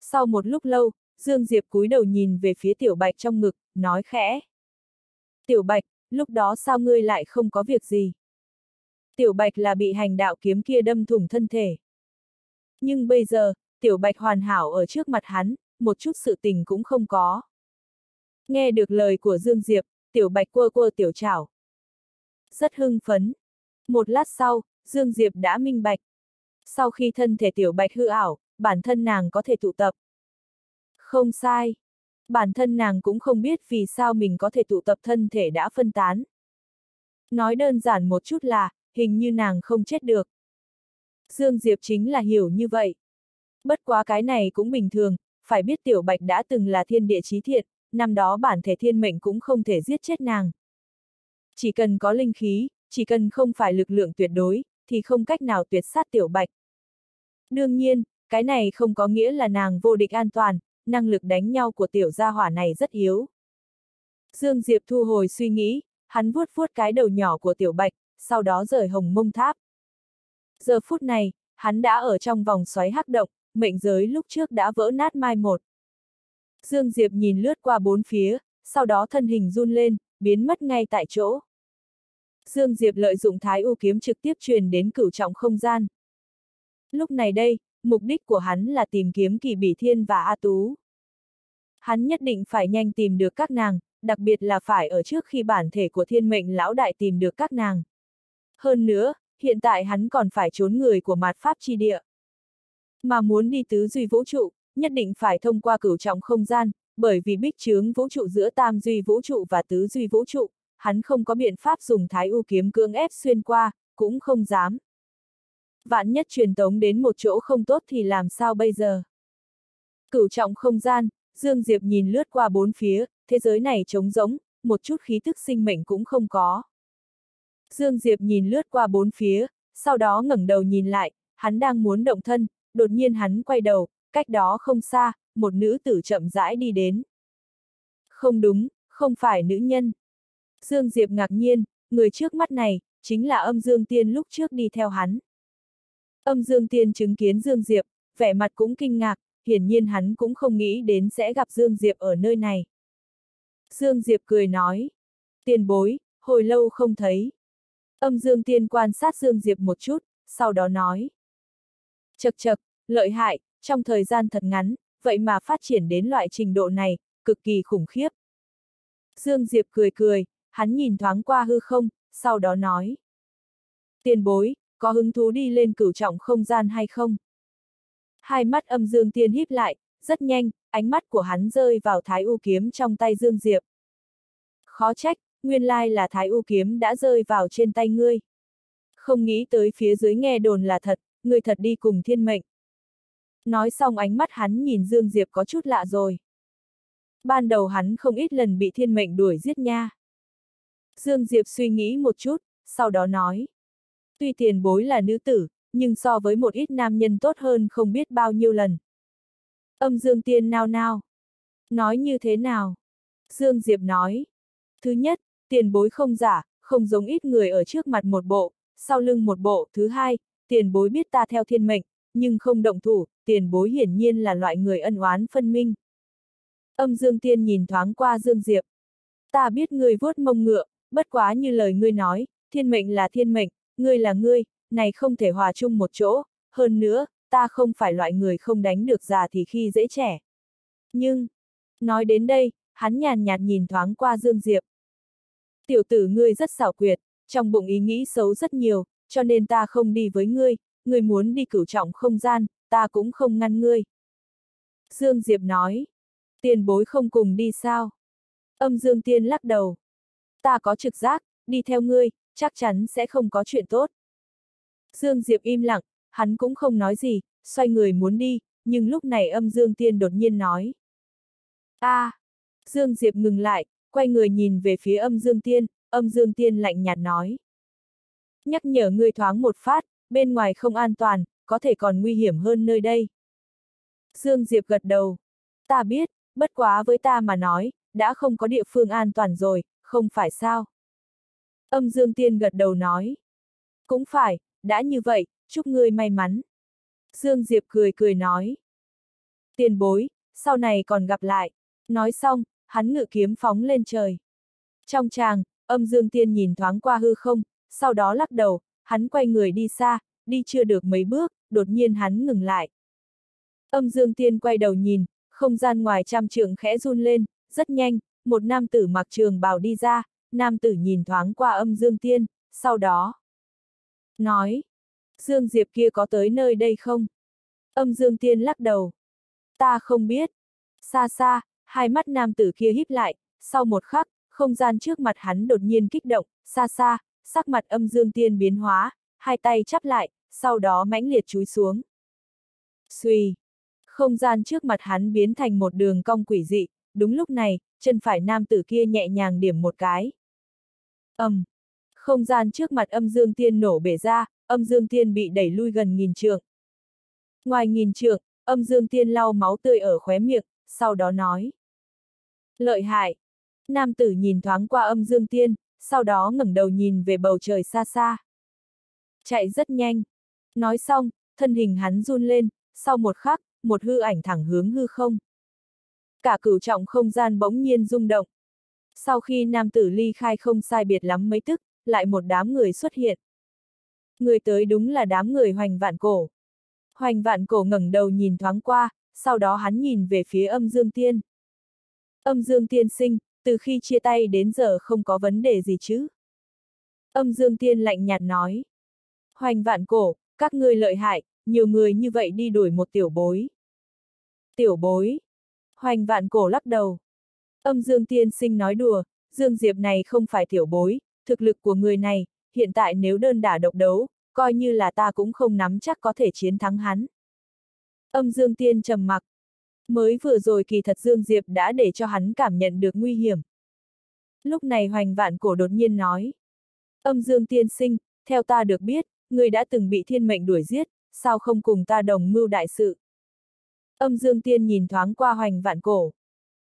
Sau một lúc lâu, Dương Diệp cúi đầu nhìn về phía Tiểu Bạch trong ngực, nói khẽ. Tiểu Bạch, lúc đó sao ngươi lại không có việc gì? Tiểu Bạch là bị hành đạo kiếm kia đâm thủng thân thể. Nhưng bây giờ, Tiểu Bạch hoàn hảo ở trước mặt hắn, một chút sự tình cũng không có. Nghe được lời của Dương Diệp, Tiểu Bạch quơ quơ Tiểu Chảo. Rất hưng phấn. Một lát sau, Dương Diệp đã minh bạch. Sau khi thân thể Tiểu Bạch hư ảo, bản thân nàng có thể tụ tập. Không sai. Bản thân nàng cũng không biết vì sao mình có thể tụ tập thân thể đã phân tán. Nói đơn giản một chút là, hình như nàng không chết được. Dương Diệp chính là hiểu như vậy. Bất quá cái này cũng bình thường, phải biết Tiểu Bạch đã từng là thiên địa trí thiện, năm đó bản thể thiên mệnh cũng không thể giết chết nàng. Chỉ cần có linh khí, chỉ cần không phải lực lượng tuyệt đối, thì không cách nào tuyệt sát Tiểu Bạch. Đương nhiên, cái này không có nghĩa là nàng vô địch an toàn, năng lực đánh nhau của tiểu gia hỏa này rất yếu. Dương Diệp thu hồi suy nghĩ, hắn vuốt vuốt cái đầu nhỏ của tiểu bạch, sau đó rời hồng mông tháp. Giờ phút này, hắn đã ở trong vòng xoáy hắc động, mệnh giới lúc trước đã vỡ nát mai một. Dương Diệp nhìn lướt qua bốn phía, sau đó thân hình run lên, biến mất ngay tại chỗ. Dương Diệp lợi dụng thái u kiếm trực tiếp truyền đến cửu trọng không gian. Lúc này đây, mục đích của hắn là tìm kiếm kỳ bỉ thiên và A Tú. Hắn nhất định phải nhanh tìm được các nàng, đặc biệt là phải ở trước khi bản thể của thiên mệnh lão đại tìm được các nàng. Hơn nữa, hiện tại hắn còn phải trốn người của mạt pháp chi địa. Mà muốn đi tứ duy vũ trụ, nhất định phải thông qua cửu trọng không gian, bởi vì bích chướng vũ trụ giữa tam duy vũ trụ và tứ duy vũ trụ, hắn không có biện pháp dùng thái u kiếm cương ép xuyên qua, cũng không dám. Vạn nhất truyền tống đến một chỗ không tốt thì làm sao bây giờ? Cửu trọng không gian, Dương Diệp nhìn lướt qua bốn phía, thế giới này trống rỗng, một chút khí thức sinh mệnh cũng không có. Dương Diệp nhìn lướt qua bốn phía, sau đó ngẩng đầu nhìn lại, hắn đang muốn động thân, đột nhiên hắn quay đầu, cách đó không xa, một nữ tử chậm rãi đi đến. Không đúng, không phải nữ nhân. Dương Diệp ngạc nhiên, người trước mắt này, chính là âm Dương Tiên lúc trước đi theo hắn. Âm Dương Tiên chứng kiến Dương Diệp, vẻ mặt cũng kinh ngạc, hiển nhiên hắn cũng không nghĩ đến sẽ gặp Dương Diệp ở nơi này. Dương Diệp cười nói, tiền bối, hồi lâu không thấy. Âm Dương Tiên quan sát Dương Diệp một chút, sau đó nói. Chật chật, lợi hại, trong thời gian thật ngắn, vậy mà phát triển đến loại trình độ này, cực kỳ khủng khiếp. Dương Diệp cười cười, hắn nhìn thoáng qua hư không, sau đó nói. Tiền bối, có hứng thú đi lên cửu trọng không gian hay không? Hai mắt âm dương tiên híp lại, rất nhanh, ánh mắt của hắn rơi vào thái u kiếm trong tay Dương Diệp. Khó trách, nguyên lai là thái u kiếm đã rơi vào trên tay ngươi. Không nghĩ tới phía dưới nghe đồn là thật, ngươi thật đi cùng thiên mệnh. Nói xong ánh mắt hắn nhìn Dương Diệp có chút lạ rồi. Ban đầu hắn không ít lần bị thiên mệnh đuổi giết nha. Dương Diệp suy nghĩ một chút, sau đó nói. Tuy tiền bối là nữ tử, nhưng so với một ít nam nhân tốt hơn không biết bao nhiêu lần. Âm Dương Tiên nao nao. Nói như thế nào? Dương Diệp nói. Thứ nhất, tiền bối không giả, không giống ít người ở trước mặt một bộ, sau lưng một bộ. Thứ hai, tiền bối biết ta theo thiên mệnh, nhưng không động thủ, tiền bối hiển nhiên là loại người ân oán phân minh. Âm Dương Tiên nhìn thoáng qua Dương Diệp. Ta biết ngươi vuốt mông ngựa, bất quá như lời ngươi nói, thiên mệnh là thiên mệnh, ngươi là ngươi, này không thể hòa chung một chỗ, hơn nữa, ta không phải loại người không đánh được già thì khi dễ trẻ. Nhưng, Nói đến đây, hắn nhàn nhạt nhìn thoáng qua Dương Diệp. Tiểu tử ngươi rất xảo quyệt, trong bụng ý nghĩ xấu rất nhiều, cho nên ta không đi với ngươi, ngươi muốn đi cửu trọng không gian, ta cũng không ngăn ngươi. Dương Diệp nói, tiền bối không cùng đi sao? Âm Dương Tiên lắc đầu. Ta có trực giác, đi theo ngươi, chắc chắn sẽ không có chuyện tốt. Dương Diệp im lặng, hắn cũng không nói gì, xoay người muốn đi, nhưng lúc này âm Dương Tiên đột nhiên nói. a à, Dương Diệp ngừng lại, quay người nhìn về phía âm Dương Tiên, âm Dương Tiên lạnh nhạt nói. Nhắc nhở ngươi thoáng một phát, bên ngoài không an toàn, có thể còn nguy hiểm hơn nơi đây. Dương Diệp gật đầu. Ta biết, bất quá với ta mà nói, đã không có địa phương an toàn rồi, không phải sao? Âm Dương Tiên gật đầu nói. Cũng phải, đã như vậy, chúc ngươi may mắn. Dương Diệp cười cười nói. Tiền bối, sau này còn gặp lại. Nói xong, hắn ngự kiếm phóng lên trời. Trong tràng, âm Dương Tiên nhìn thoáng qua hư không, sau đó lắc đầu, hắn quay người đi xa, đi chưa được mấy bước, đột nhiên hắn ngừng lại. Âm Dương Tiên quay đầu nhìn, không gian ngoài trăm trường khẽ run lên, rất nhanh, một nam tử mặc trường bào đi ra, nam tử nhìn thoáng qua âm Dương Tiên, sau đó nói, Dương Diệp kia có tới nơi đây không? Âm Dương Tiên lắc đầu. Ta không biết. Xa xa, hai mắt nam tử kia híp lại, sau một khắc, không gian trước mặt hắn đột nhiên kích động, xa xa, sắc mặt âm Dương Tiên biến hóa, hai tay chắp lại, sau đó mãnh liệt chúi xuống. Xuy! Không gian trước mặt hắn biến thành một đường cong quỷ dị, đúng lúc này, chân phải nam tử kia nhẹ nhàng điểm một cái. Âm! Um. Không gian trước mặt âm dương tiên nổ bể ra, âm dương tiên bị đẩy lui gần nghìn trượng. Ngoài nghìn trượng, âm dương tiên lau máu tươi ở khóe miệng, sau đó nói. Lợi hại! Nam tử nhìn thoáng qua âm dương tiên, sau đó ngẩng đầu nhìn về bầu trời xa xa. Chạy rất nhanh. Nói xong, thân hình hắn run lên, sau một khắc, một hư ảnh thẳng hướng hư không. Cả cửu trọng không gian bỗng nhiên rung động. Sau khi nam tử ly khai không sai biệt lắm mấy tức, lại một đám người xuất hiện. Người tới đúng là đám người hoành vạn cổ. Hoành vạn cổ ngẩng đầu nhìn thoáng qua, sau đó hắn nhìn về phía âm dương tiên. Âm dương tiên sinh, từ khi chia tay đến giờ không có vấn đề gì chứ? Âm dương tiên lạnh nhạt nói. Hoành vạn cổ, các ngươi lợi hại, nhiều người như vậy đi đuổi một tiểu bối. Tiểu bối. Hoành vạn cổ lắc đầu. Âm dương tiên sinh nói đùa, dương diệp này không phải tiểu bối, thực lực của người này, hiện tại nếu đơn đả độc đấu, coi như là ta cũng không nắm chắc có thể chiến thắng hắn. Âm dương tiên trầm mặc. Mới vừa rồi kỳ thật Dương Diệp đã để cho hắn cảm nhận được nguy hiểm. Lúc này hoành vạn cổ đột nhiên nói. Âm dương tiên sinh, theo ta được biết, người đã từng bị thiên mệnh đuổi giết, sao không cùng ta đồng mưu đại sự? Âm dương tiên nhìn thoáng qua hoành vạn cổ.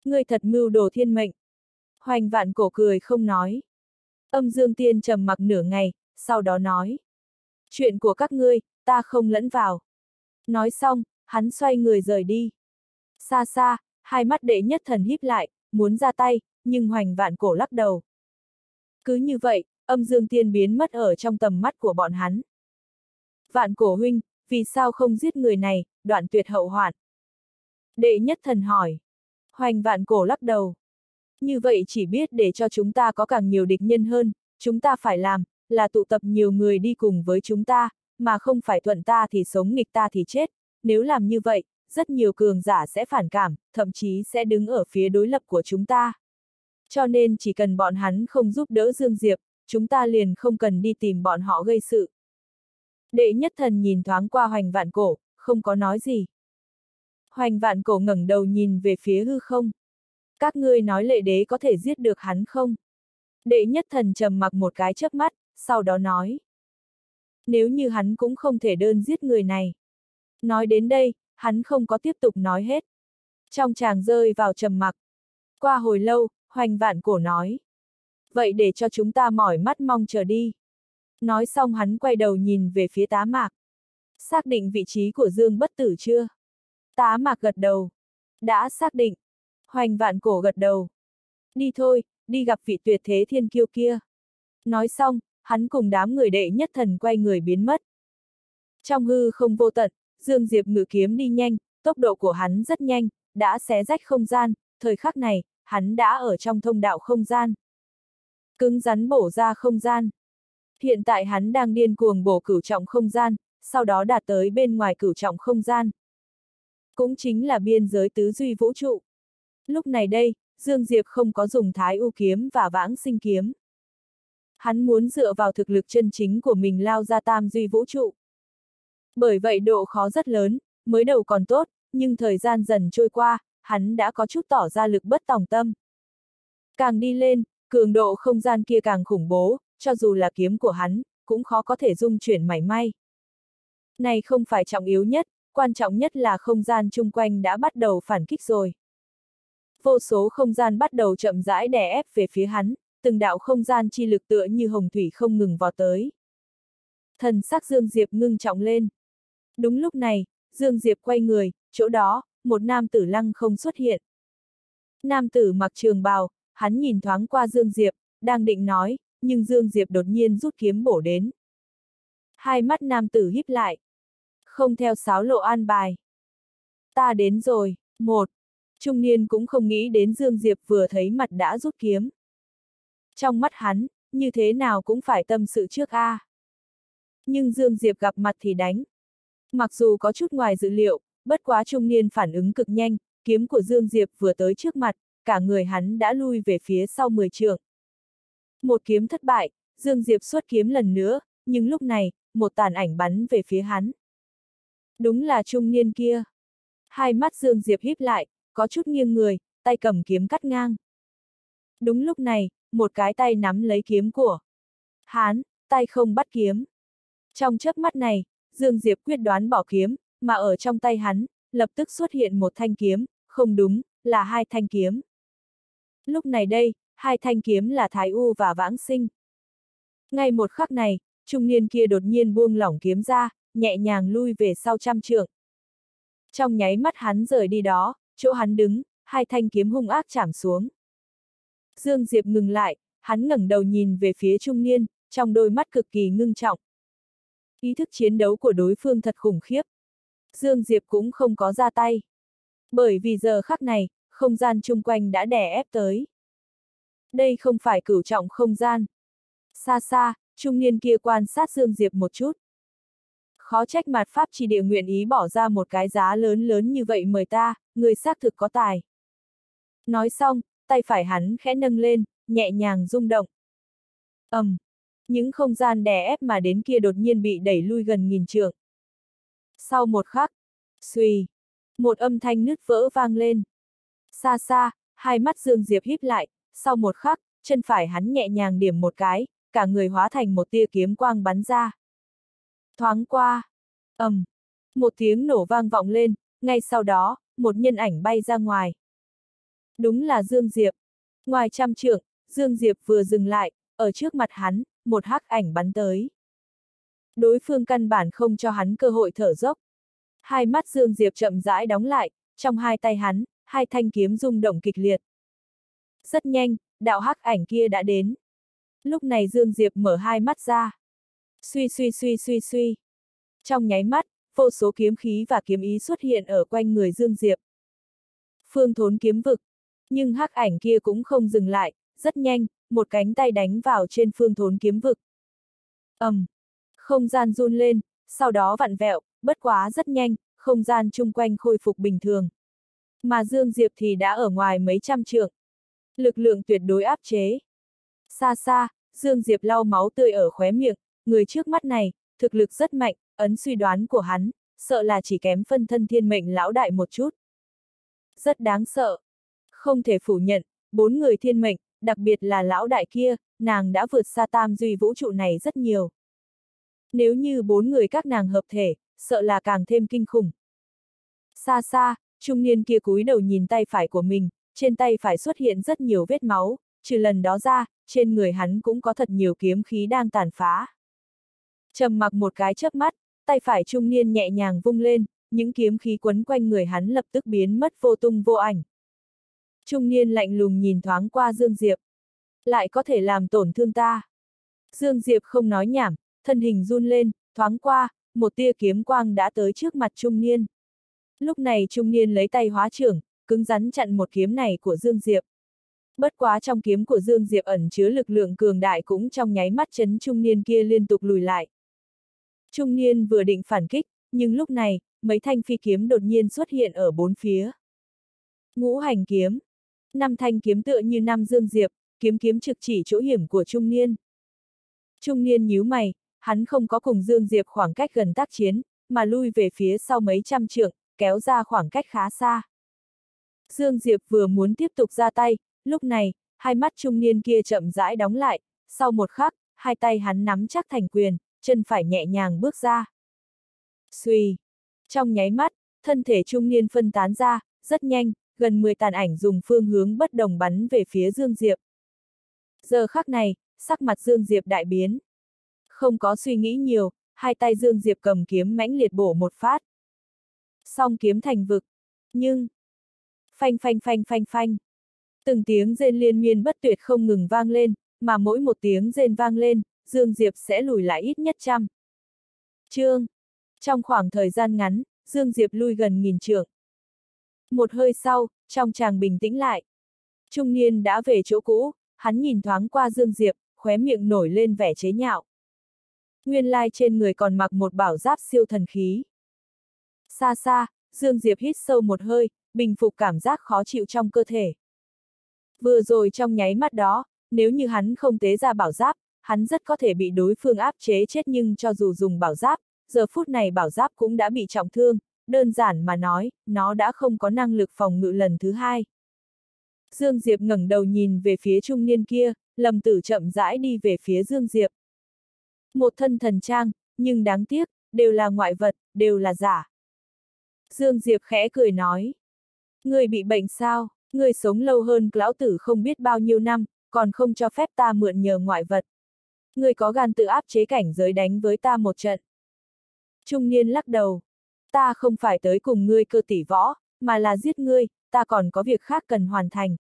Người thật mưu đồ thiên mệnh. Hoành vạn cổ cười không nói. Âm dương tiên trầm mặc nửa ngày, sau đó nói. Chuyện của các ngươi, ta không lẫn vào. Nói xong, hắn xoay người rời đi. Xa xa, hai mắt đệ nhất thần híp lại, muốn ra tay, nhưng hoành vạn cổ lắc đầu. Cứ như vậy, âm dương tiên biến mất ở trong tầm mắt của bọn hắn. Vạn cổ huynh, vì sao không giết người này, đoạn tuyệt hậu hoạn? Đệ nhất thần hỏi. Hoành vạn cổ lắc đầu. Như vậy chỉ biết để cho chúng ta có càng nhiều địch nhân hơn, chúng ta phải làm, là tụ tập nhiều người đi cùng với chúng ta, mà không phải thuận ta thì sống nghịch ta thì chết. Nếu làm như vậy, rất nhiều cường giả sẽ phản cảm, thậm chí sẽ đứng ở phía đối lập của chúng ta. Cho nên chỉ cần bọn hắn không giúp đỡ Dương Diệp, chúng ta liền không cần đi tìm bọn họ gây sự. Đệ nhất thần nhìn thoáng qua hoành vạn cổ, không có nói gì. Hoành vạn cổ ngẩng đầu nhìn về phía hư không. Các ngươi nói lệ đế có thể giết được hắn không? Đệ nhất thần trầm mặc một cái chớp mắt, sau đó nói. Nếu như hắn cũng không thể đơn giết người này. Nói đến đây, hắn không có tiếp tục nói hết. Trong chàng rơi vào trầm mặc. Qua hồi lâu, hoành vạn cổ nói. Vậy để cho chúng ta mỏi mắt mong chờ đi. Nói xong hắn quay đầu nhìn về phía tá mạc. Xác định vị trí của Dương bất tử chưa? Tá mạc gật đầu. Đã xác định. Hoành vạn cổ gật đầu. Đi thôi, đi gặp vị tuyệt thế thiên kiêu kia. Nói xong, hắn cùng đám người đệ nhất thần quay người biến mất. Trong hư không vô tận, Dương Diệp ngự kiếm đi nhanh, tốc độ của hắn rất nhanh, đã xé rách không gian, thời khắc này, hắn đã ở trong thông đạo không gian. Cứng rắn bổ ra không gian. Hiện tại hắn đang điên cuồng bổ cửu trọng không gian, sau đó đạt tới bên ngoài cửu trọng không gian. Cũng chính là biên giới tứ duy vũ trụ. Lúc này đây, Dương Diệp không có dùng thái u kiếm và vãng sinh kiếm. Hắn muốn dựa vào thực lực chân chính của mình lao ra tam duy vũ trụ. Bởi vậy độ khó rất lớn, mới đầu còn tốt, nhưng thời gian dần trôi qua, hắn đã có chút tỏ ra lực bất tòng tâm. Càng đi lên, cường độ không gian kia càng khủng bố, cho dù là kiếm của hắn, cũng khó có thể dung chuyển mảy may. Này không phải trọng yếu nhất, quan trọng nhất là không gian chung quanh đã bắt đầu phản kích rồi. Vô số không gian bắt đầu chậm rãi đè ép về phía hắn, từng đạo không gian chi lực tựa như hồng thủy không ngừng vào tới. Thần sắc Dương Diệp ngưng trọng lên. Đúng lúc này, Dương Diệp quay người, chỗ đó, một nam tử lăng không xuất hiện. Nam tử mặc trường bào, hắn nhìn thoáng qua Dương Diệp, đang định nói, nhưng Dương Diệp đột nhiên rút kiếm bổ đến. Hai mắt nam tử híp lại. Không theo sáo lộ an bài. Ta đến rồi, một. Trung niên cũng không nghĩ đến Dương Diệp vừa thấy mặt đã rút kiếm. Trong mắt hắn, như thế nào cũng phải tâm sự trước a. À. Nhưng Dương Diệp gặp mặt thì đánh. Mặc dù có chút ngoài dự liệu, bất quá trung niên phản ứng cực nhanh, kiếm của Dương Diệp vừa tới trước mặt, cả người hắn đã lui về phía sau 10 trường. Một kiếm thất bại, Dương Diệp xuất kiếm lần nữa, nhưng lúc này, một tàn ảnh bắn về phía hắn. Đúng là trung niên kia. Hai mắt Dương Diệp híp lại, có chút nghiêng người, tay cầm kiếm cắt ngang. Đúng lúc này, một cái tay nắm lấy kiếm của. Hán, tay không bắt kiếm. Trong chớp mắt này, Dương Diệp quyết đoán bỏ kiếm, mà ở trong tay hắn, lập tức xuất hiện một thanh kiếm, không đúng, là hai thanh kiếm. Lúc này đây, hai thanh kiếm là Thái U và Vãng Sinh. Ngay một khắc này, trung niên kia đột nhiên buông lỏng kiếm ra, nhẹ nhàng lui về sau trăm trượng. Trong nháy mắt hắn rời đi đó, chỗ hắn đứng, hai thanh kiếm hung ác chạm xuống. Dương Diệp ngừng lại, hắn ngẩng đầu nhìn về phía trung niên, trong đôi mắt cực kỳ ngưng trọng. Ý thức chiến đấu của đối phương thật khủng khiếp. Dương Diệp cũng không có ra tay. Bởi vì giờ khắc này, không gian chung quanh đã đè ép tới. Đây không phải cửu trọng không gian. Xa xa, trung niên kia quan sát Dương Diệp một chút. Khó trách mặt Pháp chỉ địa nguyện ý bỏ ra một cái giá lớn lớn như vậy mời ta, người xác thực có tài. Nói xong, tay phải hắn khẽ nâng lên, nhẹ nhàng rung động. ầm, um, những không gian đè ép mà đến kia đột nhiên bị đẩy lui gần nghìn trượng. Sau một khắc, suy, một âm thanh nứt vỡ vang lên. Xa xa, hai mắt Dương Diệp híp lại, sau một khắc, chân phải hắn nhẹ nhàng điểm một cái, cả người hóa thành một tia kiếm quang bắn ra. Thoáng qua, ầm, um, một tiếng nổ vang vọng lên, ngay sau đó, một nhân ảnh bay ra ngoài. Đúng là Dương Diệp. Ngoài trăm trượng, Dương Diệp vừa dừng lại, ở trước mặt hắn, một hắc ảnh bắn tới. Đối phương căn bản không cho hắn cơ hội thở dốc. Hai mắt Dương Diệp chậm rãi đóng lại, trong hai tay hắn, hai thanh kiếm rung động kịch liệt. Rất nhanh, đạo hắc ảnh kia đã đến. Lúc này Dương Diệp mở hai mắt ra. Suy suy suy suy suy. Trong nháy mắt, vô số kiếm khí và kiếm ý xuất hiện ở quanh người Dương Diệp. Phương thốn kiếm vực. Nhưng hắc ảnh kia cũng không dừng lại, rất nhanh, một cánh tay đánh vào trên phương thốn kiếm vực. ầm, um, không gian run lên, sau đó vặn vẹo, bất quá rất nhanh, không gian chung quanh khôi phục bình thường. Mà Dương Diệp thì đã ở ngoài mấy trăm trượng. Lực lượng tuyệt đối áp chế. Xa xa, Dương Diệp lau máu tươi ở khóe miệng, người trước mắt này, thực lực rất mạnh, ấn suy đoán của hắn, sợ là chỉ kém phân thân thiên mệnh lão đại một chút. Rất đáng sợ. Không thể phủ nhận, bốn người thiên mệnh, đặc biệt là lão đại kia, nàng đã vượt xa tam duy vũ trụ này rất nhiều. Nếu như bốn người các nàng hợp thể, sợ là càng thêm kinh khủng. Xa xa, trung niên kia cúi đầu nhìn tay phải của mình, trên tay phải xuất hiện rất nhiều vết máu, trừ lần đó ra, trên người hắn cũng có thật nhiều kiếm khí đang tàn phá. Trầm mặc một cái chớp mắt, tay phải trung niên nhẹ nhàng vung lên, những kiếm khí quấn quanh người hắn lập tức biến mất vô tung vô ảnh. Trung niên lạnh lùng nhìn thoáng qua Dương Diệp. Lại có thể làm tổn thương ta. Dương Diệp không nói nhảm, thân hình run lên, thoáng qua, một tia kiếm quang đã tới trước mặt trung niên. Lúc này trung niên lấy tay hóa trưởng, cứng rắn chặn một kiếm này của Dương Diệp. Bất quá trong kiếm của Dương Diệp ẩn chứa lực lượng cường đại cũng trong nháy mắt chấn trung niên kia liên tục lùi lại. Trung niên vừa định phản kích, nhưng lúc này, mấy thanh phi kiếm đột nhiên xuất hiện ở bốn phía. Ngũ hành kiếm. Năm thanh kiếm tựa như năm Dương Diệp, kiếm kiếm trực chỉ chỗ hiểm của trung niên. Trung niên nhíu mày, hắn không có cùng Dương Diệp khoảng cách gần tác chiến, mà lui về phía sau mấy trăm trượng, kéo ra khoảng cách khá xa. Dương Diệp vừa muốn tiếp tục ra tay, lúc này, hai mắt trung niên kia chậm rãi đóng lại, sau một khắc, hai tay hắn nắm chắc thành quyền, chân phải nhẹ nhàng bước ra. Xuy! Trong nháy mắt, thân thể trung niên phân tán ra, rất nhanh, gần 10 tàn ảnh dùng phương hướng bất đồng bắn về phía Dương Diệp. Giờ khắc này, sắc mặt Dương Diệp đại biến. Không có suy nghĩ nhiều, hai tay Dương Diệp cầm kiếm mãnh liệt bổ một phát. Song kiếm thành vực. Nhưng... Phanh phanh phanh phanh phanh. Từng tiếng rên liên miên bất tuyệt không ngừng vang lên, mà mỗi một tiếng rên vang lên, Dương Diệp sẽ lùi lại ít nhất trăm. Trương. Trong khoảng thời gian ngắn, Dương Diệp lui gần nghìn trượng. Một hơi sau, trong chàng bình tĩnh lại. Trung niên đã về chỗ cũ, hắn nhìn thoáng qua Dương Diệp, khóe miệng nổi lên vẻ chế nhạo. Nguyên lai trên người còn mặc một bảo giáp siêu thần khí. Xa xa, Dương Diệp hít sâu một hơi, bình phục cảm giác khó chịu trong cơ thể. Vừa rồi trong nháy mắt đó, nếu như hắn không tế ra bảo giáp, hắn rất có thể bị đối phương áp chế chết nhưng cho dù dùng bảo giáp, giờ phút này bảo giáp cũng đã bị trọng thương, đơn giản mà nói, nó đã không có năng lực phòng ngự lần thứ hai. Dương Diệp ngẩng đầu nhìn về phía trung niên kia, lầm tử chậm rãi đi về phía Dương Diệp. Một thân thần trang, nhưng đáng tiếc, đều là ngoại vật, đều là giả. Dương Diệp khẽ cười nói. Người bị bệnh sao, người sống lâu hơn lão tử không biết bao nhiêu năm, còn không cho phép ta mượn nhờ ngoại vật. Người có gan tự áp chế cảnh giới đánh với ta một trận. Trung niên lắc đầu. Ta không phải tới cùng ngươi cơ tỷ võ, mà là giết ngươi, ta còn có việc khác cần hoàn thành.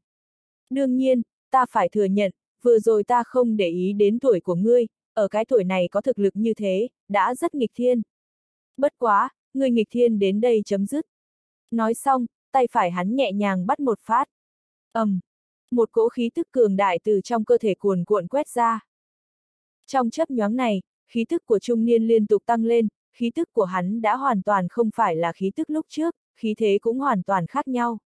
Đương nhiên, ta phải thừa nhận, vừa rồi ta không để ý đến tuổi của ngươi, ở cái tuổi này có thực lực như thế, đã rất nghịch thiên. Bất quá, ngươi nghịch thiên đến đây chấm dứt. Nói xong, tay phải hắn nhẹ nhàng bắt một phát. ầm, um, một cỗ khí tức cường đại từ trong cơ thể cuồn cuộn quét ra. Trong chấp nhoáng này, khí tức của trung niên liên tục tăng lên, khí tức của hắn đã hoàn toàn không phải là khí tức lúc trước, khí thế cũng hoàn toàn khác nhau.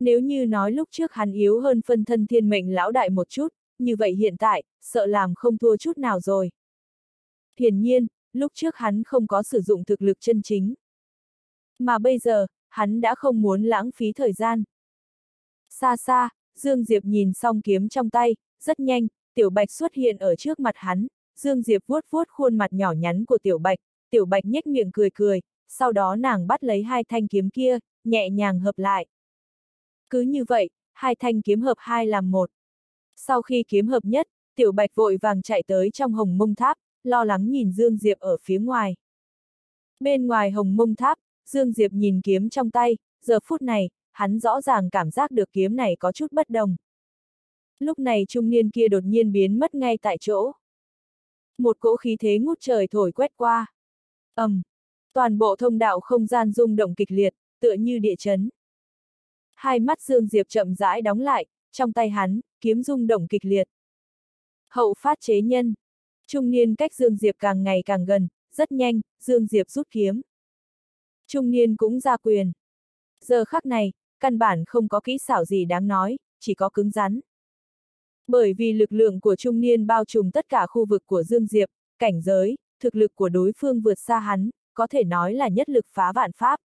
Nếu như nói lúc trước hắn yếu hơn phân thân thiên mệnh lão đại một chút, như vậy hiện tại, sợ làm không thua chút nào rồi. Hiển nhiên, lúc trước hắn không có sử dụng thực lực chân chính. Mà bây giờ, hắn đã không muốn lãng phí thời gian. Xa xa, Dương Diệp nhìn xong kiếm trong tay, rất nhanh, Tiểu Bạch xuất hiện ở trước mặt hắn, Dương Diệp vuốt vuốt khuôn mặt nhỏ nhắn của Tiểu Bạch, Tiểu Bạch nhếch miệng cười cười, sau đó nàng bắt lấy hai thanh kiếm kia, nhẹ nhàng hợp lại. Cứ như vậy, hai thanh kiếm hợp hai làm một. Sau khi kiếm hợp nhất, Tiểu Bạch vội vàng chạy tới trong hồng mông tháp, lo lắng nhìn Dương Diệp ở phía ngoài. Bên ngoài hồng mông tháp, Dương Diệp nhìn kiếm trong tay, giờ phút này, hắn rõ ràng cảm giác được kiếm này có chút bất đồng. Lúc này trung niên kia đột nhiên biến mất ngay tại chỗ. Một cỗ khí thế ngút trời thổi quét qua ầm, um, toàn bộ thông đạo không gian rung động kịch liệt, tựa như địa chấn. Hai mắt Dương Diệp chậm rãi đóng lại, trong tay hắn, kiếm rung động kịch liệt. Hậu phát chế nhân. Trung niên cách Dương Diệp càng ngày càng gần, rất nhanh, Dương Diệp rút kiếm. Trung niên cũng ra quyền. Giờ khắc này, căn bản không có kỹ xảo gì đáng nói, chỉ có cứng rắn. Bởi vì lực lượng của trung niên bao trùm tất cả khu vực của Dương Diệp, cảnh giới, thực lực của đối phương vượt xa hắn, có thể nói là nhất lực phá vạn pháp.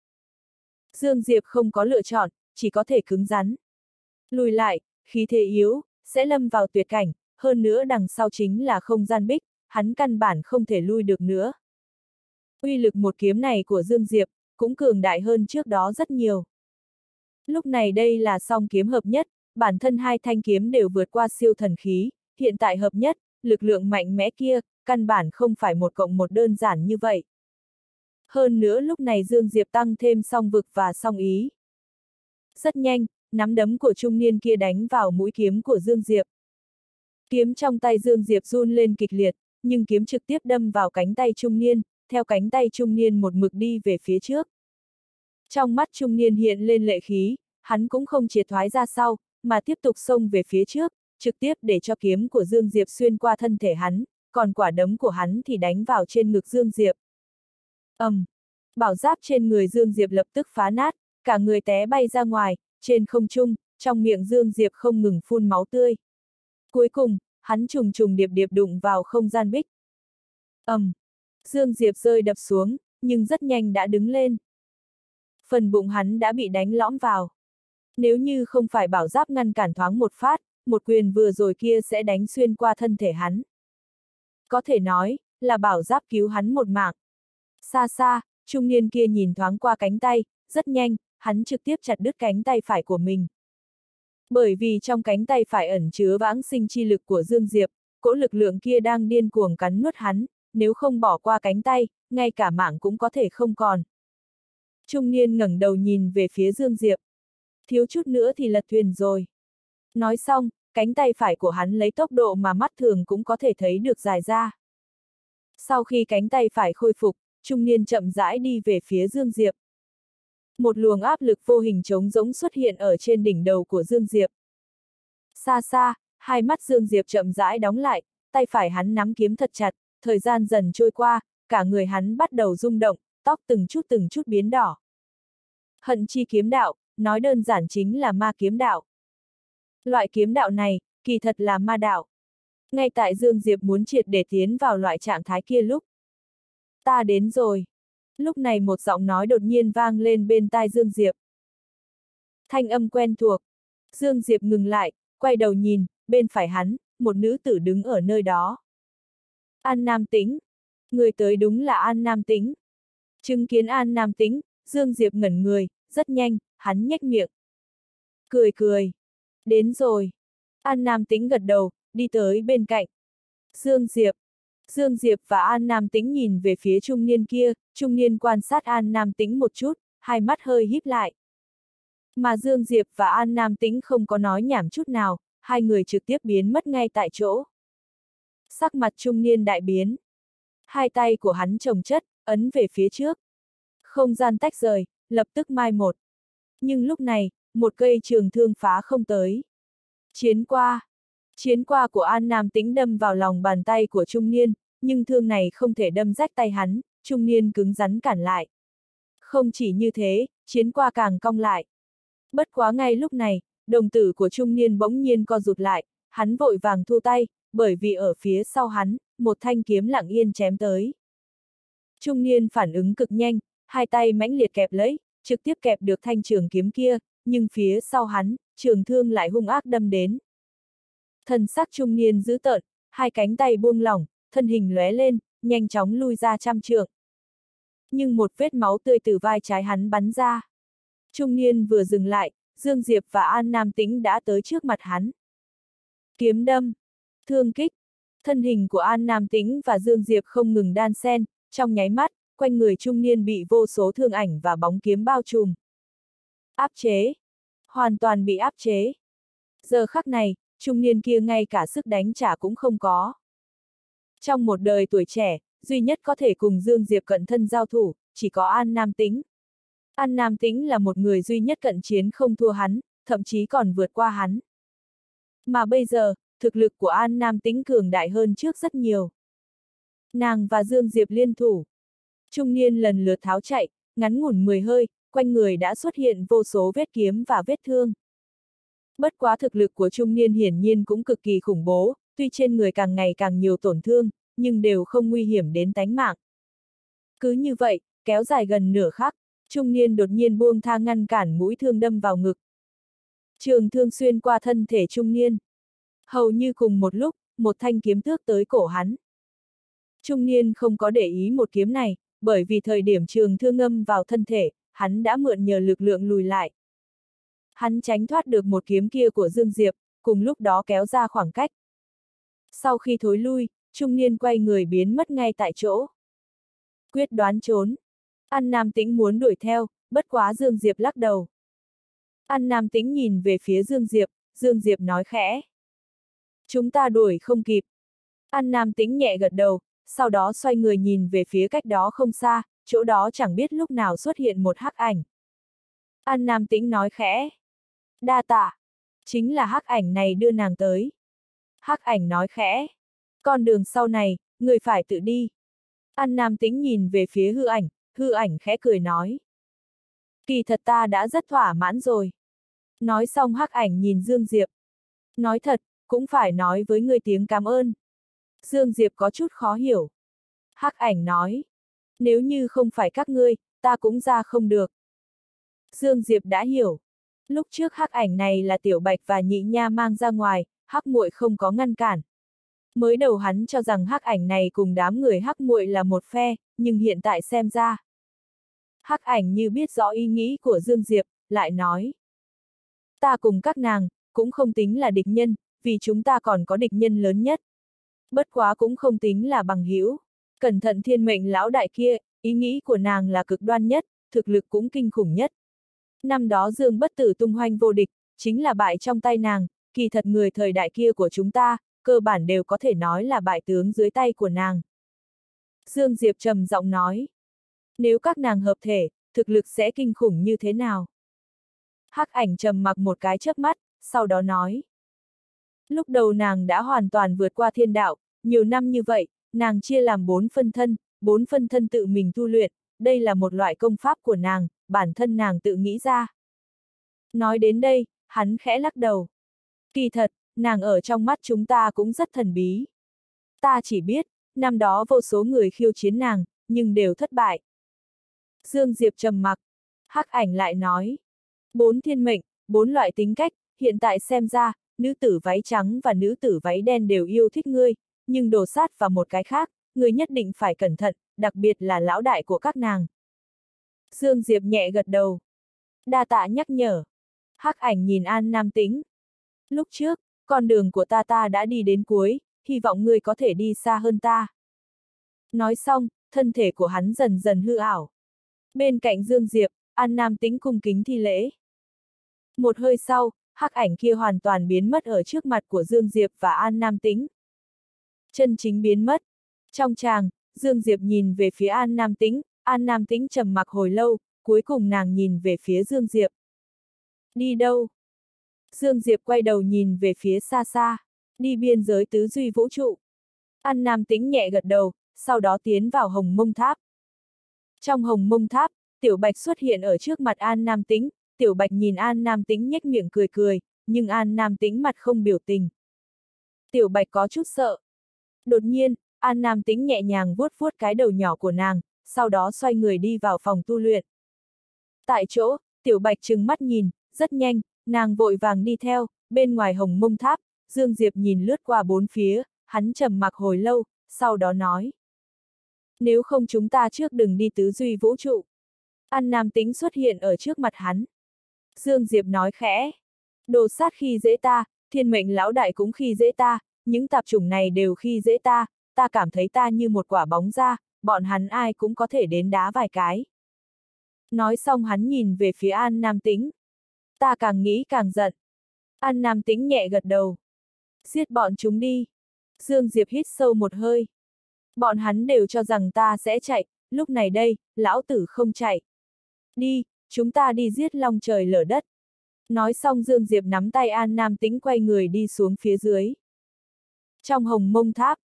Dương Diệp không có lựa chọn, chỉ có thể cứng rắn. Lùi lại, khí thế yếu, sẽ lâm vào tuyệt cảnh, hơn nữa đằng sau chính là không gian bích, hắn căn bản không thể lui được nữa. Uy lực một kiếm này của Dương Diệp, cũng cường đại hơn trước đó rất nhiều. Lúc này đây là song kiếm hợp nhất, bản thân hai thanh kiếm đều vượt qua siêu thần khí, hiện tại hợp nhất, lực lượng mạnh mẽ kia, căn bản không phải một cộng một đơn giản như vậy. Hơn nữa lúc này Dương Diệp tăng thêm song vực và song ý. Rất nhanh, nắm đấm của trung niên kia đánh vào mũi kiếm của Dương Diệp. Kiếm trong tay Dương Diệp run lên kịch liệt, nhưng kiếm trực tiếp đâm vào cánh tay trung niên, theo cánh tay trung niên một mực đi về phía trước. Trong mắt trung niên hiện lên lệ khí, hắn cũng không triệt thoái ra sau, mà tiếp tục xông về phía trước, trực tiếp để cho kiếm của Dương Diệp xuyên qua thân thể hắn, còn quả đấm của hắn thì đánh vào trên ngực Dương Diệp. ầm, um, bảo giáp trên người Dương Diệp lập tức phá nát, cả người té bay ra ngoài, trên không trung, trong miệng Dương Diệp không ngừng phun máu tươi. Cuối cùng, hắn trùng trùng điệp điệp đụng vào không gian bích. ầm, um, Dương Diệp rơi đập xuống, nhưng rất nhanh đã đứng lên. Phần bụng hắn đã bị đánh lõm vào. Nếu như không phải bảo giáp ngăn cản thoáng một phát, một quyền vừa rồi kia sẽ đánh xuyên qua thân thể hắn. Có thể nói, là bảo giáp cứu hắn một mạng. Xa xa, trung niên kia nhìn thoáng qua cánh tay, rất nhanh, hắn trực tiếp chặt đứt cánh tay phải của mình. Bởi vì trong cánh tay phải ẩn chứa vãng sinh chi lực của Dương Diệp, cỗ lực lượng kia đang điên cuồng cắn nuốt hắn, nếu không bỏ qua cánh tay, ngay cả mạng cũng có thể không còn. Trung niên ngẩng đầu nhìn về phía Dương Diệp. Thiếu chút nữa thì lật thuyền rồi. Nói xong, cánh tay phải của hắn lấy tốc độ mà mắt thường cũng có thể thấy được dài ra. Sau khi cánh tay phải khôi phục, trung niên chậm rãi đi về phía Dương Diệp. Một luồng áp lực vô hình trống rỗng xuất hiện ở trên đỉnh đầu của Dương Diệp. Xa xa, hai mắt Dương Diệp chậm rãi đóng lại, tay phải hắn nắm kiếm thật chặt, thời gian dần trôi qua, cả người hắn bắt đầu rung động, tóc từng chút từng chút biến đỏ. Hận chi kiếm đạo, nói đơn giản chính là ma kiếm đạo. Loại kiếm đạo này, kỳ thật là ma đạo. Ngay tại Dương Diệp muốn triệt để tiến vào loại trạng thái kia lúc. Ta đến rồi. Lúc này một giọng nói đột nhiên vang lên bên tai Dương Diệp. Thanh âm quen thuộc. Dương Diệp ngừng lại, quay đầu nhìn, bên phải hắn, một nữ tử đứng ở nơi đó. An Nam Tĩnh. Người tới đúng là An Nam Tĩnh. Chứng kiến An Nam Tĩnh, Dương Diệp ngẩn người, rất nhanh, hắn nhếch miệng. Cười cười. Đến rồi. An Nam Tĩnh gật đầu, đi tới bên cạnh. Dương Diệp. Dương Diệp và An Nam Tĩnh nhìn về phía trung niên kia, trung niên quan sát An Nam Tĩnh một chút, hai mắt hơi híp lại. Mà Dương Diệp và An Nam Tĩnh không có nói nhảm chút nào, hai người trực tiếp biến mất ngay tại chỗ. Sắc mặt trung niên đại biến. Hai tay của hắn trồng chất, ấn về phía trước. Không gian tách rời, lập tức mai một. Nhưng lúc này, một cây trường thương phá không tới. Chiến qua. Chiến qua của An Nam tính đâm vào lòng bàn tay của trung niên, nhưng thương này không thể đâm rách tay hắn, trung niên cứng rắn cản lại. Không chỉ như thế, chiến qua càng cong lại. Bất quá ngay lúc này, đồng tử của trung niên bỗng nhiên co rụt lại, hắn vội vàng thu tay, bởi vì ở phía sau hắn, một thanh kiếm lặng yên chém tới. Trung niên phản ứng cực nhanh, hai tay mãnh liệt kẹp lấy, trực tiếp kẹp được thanh trường kiếm kia, nhưng phía sau hắn, trường thương lại hung ác đâm đến. Thần sắc trung niên giữ tợn, hai cánh tay buông lỏng, thân hình lóe lên, nhanh chóng lui ra trăm trượng. Nhưng một vết máu tươi từ vai trái hắn bắn ra. Trung niên vừa dừng lại, Dương Diệp và An Nam Tĩnh đã tới trước mặt hắn. Kiếm đâm, thương kích, thân hình của An Nam Tĩnh và Dương Diệp không ngừng đan sen, trong nháy mắt, quanh người trung niên bị vô số thương ảnh và bóng kiếm bao trùm. Áp chế. Hoàn toàn bị áp chế. Giờ khắc này, trung niên kia ngay cả sức đánh trả cũng không có. Trong một đời tuổi trẻ, duy nhất có thể cùng Dương Diệp cận thân giao thủ, chỉ có An Nam Tĩnh. An Nam Tĩnh là một người duy nhất cận chiến không thua hắn, thậm chí còn vượt qua hắn. Mà bây giờ, thực lực của An Nam Tĩnh cường đại hơn trước rất nhiều. Nàng và Dương Diệp liên thủ. Trung niên lần lượt tháo chạy, ngắn ngủn 10 hơi, quanh người đã xuất hiện vô số vết kiếm và vết thương. Bất quá thực lực của trung niên hiển nhiên cũng cực kỳ khủng bố, tuy trên người càng ngày càng nhiều tổn thương, nhưng đều không nguy hiểm đến tánh mạng. Cứ như vậy, kéo dài gần nửa khắc, trung niên đột nhiên buông tha ngăn cản mũi thương đâm vào ngực. Trường thương xuyên qua thân thể trung niên. Hầu như cùng một lúc, một thanh kiếm thước tới cổ hắn. Trung niên không có để ý một kiếm này, bởi vì thời điểm trường thương ngâm vào thân thể, hắn đã mượn nhờ lực lượng lùi lại. Hắn tránh thoát được một kiếm kia của Dương Diệp, cùng lúc đó kéo ra khoảng cách. Sau khi thối lui, trung niên quay người biến mất ngay tại chỗ. Quyết đoán trốn. An Nam Tĩnh muốn đuổi theo, bất quá Dương Diệp lắc đầu. An Nam Tĩnh nhìn về phía Dương Diệp, Dương Diệp nói khẽ. Chúng ta đuổi không kịp. An Nam Tĩnh nhẹ gật đầu, sau đó xoay người nhìn về phía cách đó không xa, chỗ đó chẳng biết lúc nào xuất hiện một hắc ảnh. An Nam Tĩnh nói khẽ, Đa tạ. Chính là hắc ảnh này đưa nàng tới. Hắc ảnh nói khẽ. Con đường sau này, người phải tự đi. An Nam Tĩnh nhìn về phía hư ảnh, hư ảnh khẽ cười nói. Kỳ thật ta đã rất thỏa mãn rồi. Nói xong hắc ảnh nhìn Dương Diệp. Nói thật, cũng phải nói với người tiếng cảm ơn. Dương Diệp có chút khó hiểu. Hắc ảnh nói. Nếu như không phải các ngươi, ta cũng ra không được. Dương Diệp đã hiểu. Lúc trước hắc ảnh này là tiểu bạch và nhị nha mang ra ngoài, hắc muội không có ngăn cản. Mới đầu hắn cho rằng hắc ảnh này cùng đám người hắc muội là một phe, nhưng hiện tại xem ra. Hắc ảnh như biết rõ ý nghĩ của Dương Diệp, lại nói. Ta cùng các nàng, cũng không tính là địch nhân, vì chúng ta còn có địch nhân lớn nhất. Bất quá cũng không tính là bằng hữu. Cẩn thận thiên mệnh lão đại kia, ý nghĩ của nàng là cực đoan nhất, thực lực cũng kinh khủng nhất. Năm đó Dương bất tử tung hoành vô địch, chính là bại trong tay nàng, kỳ thật người thời đại kia của chúng ta, cơ bản đều có thể nói là bại tướng dưới tay của nàng. Dương Diệp trầm giọng nói. Nếu các nàng hợp thể, thực lực sẽ kinh khủng như thế nào? Hắc ảnh trầm mặc một cái chớp mắt, sau đó nói. Lúc đầu nàng đã hoàn toàn vượt qua thiên đạo, nhiều năm như vậy, nàng chia làm bốn phân thân, bốn phân thân tự mình tu luyện, đây là một loại công pháp của nàng, bản thân nàng tự nghĩ ra. Nói đến đây, hắn khẽ lắc đầu. Kỳ thật, nàng ở trong mắt chúng ta cũng rất thần bí. Ta chỉ biết, năm đó vô số người khiêu chiến nàng, nhưng đều thất bại. Dương Diệp trầm mặc, hắc ảnh lại nói. Bốn thiên mệnh, bốn loại tính cách, hiện tại xem ra, nữ tử váy trắng và nữ tử váy đen đều yêu thích ngươi, nhưng đồ sát và một cái khác, người nhất định phải cẩn thận, đặc biệt là lão đại của các nàng. Dương Diệp nhẹ gật đầu. Đa tạ nhắc nhở. Hắc ảnh nhìn An Nam Tĩnh. Lúc trước, con đường của ta ta đã đi đến cuối, hy vọng ngươi có thể đi xa hơn ta. Nói xong, thân thể của hắn dần dần hư ảo. Bên cạnh Dương Diệp, An Nam Tĩnh cung kính thi lễ. Một hơi sau, hắc ảnh kia hoàn toàn biến mất ở trước mặt của Dương Diệp và An Nam Tĩnh. Chân chính biến mất. Trong tràng, Dương Diệp nhìn về phía An Nam Tĩnh, An Nam Tĩnh trầm mặc hồi lâu, cuối cùng nàng nhìn về phía Dương Diệp. Đi đâu? Dương Diệp quay đầu nhìn về phía xa xa, đi biên giới tứ duy vũ trụ. An Nam Tĩnh nhẹ gật đầu, sau đó tiến vào hồng mông tháp. Trong hồng mông tháp, Tiểu Bạch xuất hiện ở trước mặt An Nam Tĩnh, Tiểu Bạch nhìn An Nam Tĩnh nhếch miệng cười cười, nhưng An Nam Tĩnh mặt không biểu tình. Tiểu Bạch có chút sợ. Đột nhiên, An Nam Tĩnh nhẹ nhàng vuốt vuốt cái đầu nhỏ của nàng, sau đó xoay người đi vào phòng tu luyện. Tại chỗ, Tiểu Bạch trừng mắt nhìn, rất nhanh, nàng vội vàng đi theo, bên ngoài hồng mông tháp, Dương Diệp nhìn lướt qua bốn phía, hắn trầm mặc hồi lâu, sau đó nói. Nếu không chúng ta trước đừng đi tứ duy vũ trụ. An Nam tính xuất hiện ở trước mặt hắn. Dương Diệp nói khẽ. Đồ sát khi dễ ta, thiên mệnh lão đại cũng khi dễ ta, những tạp chủng này đều khi dễ ta, ta cảm thấy ta như một quả bóng ra, bọn hắn ai cũng có thể đến đá vài cái. Nói xong hắn nhìn về phía An Nam Tĩnh. Ta càng nghĩ càng giận. An Nam Tĩnh nhẹ gật đầu. Giết bọn chúng đi. Dương Diệp hít sâu một hơi. Bọn hắn đều cho rằng ta sẽ chạy, lúc này đây, lão tử không chạy. Đi, chúng ta đi giết long trời lở đất. Nói xong Dương Diệp nắm tay An Nam Tĩnh quay người đi xuống phía dưới. Trong hồng mông tháp,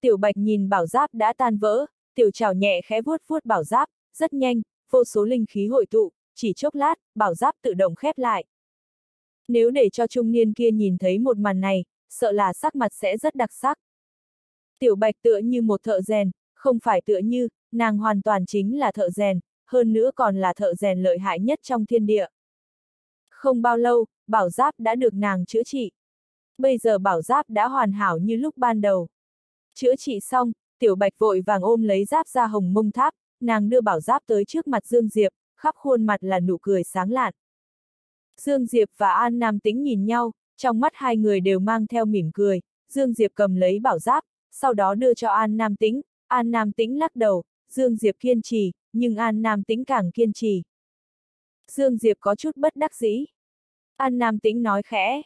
Tiểu Bạch nhìn bảo giáp đã tan vỡ, tiểu trào nhẹ khẽ vuốt vuốt bảo giáp, rất nhanh, vô số linh khí hội tụ, chỉ chốc lát, bảo giáp tự động khép lại. Nếu để cho trung niên kia nhìn thấy một màn này, sợ là sắc mặt sẽ rất đặc sắc. Tiểu Bạch tựa như một thợ rèn, không phải tựa như, nàng hoàn toàn chính là thợ rèn, hơn nữa còn là thợ rèn lợi hại nhất trong thiên địa. Không bao lâu, bảo giáp đã được nàng chữa trị. Bây giờ bảo giáp đã hoàn hảo như lúc ban đầu. Chữa trị xong, tiểu bạch vội vàng ôm lấy giáp ra hồng mông tháp, nàng đưa bảo giáp tới trước mặt Dương Diệp, khắp khuôn mặt là nụ cười sáng lạn. Dương Diệp và An Nam Tĩnh nhìn nhau, trong mắt hai người đều mang theo mỉm cười, Dương Diệp cầm lấy bảo giáp, sau đó đưa cho An Nam Tĩnh, An Nam Tĩnh lắc đầu, Dương Diệp kiên trì, nhưng An Nam Tĩnh càng kiên trì. Dương Diệp có chút bất đắc dĩ. An Nam Tĩnh nói khẽ.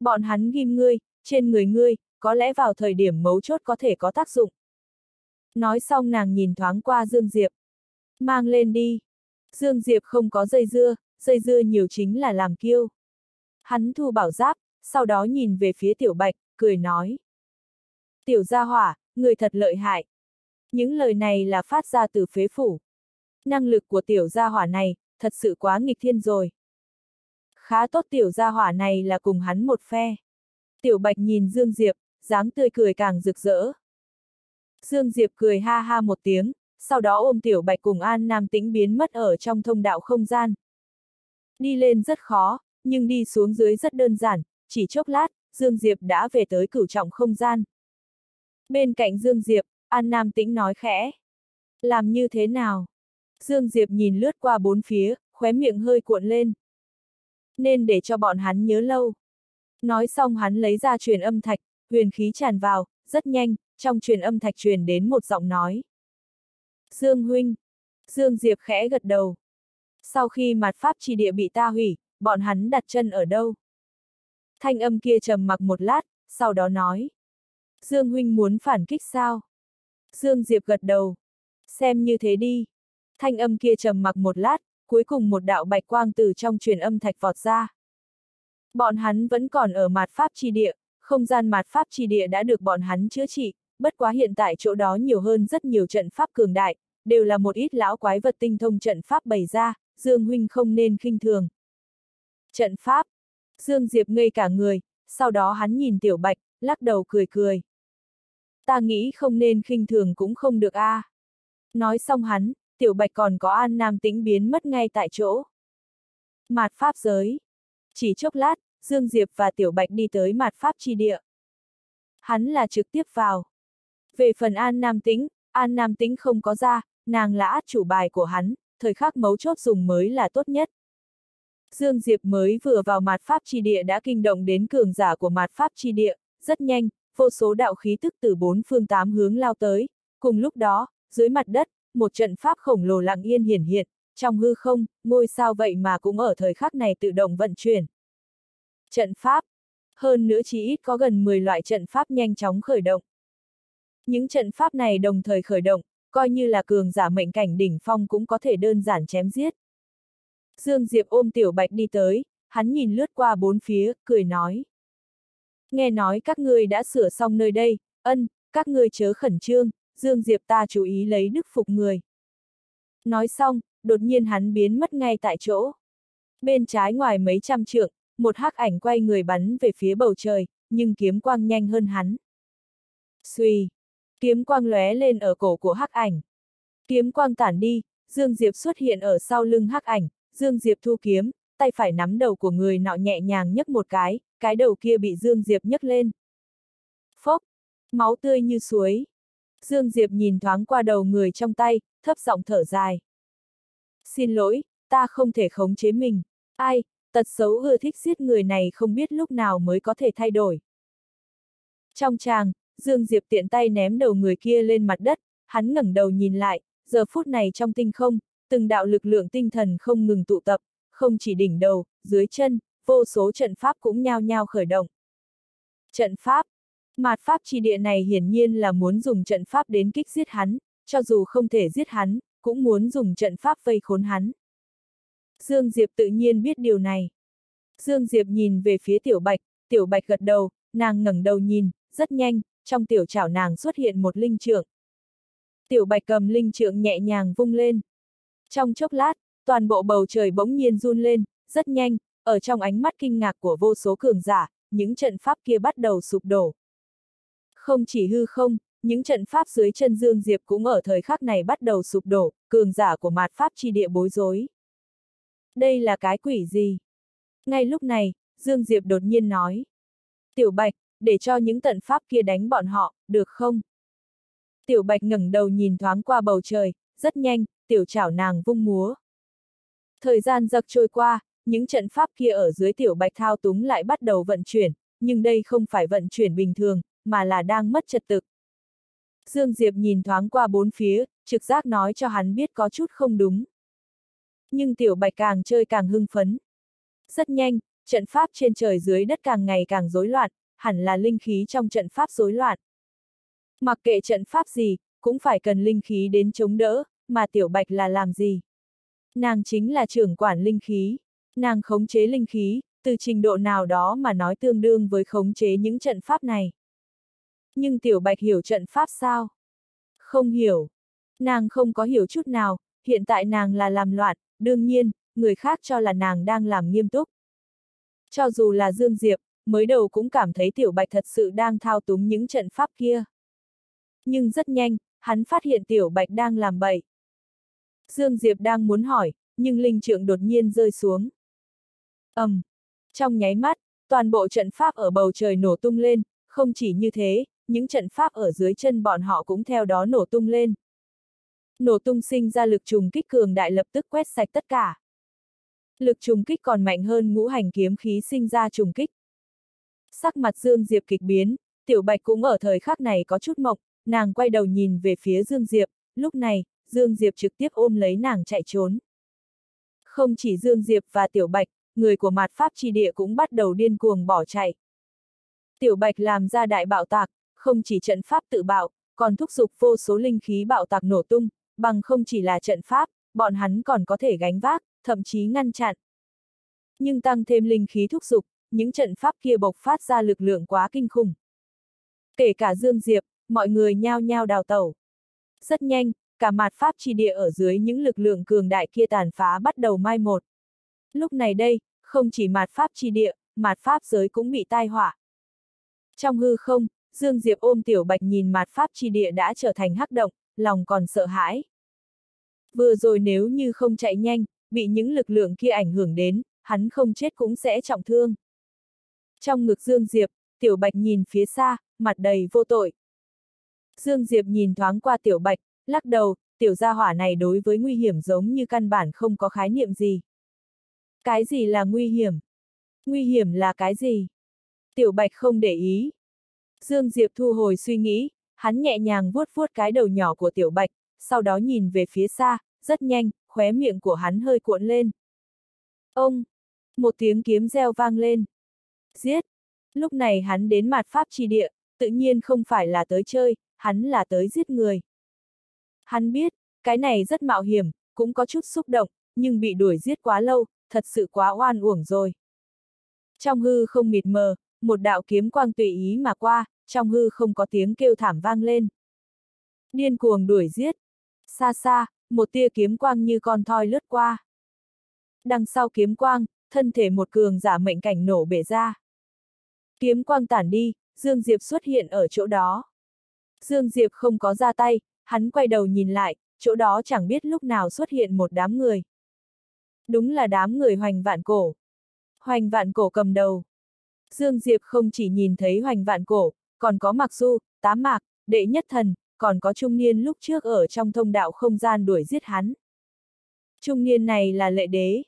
Bọn hắn ghim ngươi, trên người ngươi, có lẽ vào thời điểm mấu chốt có thể có tác dụng. Nói xong nàng nhìn thoáng qua Dương Diệp. Mang lên đi. Dương Diệp không có dây dưa, dây dưa nhiều chính là làm kiêu. Hắn thu bảo giáp, sau đó nhìn về phía tiểu bạch, cười nói. Tiểu gia hỏa, người thật lợi hại. Những lời này là phát ra từ phế phủ. Năng lực của tiểu gia hỏa này, thật sự quá nghịch thiên rồi. Khá tốt tiểu gia hỏa này là cùng hắn một phe. Tiểu bạch nhìn Dương Diệp, dáng tươi cười càng rực rỡ. Dương Diệp cười ha ha một tiếng, sau đó ôm tiểu bạch cùng An Nam tĩnh biến mất ở trong thông đạo không gian. Đi lên rất khó, nhưng đi xuống dưới rất đơn giản, chỉ chốc lát, Dương Diệp đã về tới cửu trọng không gian. Bên cạnh Dương Diệp, An Nam tĩnh nói khẽ. Làm như thế nào? Dương Diệp nhìn lướt qua bốn phía, khóe miệng hơi cuộn lên. Nên để cho bọn hắn nhớ lâu. Nói xong hắn lấy ra truyền âm thạch, huyền khí tràn vào, rất nhanh, trong truyền âm thạch truyền đến một giọng nói. Dương huynh. Dương Diệp khẽ gật đầu. Sau khi mặt pháp chi địa bị ta hủy, bọn hắn đặt chân ở đâu? Thanh âm kia trầm mặc một lát, sau đó nói. Dương huynh muốn phản kích sao? Dương Diệp gật đầu. Xem như thế đi. Thanh âm kia trầm mặc một lát, cuối cùng một đạo bạch quang từ trong truyền âm thạch vọt ra. Bọn hắn vẫn còn ở mặt pháp chi địa, không gian mặt pháp chi địa đã được bọn hắn chữa trị, bất quá hiện tại chỗ đó nhiều hơn rất nhiều trận pháp cường đại, đều là một ít lão quái vật tinh thông trận pháp bày ra, Dương Huynh không nên khinh thường. Trận pháp. Dương Diệp ngây cả người, sau đó hắn nhìn Tiểu Bạch, lắc đầu cười cười. Ta nghĩ không nên khinh thường cũng không được a. À. Nói xong hắn, Tiểu Bạch còn có An Nam Tính biến mất ngay tại chỗ. Mạt Pháp giới. Chỉ chốc lát, Dương Diệp và Tiểu Bạch đi tới Mạt Pháp chi địa. Hắn là trực tiếp vào. Về phần An Nam Tính, An Nam Tính không có ra, nàng là át chủ bài của hắn, thời khắc mấu chốt dùng mới là tốt nhất. Dương Diệp mới vừa vào mạt pháp chi địa đã kinh động đến cường giả của mạt pháp chi địa, rất nhanh, vô số đạo khí tức từ bốn phương tám hướng lao tới, cùng lúc đó, dưới mặt đất, một trận pháp khổng lồ lặng yên hiển hiện, trong hư không, ngôi sao vậy mà cũng ở thời khắc này tự động vận chuyển. Trận pháp. Hơn nữa chỉ ít có gần 10 loại trận pháp nhanh chóng khởi động. Những trận pháp này đồng thời khởi động, coi như là cường giả mệnh cảnh đỉnh phong cũng có thể đơn giản chém giết. Dương Diệp ôm Tiểu Bạch đi tới, hắn nhìn lướt qua bốn phía, cười nói. Nghe nói các ngươi đã sửa xong nơi đây, ân, các ngươi chớ khẩn trương, Dương Diệp ta chú ý lấy đức phục người. Nói xong, đột nhiên hắn biến mất ngay tại chỗ. Bên trái ngoài mấy trăm trượng, một hắc ảnh quay người bắn về phía bầu trời, nhưng kiếm quang nhanh hơn hắn. Xuy! Kiếm quang lóe lên ở cổ của hắc ảnh. Kiếm quang tản đi, Dương Diệp xuất hiện ở sau lưng hắc ảnh, Dương Diệp thu kiếm, tay phải nắm đầu của người nọ nhẹ nhàng nhấc một cái, cái đầu kia bị Dương Diệp nhấc lên. Phốc! Máu tươi như suối. Dương Diệp nhìn thoáng qua đầu người trong tay, thấp giọng thở dài. Xin lỗi, ta không thể khống chế mình. Ai, tật xấu ưa thích giết người này không biết lúc nào mới có thể thay đổi. Trong tràng, Dương Diệp tiện tay ném đầu người kia lên mặt đất, hắn ngẩng đầu nhìn lại, giờ phút này trong tinh không, từng đạo lực lượng tinh thần không ngừng tụ tập, không chỉ đỉnh đầu, dưới chân, vô số trận pháp cũng nhao nhao khởi động. Trận pháp Mạt pháp chi địa này hiển nhiên là muốn dùng trận pháp đến kích giết hắn, cho dù không thể giết hắn, cũng muốn dùng trận pháp vây khốn hắn. Dương Diệp tự nhiên biết điều này. Dương Diệp nhìn về phía Tiểu Bạch, Tiểu Bạch gật đầu, nàng ngẩng đầu nhìn, rất nhanh, trong tiểu chảo nàng xuất hiện một linh trượng. Tiểu bạch cầm linh trượng nhẹ nhàng vung lên. Trong chốc lát, toàn bộ bầu trời bỗng nhiên run lên, rất nhanh, ở trong ánh mắt kinh ngạc của vô số cường giả, những trận pháp kia bắt đầu sụp đổ. Không chỉ hư không, những trận pháp dưới chân Dương Diệp cũng ở thời khắc này bắt đầu sụp đổ, cường giả của mạt pháp chi địa bối rối. Đây là cái quỷ gì? Ngay lúc này, Dương Diệp đột nhiên nói. Tiểu Bạch, để cho những tận pháp kia đánh bọn họ, được không? Tiểu Bạch ngẩng đầu nhìn thoáng qua bầu trời, rất nhanh, tiểu chảo nàng vung múa. Thời gian giặc trôi qua, những trận pháp kia ở dưới tiểu Bạch thao túng lại bắt đầu vận chuyển, nhưng đây không phải vận chuyển bình thường, mà là đang mất trật tự. Dương Diệp nhìn thoáng qua bốn phía, trực giác nói cho hắn biết có chút không đúng. Nhưng tiểu Bạch càng chơi càng hưng phấn. Rất nhanh, trận pháp trên trời dưới đất càng ngày càng rối loạn, hẳn là linh khí trong trận pháp rối loạn. Mặc kệ trận pháp gì, cũng phải cần linh khí đến chống đỡ, mà tiểu bạch là làm gì? Nàng chính là trưởng quản linh khí. Nàng khống chế linh khí, từ trình độ nào đó mà nói tương đương với khống chế những trận pháp này. Nhưng Tiểu Bạch hiểu trận pháp sao? Không hiểu. Nàng không có hiểu chút nào, hiện tại nàng là làm loạn, đương nhiên, người khác cho là nàng đang làm nghiêm túc. Cho dù là Dương Diệp, mới đầu cũng cảm thấy Tiểu Bạch thật sự đang thao túng những trận pháp kia. Nhưng rất nhanh, hắn phát hiện Tiểu Bạch đang làm bậy. Dương Diệp đang muốn hỏi, nhưng linh trượng đột nhiên rơi xuống. ầm, um, trong nháy mắt, toàn bộ trận pháp ở bầu trời nổ tung lên, không chỉ như thế, những trận pháp ở dưới chân bọn họ cũng theo đó nổ tung lên. Nổ tung sinh ra lực trùng kích cường đại lập tức quét sạch tất cả. Lực trùng kích còn mạnh hơn ngũ hành kiếm khí sinh ra trùng kích. Sắc mặt Dương Diệp kịch biến, Tiểu Bạch cũng ở thời khắc này có chút mộng, nàng quay đầu nhìn về phía Dương Diệp, lúc này, Dương Diệp trực tiếp ôm lấy nàng chạy trốn. Không chỉ Dương Diệp và Tiểu Bạch, người của mặt Pháp tri địa cũng bắt đầu điên cuồng bỏ chạy. Tiểu Bạch làm ra đại bạo tạc, không chỉ trận pháp tự bạo, còn thúc giục vô số linh khí bạo tạc nổ tung, bằng không chỉ là trận pháp, bọn hắn còn có thể gánh vác, thậm chí ngăn chặn. Nhưng tăng thêm linh khí thúc giục, những trận pháp kia bộc phát ra lực lượng quá kinh khủng. Kể cả Dương Diệp, mọi người nhao nhao đào tẩu. Rất nhanh, cả mặt pháp chi địa ở dưới những lực lượng cường đại kia tàn phá bắt đầu mai một. Lúc này đây, không chỉ mặt pháp chi địa, mặt pháp giới cũng bị tai họa. Trong hư không, Dương Diệp ôm Tiểu Bạch nhìn mặt pháp chi địa đã trở thành hắc động, lòng còn sợ hãi. Vừa rồi nếu như không chạy nhanh, bị những lực lượng kia ảnh hưởng đến, hắn không chết cũng sẽ trọng thương. Trong ngực Dương Diệp, Tiểu Bạch nhìn phía xa, mặt đầy vô tội. Dương Diệp nhìn thoáng qua Tiểu Bạch, lắc đầu, tiểu gia hỏa này đối với nguy hiểm giống như căn bản không có khái niệm gì. Cái gì là nguy hiểm? Nguy hiểm là cái gì? Tiểu Bạch không để ý. Dương Diệp thu hồi suy nghĩ, hắn nhẹ nhàng vuốt vuốt cái đầu nhỏ của Tiểu Bạch, sau đó nhìn về phía xa, rất nhanh, khóe miệng của hắn hơi cuộn lên. Ông! Một tiếng kiếm reo vang lên. Giết! Lúc này hắn đến mặt pháp tri địa, tự nhiên không phải là tới chơi, hắn là tới giết người. Hắn biết, cái này rất mạo hiểm, cũng có chút xúc động, nhưng bị đuổi giết quá lâu, thật sự quá oan uổng rồi. Trong hư không mịt mờ, một đạo kiếm quang tùy ý mà qua, trong hư không có tiếng kêu thảm vang lên. Điên cuồng đuổi giết. Xa xa, một tia kiếm quang như con thoi lướt qua. Đằng sau kiếm quang, thân thể một cường giả mệnh cảnh nổ bể ra. Kiếm quang tản đi, Dương Diệp xuất hiện ở chỗ đó. Dương Diệp không có ra tay, hắn quay đầu nhìn lại, chỗ đó chẳng biết lúc nào xuất hiện một đám người. Đúng là đám người hoành vạn cổ. Hoành vạn cổ cầm đầu. Dương Diệp không chỉ nhìn thấy hoành vạn cổ, còn có Mặc Du, Tám Mạc, Đệ Nhất Thần, còn có trung niên lúc trước ở trong thông đạo không gian đuổi giết hắn. Trung niên này là lệ đế.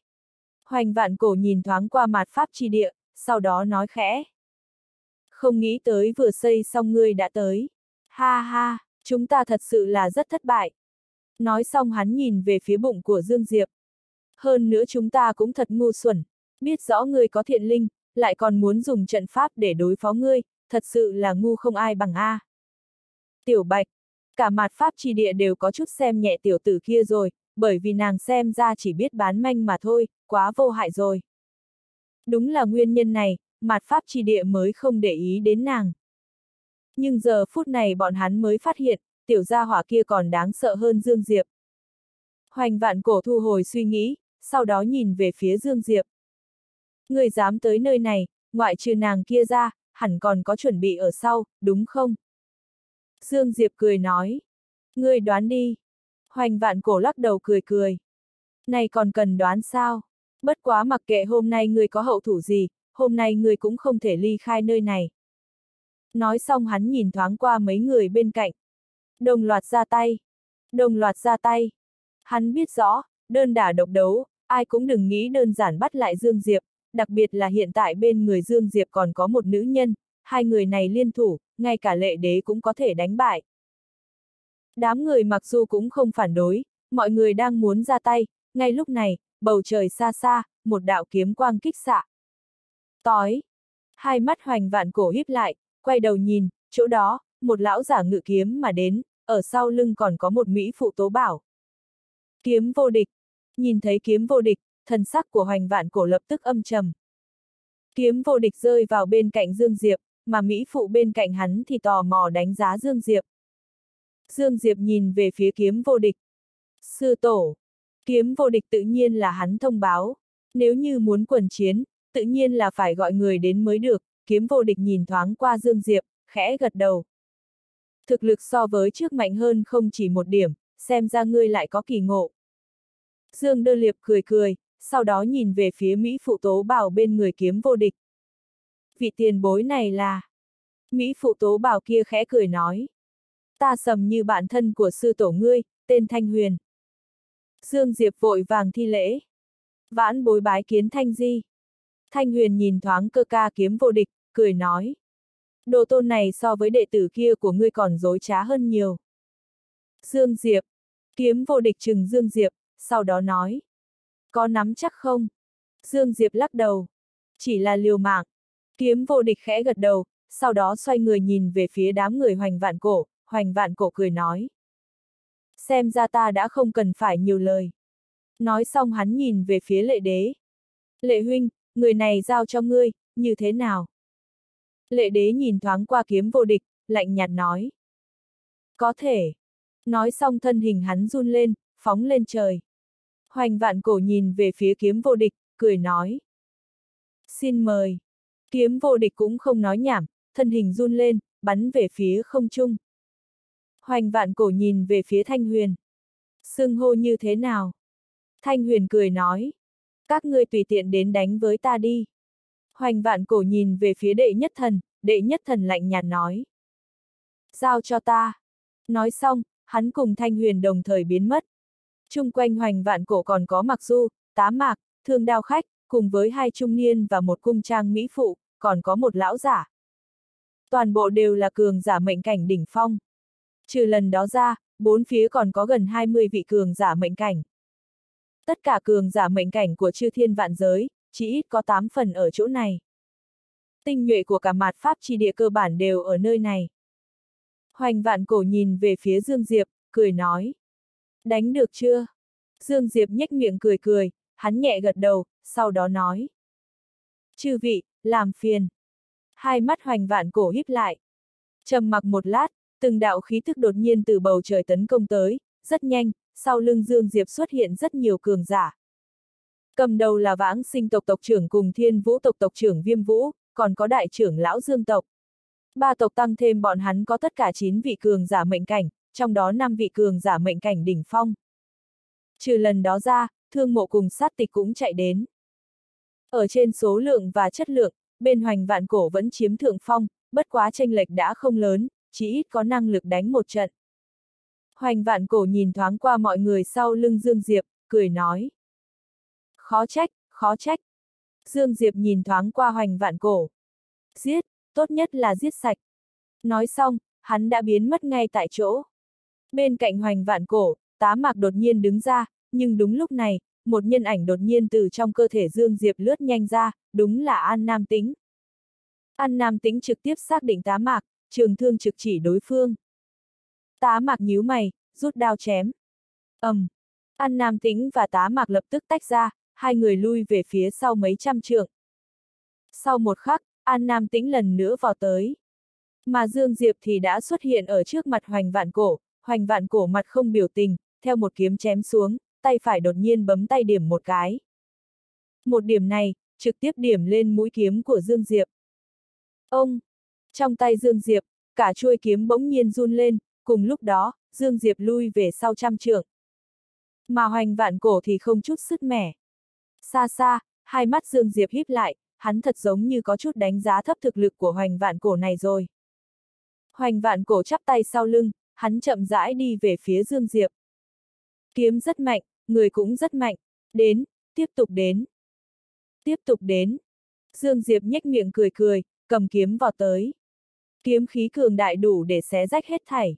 Hoành vạn cổ nhìn thoáng qua mặt pháp chi địa, sau đó nói khẽ. Không nghĩ tới vừa xây xong ngươi đã tới. Ha ha, chúng ta thật sự là rất thất bại. Nói xong hắn nhìn về phía bụng của Dương Diệp. Hơn nữa chúng ta cũng thật ngu xuẩn, biết rõ ngươi có thiện linh, lại còn muốn dùng trận pháp để đối phó ngươi, thật sự là ngu không ai bằng A. Tiểu Bạch, cả mặt pháp trì địa đều có chút xem nhẹ tiểu tử kia rồi, bởi vì nàng xem ra chỉ biết bán manh mà thôi, quá vô hại rồi. Đúng là nguyên nhân này, mặt pháp trì địa mới không để ý đến nàng. Nhưng giờ phút này bọn hắn mới phát hiện, tiểu gia hỏa kia còn đáng sợ hơn Dương Diệp. Hoành vạn cổ thu hồi suy nghĩ, sau đó nhìn về phía Dương Diệp. Người dám tới nơi này, ngoại trừ nàng kia ra, hẳn còn có chuẩn bị ở sau, đúng không? Dương Diệp cười nói. Ngươi đoán đi. Hoành vạn cổ lắc đầu cười cười. Này còn cần đoán sao? Bất quá mặc kệ hôm nay ngươi có hậu thủ gì, hôm nay ngươi cũng không thể ly khai nơi này. Nói xong hắn nhìn thoáng qua mấy người bên cạnh. Đồng loạt ra tay. Đồng loạt ra tay. Hắn biết rõ, đơn đả độc đấu, ai cũng đừng nghĩ đơn giản bắt lại Dương Diệp, đặc biệt là hiện tại bên người Dương Diệp còn có một nữ nhân, hai người này liên thủ, ngay cả lệ đế cũng có thể đánh bại. Đám người mặc dù cũng không phản đối, mọi người đang muốn ra tay, ngay lúc này, bầu trời xa xa, một đạo kiếm quang kích xạ. Tói! Hai mắt hoành vạn cổ híp lại, quay đầu nhìn, chỗ đó, một lão giả ngự kiếm mà đến, ở sau lưng còn có một Mỹ phụ tố bảo. Kiếm vô địch! Nhìn thấy kiếm vô địch, thần sắc của hoành vạn cổ lập tức âm trầm. Kiếm vô địch rơi vào bên cạnh Dương Diệp, mà Mỹ Phụ bên cạnh hắn thì tò mò đánh giá Dương Diệp. Dương Diệp nhìn về phía kiếm vô địch. Sư tổ. Kiếm vô địch tự nhiên là hắn thông báo. Nếu như muốn quần chiến, tự nhiên là phải gọi người đến mới được. Kiếm vô địch nhìn thoáng qua Dương Diệp, khẽ gật đầu. Thực lực so với trước mạnh hơn không chỉ một điểm, xem ra ngươi lại có kỳ ngộ. Dương Đơ Liệp cười cười, sau đó nhìn về phía Mỹ Phụ Tố Bảo bên người kiếm vô địch. Vị tiền bối này là... Mỹ Phụ Tố Bảo kia khẽ cười nói. Ta sầm như bạn thân của sư tổ ngươi, tên Thanh Huyền. Dương Diệp vội vàng thi lễ. Vãn bối bái kiến Thanh Di. Thanh Huyền nhìn thoáng cơ ca kiếm vô địch, cười nói. Đồ tôn này so với đệ tử kia của ngươi còn dối trá hơn nhiều. Dương Diệp. Kiếm vô địch chừng Dương Diệp, sau đó nói. Có nắm chắc không? Dương Diệp lắc đầu. Chỉ là liều mạng. Kiếm vô địch khẽ gật đầu, sau đó xoay người nhìn về phía đám người hoành vạn cổ, hoành vạn cổ cười nói. Xem ra ta đã không cần phải nhiều lời. Nói xong hắn nhìn về phía lệ đế. Lệ huynh, người này giao cho ngươi, như thế nào? Lệ đế nhìn thoáng qua kiếm vô địch, lạnh nhạt nói. Có thể. Nói xong thân hình hắn run lên, phóng lên trời. Hoành vạn cổ nhìn về phía kiếm vô địch, cười nói. Xin mời. Kiếm vô địch cũng không nói nhảm, thân hình run lên, bắn về phía không trung. Hoành vạn cổ nhìn về phía Thanh Huyền. Sưng hô như thế nào? Thanh Huyền cười nói. Các ngươi tùy tiện đến đánh với ta đi. Hoành vạn cổ nhìn về phía đệ nhất thần, đệ nhất thần lạnh nhạt nói. Giao cho ta. Nói xong, hắn cùng Thanh Huyền đồng thời biến mất. Trung quanh hoành vạn cổ còn có mặc du, tá mạc, thương đao khách, cùng với hai trung niên và một cung trang mỹ phụ, còn có một lão giả. Toàn bộ đều là cường giả mệnh cảnh đỉnh phong. Trừ lần đó ra, bốn phía còn có gần 20 vị cường giả mệnh cảnh. Tất cả cường giả mệnh cảnh của chư thiên vạn giới, chỉ ít có 8 phần ở chỗ này. Tinh nhuệ của cả mạt pháp chi địa cơ bản đều ở nơi này. Hoành vạn cổ nhìn về phía Dương Diệp, cười nói. Đánh được chưa? Dương Diệp nhếch miệng cười cười, hắn nhẹ gật đầu, sau đó nói. Chư vị, làm phiền. Hai mắt hoành vạn cổ híp lại. trầm mặc một lát, từng đạo khí thức đột nhiên từ bầu trời tấn công tới, rất nhanh, sau lưng Dương Diệp xuất hiện rất nhiều cường giả. Cầm đầu là vãng sinh tộc tộc trưởng cùng thiên vũ tộc tộc trưởng viêm vũ, còn có đại trưởng lão Dương tộc. Ba tộc tăng thêm bọn hắn có tất cả 9 vị cường giả mệnh cảnh, trong đó 5 vị cường giả mệnh cảnh đỉnh phong. Trừ lần đó ra, thương mộ cùng sát tịch cũng chạy đến. Ở trên số lượng và chất lượng, bên hoành vạn cổ vẫn chiếm thượng phong, bất quá tranh lệch đã không lớn, chỉ ít có năng lực đánh một trận. Hoành vạn cổ nhìn thoáng qua mọi người sau lưng Dương Diệp, cười nói. Khó trách, khó trách. Dương Diệp nhìn thoáng qua hoành vạn cổ. Giết, tốt nhất là giết sạch. Nói xong, hắn đã biến mất ngay tại chỗ. Bên cạnh hoành vạn cổ, tá mạc đột nhiên đứng ra, nhưng đúng lúc này, một nhân ảnh đột nhiên từ trong cơ thể Dương Diệp lướt nhanh ra, đúng là An Nam tính An Nam tính trực tiếp xác định tá mạc, trường thương trực chỉ đối phương. Tá mạc nhíu mày, rút đao chém. ầm, um, An Nam tính và tá mạc lập tức tách ra, hai người lui về phía sau mấy trăm trượng. Sau một khắc, An Nam Tĩnh lần nữa vào tới. Mà Dương Diệp thì đã xuất hiện ở trước mặt hoành vạn cổ, hoành vạn cổ mặt không biểu tình, theo một kiếm chém xuống, tay phải đột nhiên bấm tay điểm một cái. Một điểm này, trực tiếp điểm lên mũi kiếm của Dương Diệp. Ông! Trong tay Dương Diệp, cả chuôi kiếm bỗng nhiên run lên, cùng lúc đó, Dương Diệp lui về sau trăm trượng. Mà hoành vạn cổ thì không chút sức mẻ. Xa xa, hai mắt Dương Diệp híp lại, hắn thật giống như có chút đánh giá thấp thực lực của hoành vạn cổ này rồi. Hoành vạn cổ chắp tay sau lưng, hắn chậm rãi đi về phía Dương Diệp. Kiếm rất mạnh, người cũng rất mạnh. Đến, tiếp tục đến. Tiếp tục đến. Dương Diệp nhếch miệng cười cười, cầm kiếm vào tới. Kiếm khí cường đại đủ để xé rách hết thảy.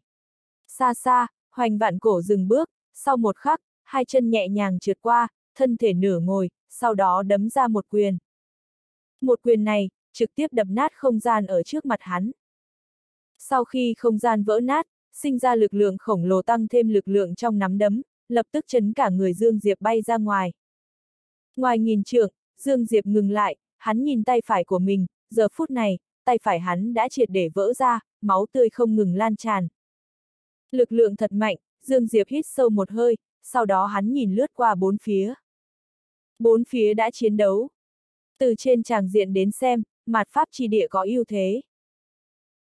Xa xa, hoành vạn cổ dừng bước, sau một khắc, hai chân nhẹ nhàng trượt qua, thân thể nửa ngồi, sau đó đấm ra một quyền. Một quyền này, trực tiếp đập nát không gian ở trước mặt hắn. Sau khi không gian vỡ nát, sinh ra lực lượng khổng lồ tăng thêm lực lượng trong nắm đấm, lập tức chấn cả người Dương Diệp bay ra ngoài. Ngoài nghìn trượng, Dương Diệp ngừng lại, hắn nhìn tay phải của mình, giờ phút này, tay phải hắn đã triệt để vỡ ra, máu tươi không ngừng lan tràn. Lực lượng thật mạnh, Dương Diệp hít sâu một hơi, sau đó hắn nhìn lướt qua bốn phía. Bốn phía đã chiến đấu. Từ trên tràng diện đến xem, mặt pháp chi địa có ưu thế.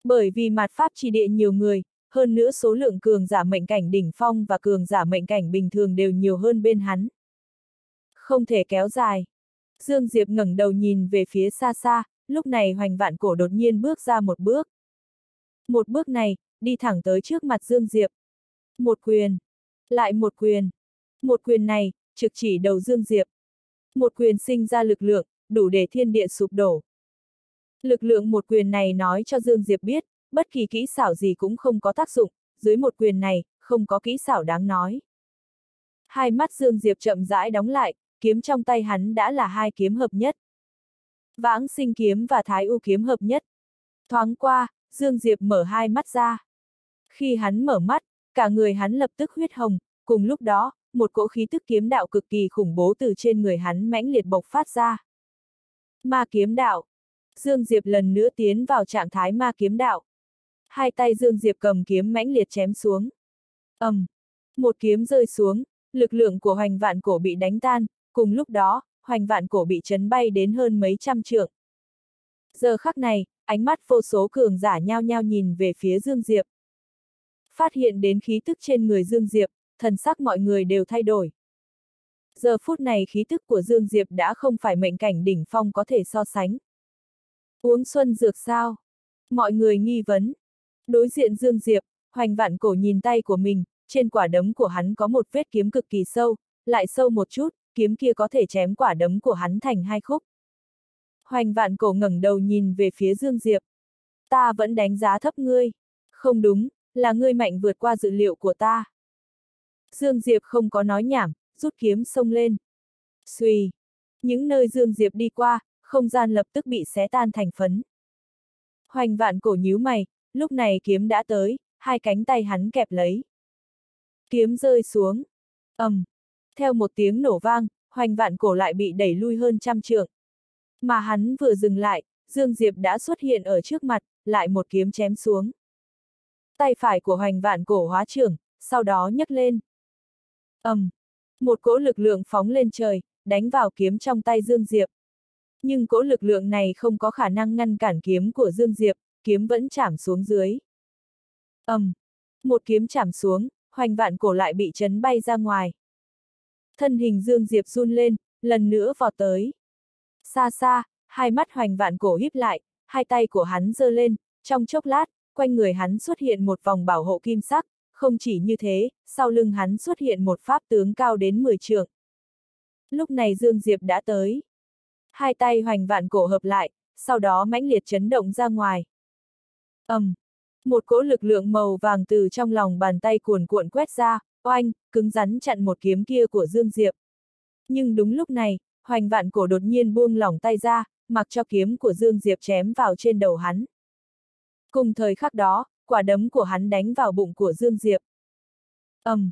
Bởi vì mặt pháp chi địa nhiều người, hơn nữa số lượng cường giả mệnh cảnh đỉnh phong và cường giả mệnh cảnh bình thường đều nhiều hơn bên hắn. Không thể kéo dài. Dương Diệp ngẩng đầu nhìn về phía xa xa, lúc này hoành vạn cổ đột nhiên bước ra một bước. Một bước này, đi thẳng tới trước mặt Dương Diệp. Một quyền. Lại một quyền. Một quyền này, trực chỉ đầu Dương Diệp. Một quyền sinh ra lực lượng, đủ để thiên địa sụp đổ. Lực lượng một quyền này nói cho Dương Diệp biết, bất kỳ kỹ xảo gì cũng không có tác dụng, dưới một quyền này, không có kỹ xảo đáng nói. Hai mắt Dương Diệp chậm rãi đóng lại, kiếm trong tay hắn đã là hai kiếm hợp nhất. Vãng sinh kiếm và thái u kiếm hợp nhất. Thoáng qua, Dương Diệp mở hai mắt ra. Khi hắn mở mắt, cả người hắn lập tức huyết hồng, cùng lúc đó, một cỗ khí tức kiếm đạo cực kỳ khủng bố từ trên người hắn mãnh liệt bộc phát ra. Ma kiếm đạo. Dương Diệp lần nữa tiến vào trạng thái ma kiếm đạo. Hai tay Dương Diệp cầm kiếm mãnh liệt chém xuống. ầm, um, một kiếm rơi xuống, lực lượng của hoành vạn cổ bị đánh tan, cùng lúc đó, hoành vạn cổ bị chấn bay đến hơn mấy trăm trượng. Giờ khắc này, ánh mắt vô số cường giả nhao nhao nhìn về phía Dương Diệp. Phát hiện đến khí tức trên người Dương Diệp, thần sắc mọi người đều thay đổi. Giờ phút này khí tức của Dương Diệp đã không phải mệnh cảnh đỉnh phong có thể so sánh. Uống xuân dược sao? Mọi người nghi vấn. Đối diện Dương Diệp, hoành vạn cổ nhìn tay của mình, trên quả đấm của hắn có một vết kiếm cực kỳ sâu, lại sâu một chút, kiếm kia có thể chém quả đấm của hắn thành hai khúc. Hoành vạn cổ ngẩng đầu nhìn về phía Dương Diệp. Ta vẫn đánh giá thấp ngươi. Không đúng, là ngươi mạnh vượt qua dự liệu của ta. Dương Diệp không có nói nhảm, rút kiếm xông lên. Xuy. Những nơi Dương Diệp đi qua, không gian lập tức bị xé tan thành phấn. Hoành vạn cổ nhíu mày, lúc này kiếm đã tới, hai cánh tay hắn kẹp lấy. Kiếm rơi xuống. ầm, um. Theo một tiếng nổ vang, hoành vạn cổ lại bị đẩy lui hơn trăm trượng. Mà hắn vừa dừng lại, Dương Diệp đã xuất hiện ở trước mặt, lại một kiếm chém xuống. Tay phải của hoành vạn cổ hóa trưởng, sau đó nhấc lên. ầm, um, một cỗ lực lượng phóng lên trời, đánh vào kiếm trong tay Dương Diệp. Nhưng cỗ lực lượng này không có khả năng ngăn cản kiếm của Dương Diệp, kiếm vẫn chạm xuống dưới. ầm, um, một kiếm chạm xuống, hoành vạn cổ lại bị chấn bay ra ngoài. Thân hình Dương Diệp run lên, lần nữa vọt tới. Xa xa, hai mắt hoành vạn cổ híp lại, hai tay của hắn giơ lên, trong chốc lát, quanh người hắn xuất hiện một vòng bảo hộ kim sắc, không chỉ như thế, sau lưng hắn xuất hiện một pháp tướng cao đến 10 trượng. Lúc này Dương Diệp đã tới. Hai tay hoành vạn cổ hợp lại, sau đó mãnh liệt chấn động ra ngoài ầm, um, một cỗ lực lượng màu vàng từ trong lòng bàn tay cuồn cuộn quét ra, oanh, cứng rắn chặn một kiếm kia của Dương Diệp. Nhưng đúng lúc này, hoành vạn cổ đột nhiên buông lỏng tay ra, mặc cho kiếm của Dương Diệp chém vào trên đầu hắn. Cùng thời khắc đó, quả đấm của hắn đánh vào bụng của Dương Diệp. ầm, um,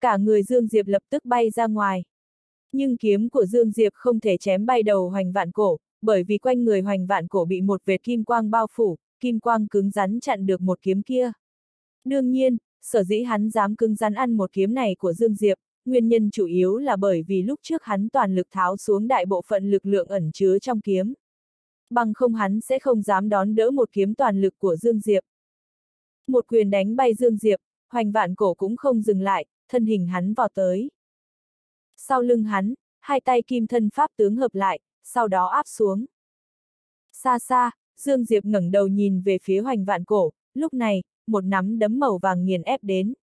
cả người Dương Diệp lập tức bay ra ngoài. Nhưng kiếm của Dương Diệp không thể chém bay đầu hoành vạn cổ, bởi vì quanh người hoành vạn cổ bị một vệt kim quang bao phủ, kim quang cứng rắn chặn được một kiếm kia. Đương nhiên, sở dĩ hắn dám cứng rắn ăn một kiếm này của Dương Diệp, nguyên nhân chủ yếu là bởi vì lúc trước hắn toàn lực tháo xuống đại bộ phận lực lượng ẩn chứa trong kiếm. Bằng không hắn sẽ không dám đón đỡ một kiếm toàn lực của Dương Diệp. Một quyền đánh bay Dương Diệp, hoành vạn cổ cũng không dừng lại, thân hình hắn vào tới. Sau lưng hắn, hai tay kim thân pháp tướng hợp lại, sau đó áp xuống. Xa xa, Dương Diệp ngẩng đầu nhìn về phía hoành vạn cổ, lúc này, một nắm đấm màu vàng nghiền ép đến.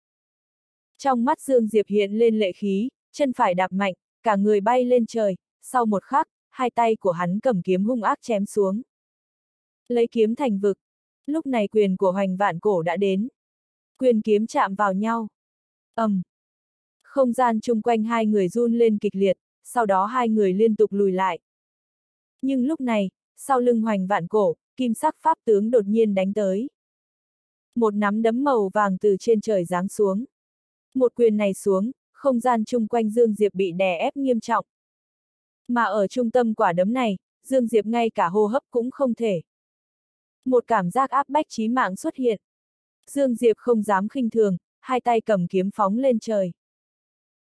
Trong mắt Dương Diệp hiện lên lệ khí, chân phải đạp mạnh, cả người bay lên trời, sau một khắc, hai tay của hắn cầm kiếm hung ác chém xuống. Lấy kiếm thành vực. Lúc này quyền của hoành vạn cổ đã đến. Quyền kiếm chạm vào nhau. ầm, um. Không gian chung quanh hai người run lên kịch liệt, sau đó hai người liên tục lùi lại. Nhưng lúc này, sau lưng hoành vạn cổ, kim sắc pháp tướng đột nhiên đánh tới. Một nắm đấm màu vàng từ trên trời giáng xuống. Một quyền này xuống, không gian chung quanh Dương Diệp bị đè ép nghiêm trọng. Mà ở trung tâm quả đấm này, Dương Diệp ngay cả hô hấp cũng không thể. Một cảm giác áp bách chí mạng xuất hiện. Dương Diệp không dám khinh thường, hai tay cầm kiếm phóng lên trời.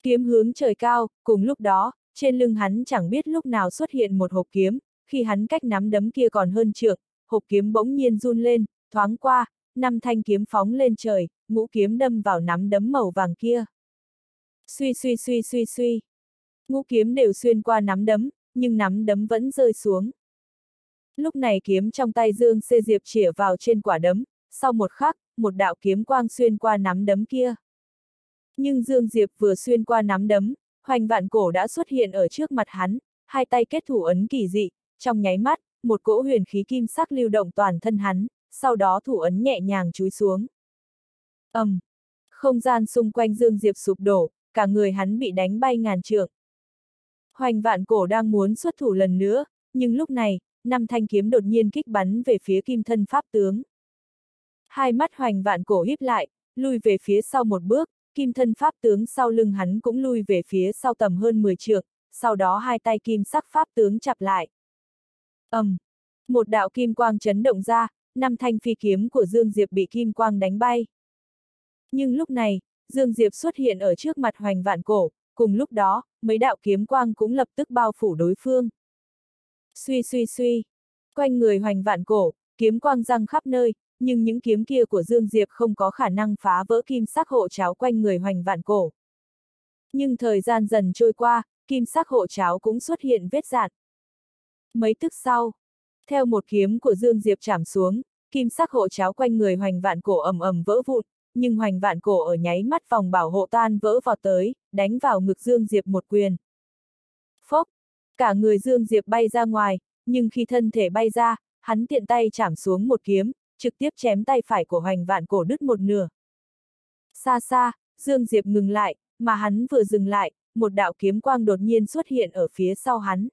Kiếm hướng trời cao, cùng lúc đó, trên lưng hắn chẳng biết lúc nào xuất hiện một hộp kiếm, khi hắn cách nắm đấm kia còn hơn trượng, hộp kiếm bỗng nhiên run lên, thoáng qua, năm thanh kiếm phóng lên trời, ngũ kiếm đâm vào nắm đấm màu vàng kia. Suy suy suy suy suy. Ngũ kiếm đều xuyên qua nắm đấm, nhưng nắm đấm vẫn rơi xuống. Lúc này kiếm trong tay Dương Xê Diệp chĩa vào trên quả đấm, sau một khắc, một đạo kiếm quang xuyên qua nắm đấm kia. Nhưng Dương Diệp vừa xuyên qua nắm đấm, hoành vạn cổ đã xuất hiện ở trước mặt hắn, hai tay kết thủ ấn kỳ dị, trong nháy mắt, một cỗ huyền khí kim sắc lưu động toàn thân hắn, sau đó thủ ấn nhẹ nhàng chúi xuống. ầm, um, không gian xung quanh Dương Diệp sụp đổ, cả người hắn bị đánh bay ngàn trượng. Hoành vạn cổ đang muốn xuất thủ lần nữa, nhưng lúc này, năm thanh kiếm đột nhiên kích bắn về phía kim thân pháp tướng. Hai mắt hoành vạn cổ híp lại, lui về phía sau một bước, kim thân pháp tướng sau lưng hắn cũng lui về phía sau tầm hơn 10 trượng, sau đó hai tay kim sắc pháp tướng chặp lại ầm, um, một đạo kim quang chấn động ra, năm thanh phi kiếm của Dương Diệp bị kim quang đánh bay. Nhưng lúc này, Dương Diệp xuất hiện ở trước mặt hoành vạn cổ, cùng lúc đó, mấy đạo kiếm quang cũng lập tức bao phủ đối phương. Suy suy suy, quanh người hoành vạn cổ, kiếm quang răng khắp nơi, nhưng những kiếm kia của Dương Diệp không có khả năng phá vỡ kim sắc hộ cháo quanh người hoành vạn cổ. Nhưng thời gian dần trôi qua, kim sắc hộ cháo cũng xuất hiện vết dạn. Mấy tức sau, theo một kiếm của Dương Diệp chạm xuống, kim sắc hộ cháo quanh người hoành vạn cổ ầm ầm vỡ vụn, nhưng hoành vạn cổ ở nháy mắt vòng bảo hộ tan vỡ vọt tới, đánh vào ngực Dương Diệp một quyền. Phốc! Cả người Dương Diệp bay ra ngoài, nhưng khi thân thể bay ra, hắn tiện tay chạm xuống một kiếm, trực tiếp chém tay phải của hoành vạn cổ đứt một nửa. Xa xa, Dương Diệp ngừng lại, mà hắn vừa dừng lại, một đạo kiếm quang đột nhiên xuất hiện ở phía sau hắn.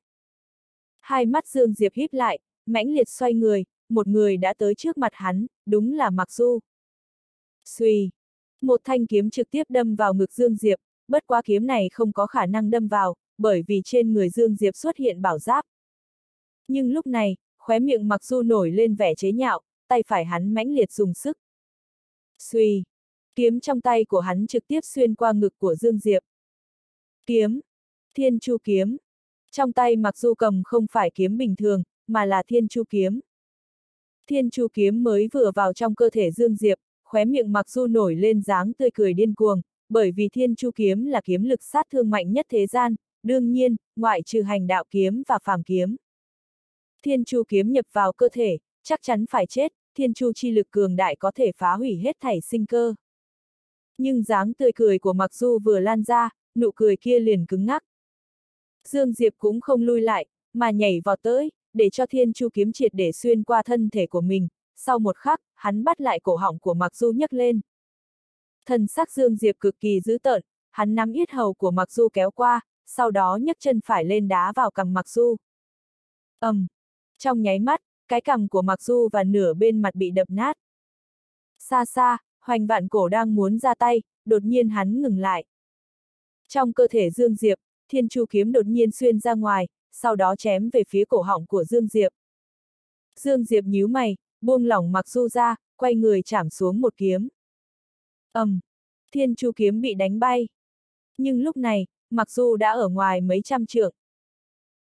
Hai mắt Dương Diệp híp lại, mãnh liệt xoay người, một người đã tới trước mặt hắn, đúng là Mặc Du. Xuy! Một thanh kiếm trực tiếp đâm vào ngực Dương Diệp, bất quá kiếm này không có khả năng đâm vào, bởi vì trên người Dương Diệp xuất hiện bảo giáp. Nhưng lúc này, khóe miệng Mặc Du nổi lên vẻ chế nhạo, tay phải hắn mãnh liệt dùng sức. Xuy! Kiếm trong tay của hắn trực tiếp xuyên qua ngực của Dương Diệp. Kiếm! Thiên Chu kiếm! Trong tay Mặc Du cầm không phải kiếm bình thường, mà là Thiên Chu kiếm. Thiên Chu kiếm mới vừa vào trong cơ thể Dương Diệp, khóe miệng mặc du nổi lên dáng tươi cười điên cuồng, bởi vì thiên chu kiếm là kiếm lực sát thương mạnh nhất thế gian, đương nhiên, ngoại trừ hành đạo kiếm và phàm kiếm. Thiên chu kiếm nhập vào cơ thể, chắc chắn phải chết, thiên chu chi lực cường đại có thể phá hủy hết thảy sinh cơ. Nhưng dáng tươi cười của Mặc Du vừa lan ra, nụ cười kia liền cứng ngắc. Dương Diệp cũng không lui lại, mà nhảy vào tới, để cho thiên chu kiếm triệt để xuyên qua thân thể của mình, sau một khắc, hắn bắt lại cổ họng của Mặc Du nhấc lên. Thần sắc Dương Diệp cực kỳ dữ tợn, hắn nắm yết hầu của Mặc Du kéo qua, sau đó nhấc chân phải lên đá vào cằm Mặc Du. ầm, um, trong nháy mắt, cái cằm của Mặc Du và nửa bên mặt bị đập nát. Xa xa, hoành vạn cổ đang muốn ra tay, đột nhiên hắn ngừng lại. Trong cơ thể Dương Diệp, thiên chu kiếm đột nhiên xuyên ra ngoài, sau đó chém về phía cổ họng của Dương Diệp. Dương Diệp nhíu mày, buông lỏng mặc du ra, quay người chạm xuống một kiếm. ầm, um, thiên chu kiếm bị đánh bay. Nhưng lúc này, mặc du đã ở ngoài mấy trăm trượng.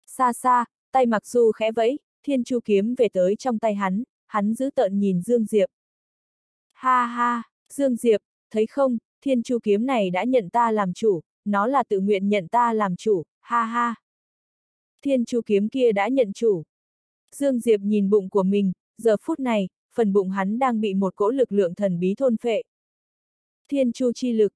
Xa xa, tay mặc du khẽ vẫy, thiên chu kiếm về tới trong tay hắn, hắn giữ tợn nhìn Dương Diệp. Ha ha, Dương Diệp, thấy không, thiên chu kiếm này đã nhận ta làm chủ, nó là tự nguyện nhận ta làm chủ, ha ha. Thiên chu kiếm kia đã nhận chủ. Dương Diệp nhìn bụng của mình, giờ phút này, phần bụng hắn đang bị một cỗ lực lượng thần bí thôn phệ. Thiên chu chi lực.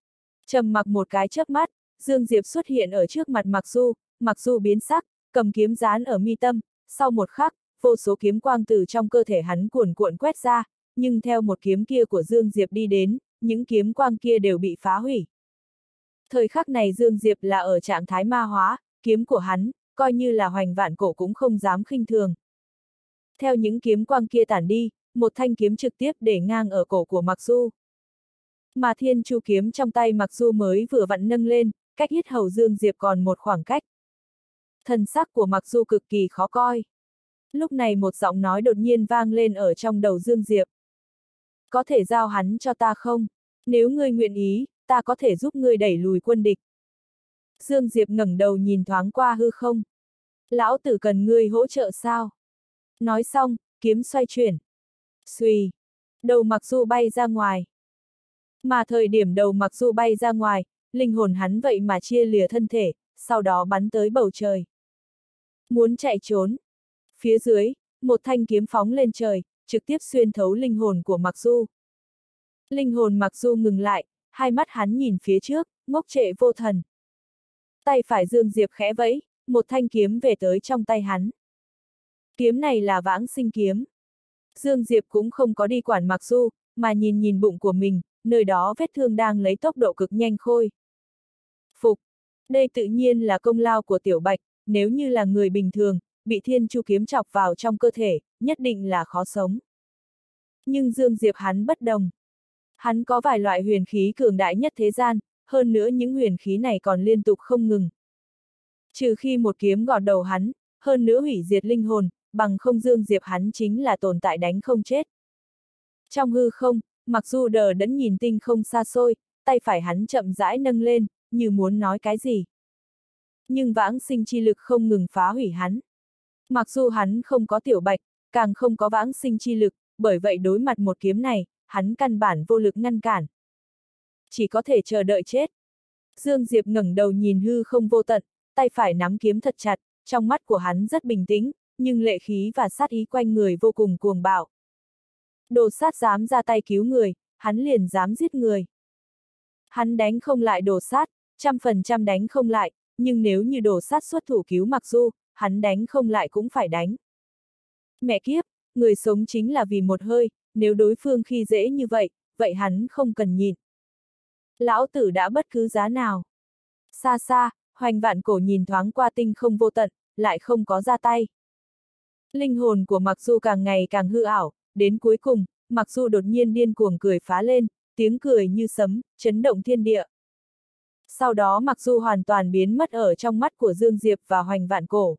trầm mặc một cái chớp mắt, Dương Diệp xuất hiện ở trước mặt Mặc Du, Mặc Du biến sắc, cầm kiếm dán ở mi tâm, sau một khắc, vô số kiếm quang từ trong cơ thể hắn cuồn cuộn quét ra, nhưng theo một kiếm kia của Dương Diệp đi đến, những kiếm quang kia đều bị phá hủy. Thời khắc này Dương Diệp là ở trạng thái ma hóa, kiếm của hắn, coi như là hoành vạn cổ cũng không dám khinh thường. Theo những kiếm quang kia tản đi, một thanh kiếm trực tiếp để ngang ở cổ của Mặc Du. Mà thiên chu kiếm trong tay Mặc Du mới vừa vặn nâng lên, cách hít hầu Dương Diệp còn một khoảng cách. Thần sắc của Mặc Du cực kỳ khó coi. Lúc này một giọng nói đột nhiên vang lên ở trong đầu Dương Diệp. Có thể giao hắn cho ta không? Nếu ngươi nguyện ý, ta có thể giúp ngươi đẩy lùi quân địch. Dương Diệp ngẩng đầu nhìn thoáng qua hư không. Lão tử cần ngươi hỗ trợ sao? Nói xong, kiếm xoay chuyển. Xuy. Đầu mặc dù bay ra ngoài. Mà thời điểm đầu mặc dù bay ra ngoài, linh hồn hắn vậy mà chia lìa thân thể, sau đó bắn tới bầu trời. Muốn chạy trốn. Phía dưới, một thanh kiếm phóng lên trời, trực tiếp xuyên thấu linh hồn của Mặc Du. Linh hồn Mặc Du ngừng lại, hai mắt hắn nhìn phía trước, ngốc trệ vô thần. Tay phải Dương Diệp khẽ vẫy, một thanh kiếm về tới trong tay hắn. Kiếm này là vãng sinh kiếm. Dương Diệp cũng không có đi quản Mặc Du, mà nhìn nhìn bụng của mình, nơi đó vết thương đang lấy tốc độ cực nhanh khôi. Phục. Đây tự nhiên là công lao của Tiểu Bạch, nếu như là người bình thường, bị thiên chu kiếm chọc vào trong cơ thể, nhất định là khó sống. Nhưng Dương Diệp hắn bất đồng. Hắn có vài loại huyền khí cường đại nhất thế gian, hơn nữa những huyền khí này còn liên tục không ngừng. Trừ khi một kiếm gọt đầu hắn, hơn nữa hủy diệt linh hồn, bằng không Dương Diệp hắn chính là tồn tại đánh không chết. Trong hư không, mặc dù đờ đẫn nhìn tinh không xa xôi, tay phải hắn chậm rãi nâng lên, như muốn nói cái gì. Nhưng vãng sinh chi lực không ngừng phá hủy hắn. Mặc dù hắn không có tiểu bạch, càng không có vãng sinh chi lực, bởi vậy đối mặt một kiếm này, hắn căn bản vô lực ngăn cản. Chỉ có thể chờ đợi chết. Dương Diệp ngẩng đầu nhìn hư không vô tận, tay phải nắm kiếm thật chặt, trong mắt của hắn rất bình tĩnh, nhưng lệ khí và sát ý quanh người vô cùng cuồng bạo. Đồ sát dám ra tay cứu người, hắn liền dám giết người. Hắn đánh không lại đồ sát, trăm phần trăm đánh không lại, nhưng nếu như đồ sát xuất thủ cứu mặc du, hắn đánh không lại cũng phải đánh. Mẹ kiếp, người sống chính là vì một hơi, nếu đối phương khi dễ như vậy, vậy hắn không cần nhìn. Lão tử đã bất cứ giá nào. Xa xa, hoành vạn cổ nhìn thoáng qua tinh không vô tận, lại không có ra tay. Linh hồn của Mặc Du càng ngày càng hư ảo, đến cuối cùng, Mặc Du đột nhiên điên cuồng cười phá lên, tiếng cười như sấm, chấn động thiên địa. Sau đó Mặc Du hoàn toàn biến mất ở trong mắt của Dương Diệp và Hoành Vạn Cổ.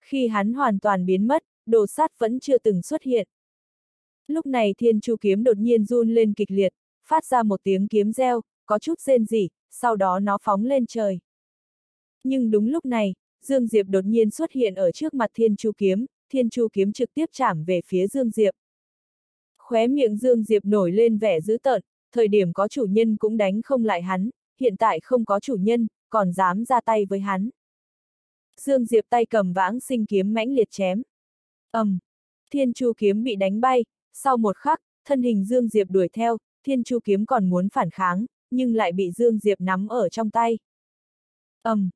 Khi hắn hoàn toàn biến mất, đồ sát vẫn chưa từng xuất hiện. Lúc này thiên chu kiếm đột nhiên run lên kịch liệt, phát ra một tiếng kiếm reo, có chút rên rỉ, sau đó nó phóng lên trời. Nhưng đúng lúc này, Dương Diệp đột nhiên xuất hiện ở trước mặt thiên chu kiếm, thiên chu kiếm trực tiếp chạm về phía Dương Diệp. Khóe miệng Dương Diệp nổi lên vẻ dữ tợn, thời điểm có chủ nhân cũng đánh không lại hắn, hiện tại không có chủ nhân, còn dám ra tay với hắn. Dương Diệp tay cầm vãng sinh kiếm mãnh liệt chém. ầm, um, thiên chu kiếm bị đánh bay, sau một khắc, thân hình Dương Diệp đuổi theo, thiên chu kiếm còn muốn phản kháng, nhưng lại bị Dương Diệp nắm ở trong tay. ầm, um,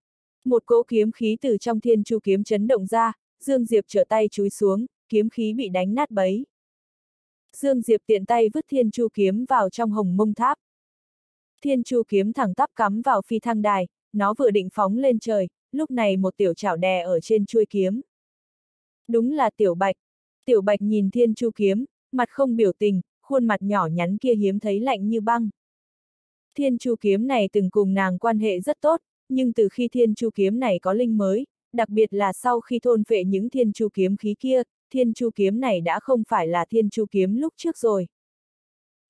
một cỗ kiếm khí từ trong thiên chu kiếm chấn động ra, Dương Diệp trở tay chúi xuống, kiếm khí bị đánh nát bấy. Dương Diệp tiện tay vứt thiên chu kiếm vào trong hồng mông tháp. Thiên chu kiếm thẳng tắp cắm vào phi thăng đài, nó vừa định phóng lên trời, lúc này một tiểu chảo đè ở trên chuôi kiếm. Đúng là tiểu bạch. Tiểu bạch nhìn thiên chu kiếm, mặt không biểu tình, khuôn mặt nhỏ nhắn kia hiếm thấy lạnh như băng. Thiên chu kiếm này từng cùng nàng quan hệ rất tốt, nhưng từ khi thiên chu kiếm này có linh mới, đặc biệt là sau khi thôn phệ những thiên chu kiếm khí kia, thiên chu kiếm này đã không phải là thiên chu kiếm lúc trước rồi.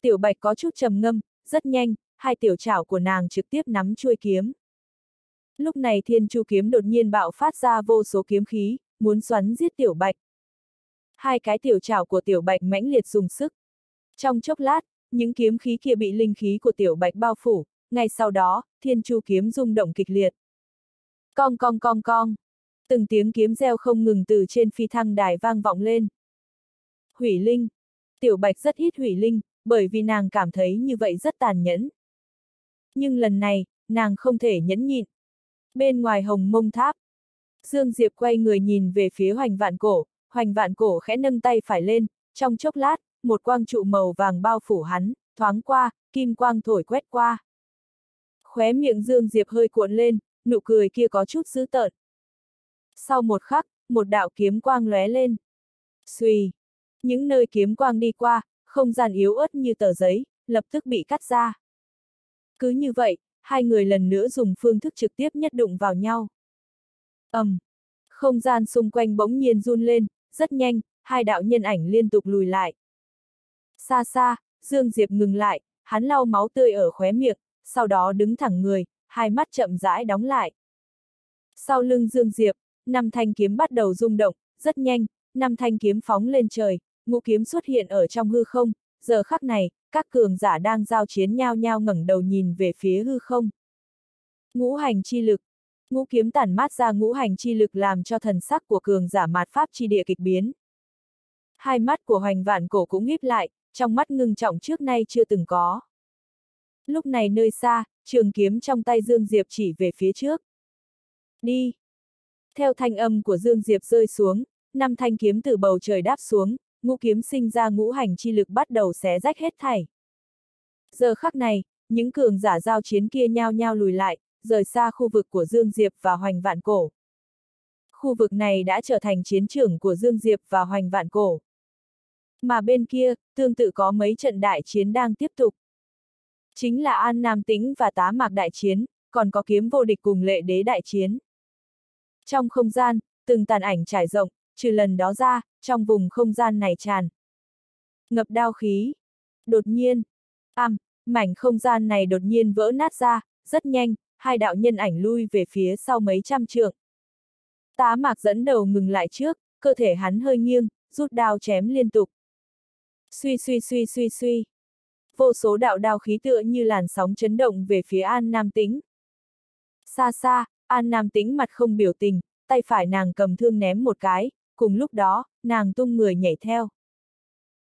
Tiểu bạch có chút trầm ngâm, rất nhanh, hai tiểu chảo của nàng trực tiếp nắm chuôi kiếm. Lúc này thiên chu kiếm đột nhiên bạo phát ra vô số kiếm khí, muốn xoắn giết tiểu bạch. Hai cái tiểu chảo của tiểu bạch mãnh liệt dùng sức. Trong chốc lát, những kiếm khí kia bị linh khí của tiểu bạch bao phủ, ngay sau đó, thiên chu kiếm rung động kịch liệt. Cong cong cong cong. Từng tiếng kiếm reo không ngừng từ trên phi thăng đài vang vọng lên. Hủy linh. Tiểu bạch rất ít hủy linh, bởi vì nàng cảm thấy như vậy rất tàn nhẫn. Nhưng lần này, nàng không thể nhẫn nhịn. Bên ngoài hồng mông tháp, Dương Diệp quay người nhìn về phía hoành vạn cổ, hoành vạn cổ khẽ nâng tay phải lên, trong chốc lát, một quang trụ màu vàng bao phủ hắn, thoáng qua, kim quang thổi quét qua. Khóe miệng Dương Diệp hơi cuộn lên, nụ cười kia có chút dữ tợn. Sau một khắc, một đạo kiếm quang lóe lên. Xùy! Những nơi kiếm quang đi qua, không gian yếu ớt như tờ giấy, lập tức bị cắt ra. Cứ như vậy, hai người lần nữa dùng phương thức trực tiếp nhất đụng vào nhau. ầm, um, không gian xung quanh bỗng nhiên run lên, rất nhanh, hai đạo nhân ảnh liên tục lùi lại. Xa xa, Dương Diệp ngừng lại, hắn lau máu tươi ở khóe miệng, sau đó đứng thẳng người, hai mắt chậm rãi đóng lại. Sau lưng Dương Diệp, năm thanh kiếm bắt đầu rung động, rất nhanh, năm thanh kiếm phóng lên trời, ngũ kiếm xuất hiện ở trong hư không, giờ khắc này, các cường giả đang giao chiến nhau nhau ngẩng đầu nhìn về phía hư không. Ngũ hành chi lực. Ngũ kiếm tản mát ra ngũ hành chi lực làm cho thần sắc của cường giả mạt pháp chi địa kịch biến. Hai mắt của hoành vạn cổ cũng híp lại, trong mắt ngưng trọng trước nay chưa từng có. Lúc này nơi xa, trường kiếm trong tay Dương Diệp chỉ về phía trước. Đi! Theo thanh âm của Dương Diệp rơi xuống, năm thanh kiếm từ bầu trời đáp xuống, ngũ kiếm sinh ra ngũ hành chi lực bắt đầu xé rách hết thảy. Giờ khắc này, những cường giả giao chiến kia nhao nhao lùi lại, rời xa khu vực của Dương Diệp và Hoành Vạn Cổ. Khu vực này đã trở thành chiến trường của Dương Diệp và Hoành Vạn Cổ. Mà bên kia, tương tự có mấy trận đại chiến đang tiếp tục. Chính là An Nam Tĩnh và Tá Mạc đại chiến, còn có kiếm vô địch cùng lệ đế đại chiến. Trong không gian, từng tàn ảnh trải rộng, trừ lần đó ra, trong vùng không gian này tràn. Ngập đao khí. Đột nhiên. Âm, mảnh không gian này đột nhiên vỡ nát ra, rất nhanh, hai đạo nhân ảnh lui về phía sau mấy trăm trượng. Tá mạc dẫn đầu ngừng lại trước, cơ thể hắn hơi nghiêng, rút đao chém liên tục. Suy suy suy suy suy. Vô số đạo đao khí tựa như làn sóng chấn động về phía An Nam Tĩnh. Xa xa, An Nam Tĩnh mặt không biểu tình, tay phải nàng cầm thương ném một cái, cùng lúc đó, nàng tung người nhảy theo.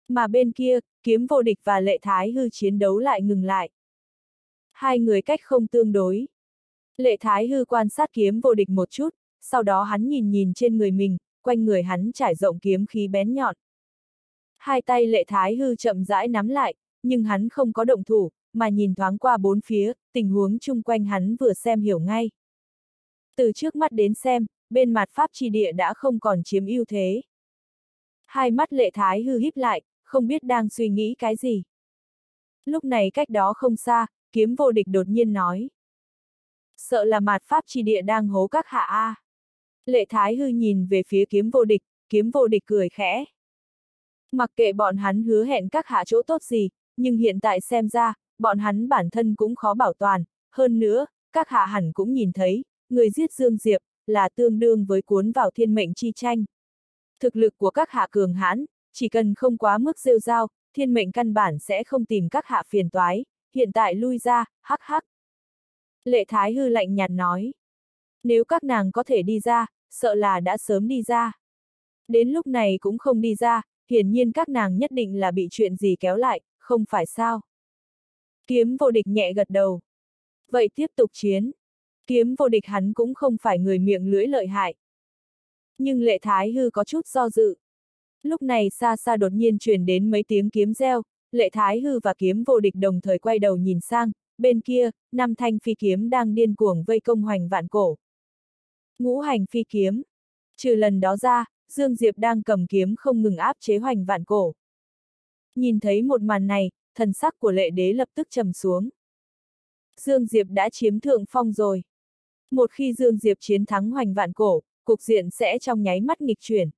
Mà bên kia, kiếm vô địch và lệ thái hư chiến đấu lại ngừng lại. Hai người cách không tương đối. Lệ thái hư quan sát kiếm vô địch một chút, sau đó hắn nhìn nhìn trên người mình, quanh người hắn trải rộng kiếm khí bén nhọn. Hai tay lệ thái hư chậm rãi nắm lại, nhưng hắn không có động thủ, mà nhìn thoáng qua bốn phía, tình huống chung quanh hắn vừa xem hiểu ngay. Từ trước mắt đến xem, bên mặt pháp chi địa đã không còn chiếm ưu thế. Hai mắt lệ thái hư híp lại, không biết đang suy nghĩ cái gì. Lúc này cách đó không xa, kiếm vô địch đột nhiên nói. Sợ là mặt pháp chi địa đang hố các hạ A. Lệ thái hư nhìn về phía kiếm vô địch, kiếm vô địch cười khẽ. Mặc kệ bọn hắn hứa hẹn các hạ chỗ tốt gì, nhưng hiện tại xem ra, bọn hắn bản thân cũng khó bảo toàn, hơn nữa, các hạ hẳn cũng nhìn thấy, người giết Dương Diệp, là tương đương với cuốn vào thiên mệnh chi tranh. Thực lực của các hạ cường hãn, chỉ cần không quá mức rêu rao, thiên mệnh căn bản sẽ không tìm các hạ phiền toái, hiện tại lui ra, hắc hắc. Lệ Thái hư lạnh nhạt nói. Nếu các nàng có thể đi ra, sợ là đã sớm đi ra. Đến lúc này cũng không đi ra, hiển nhiên các nàng nhất định là bị chuyện gì kéo lại, không phải sao. Kiếm vô địch nhẹ gật đầu. Vậy tiếp tục chiến. Kiếm vô địch hắn cũng không phải người miệng lưỡi lợi hại. Nhưng lệ thái hư có chút do dự. Lúc này xa xa đột nhiên truyền đến mấy tiếng kiếm reo, lệ thái hư và kiếm vô địch đồng thời quay đầu nhìn sang, bên kia, năm thanh phi kiếm đang điên cuồng vây công hoành vạn cổ. Ngũ hành phi kiếm. Trừ lần đó ra, Dương Diệp đang cầm kiếm không ngừng áp chế hoành vạn cổ. Nhìn thấy một màn này, thần sắc của lệ đế lập tức trầm xuống. Dương Diệp đã chiếm thượng phong rồi. Một khi Dương Diệp chiến thắng hoành vạn cổ, cục diện sẽ trong nháy mắt nghịch chuyển.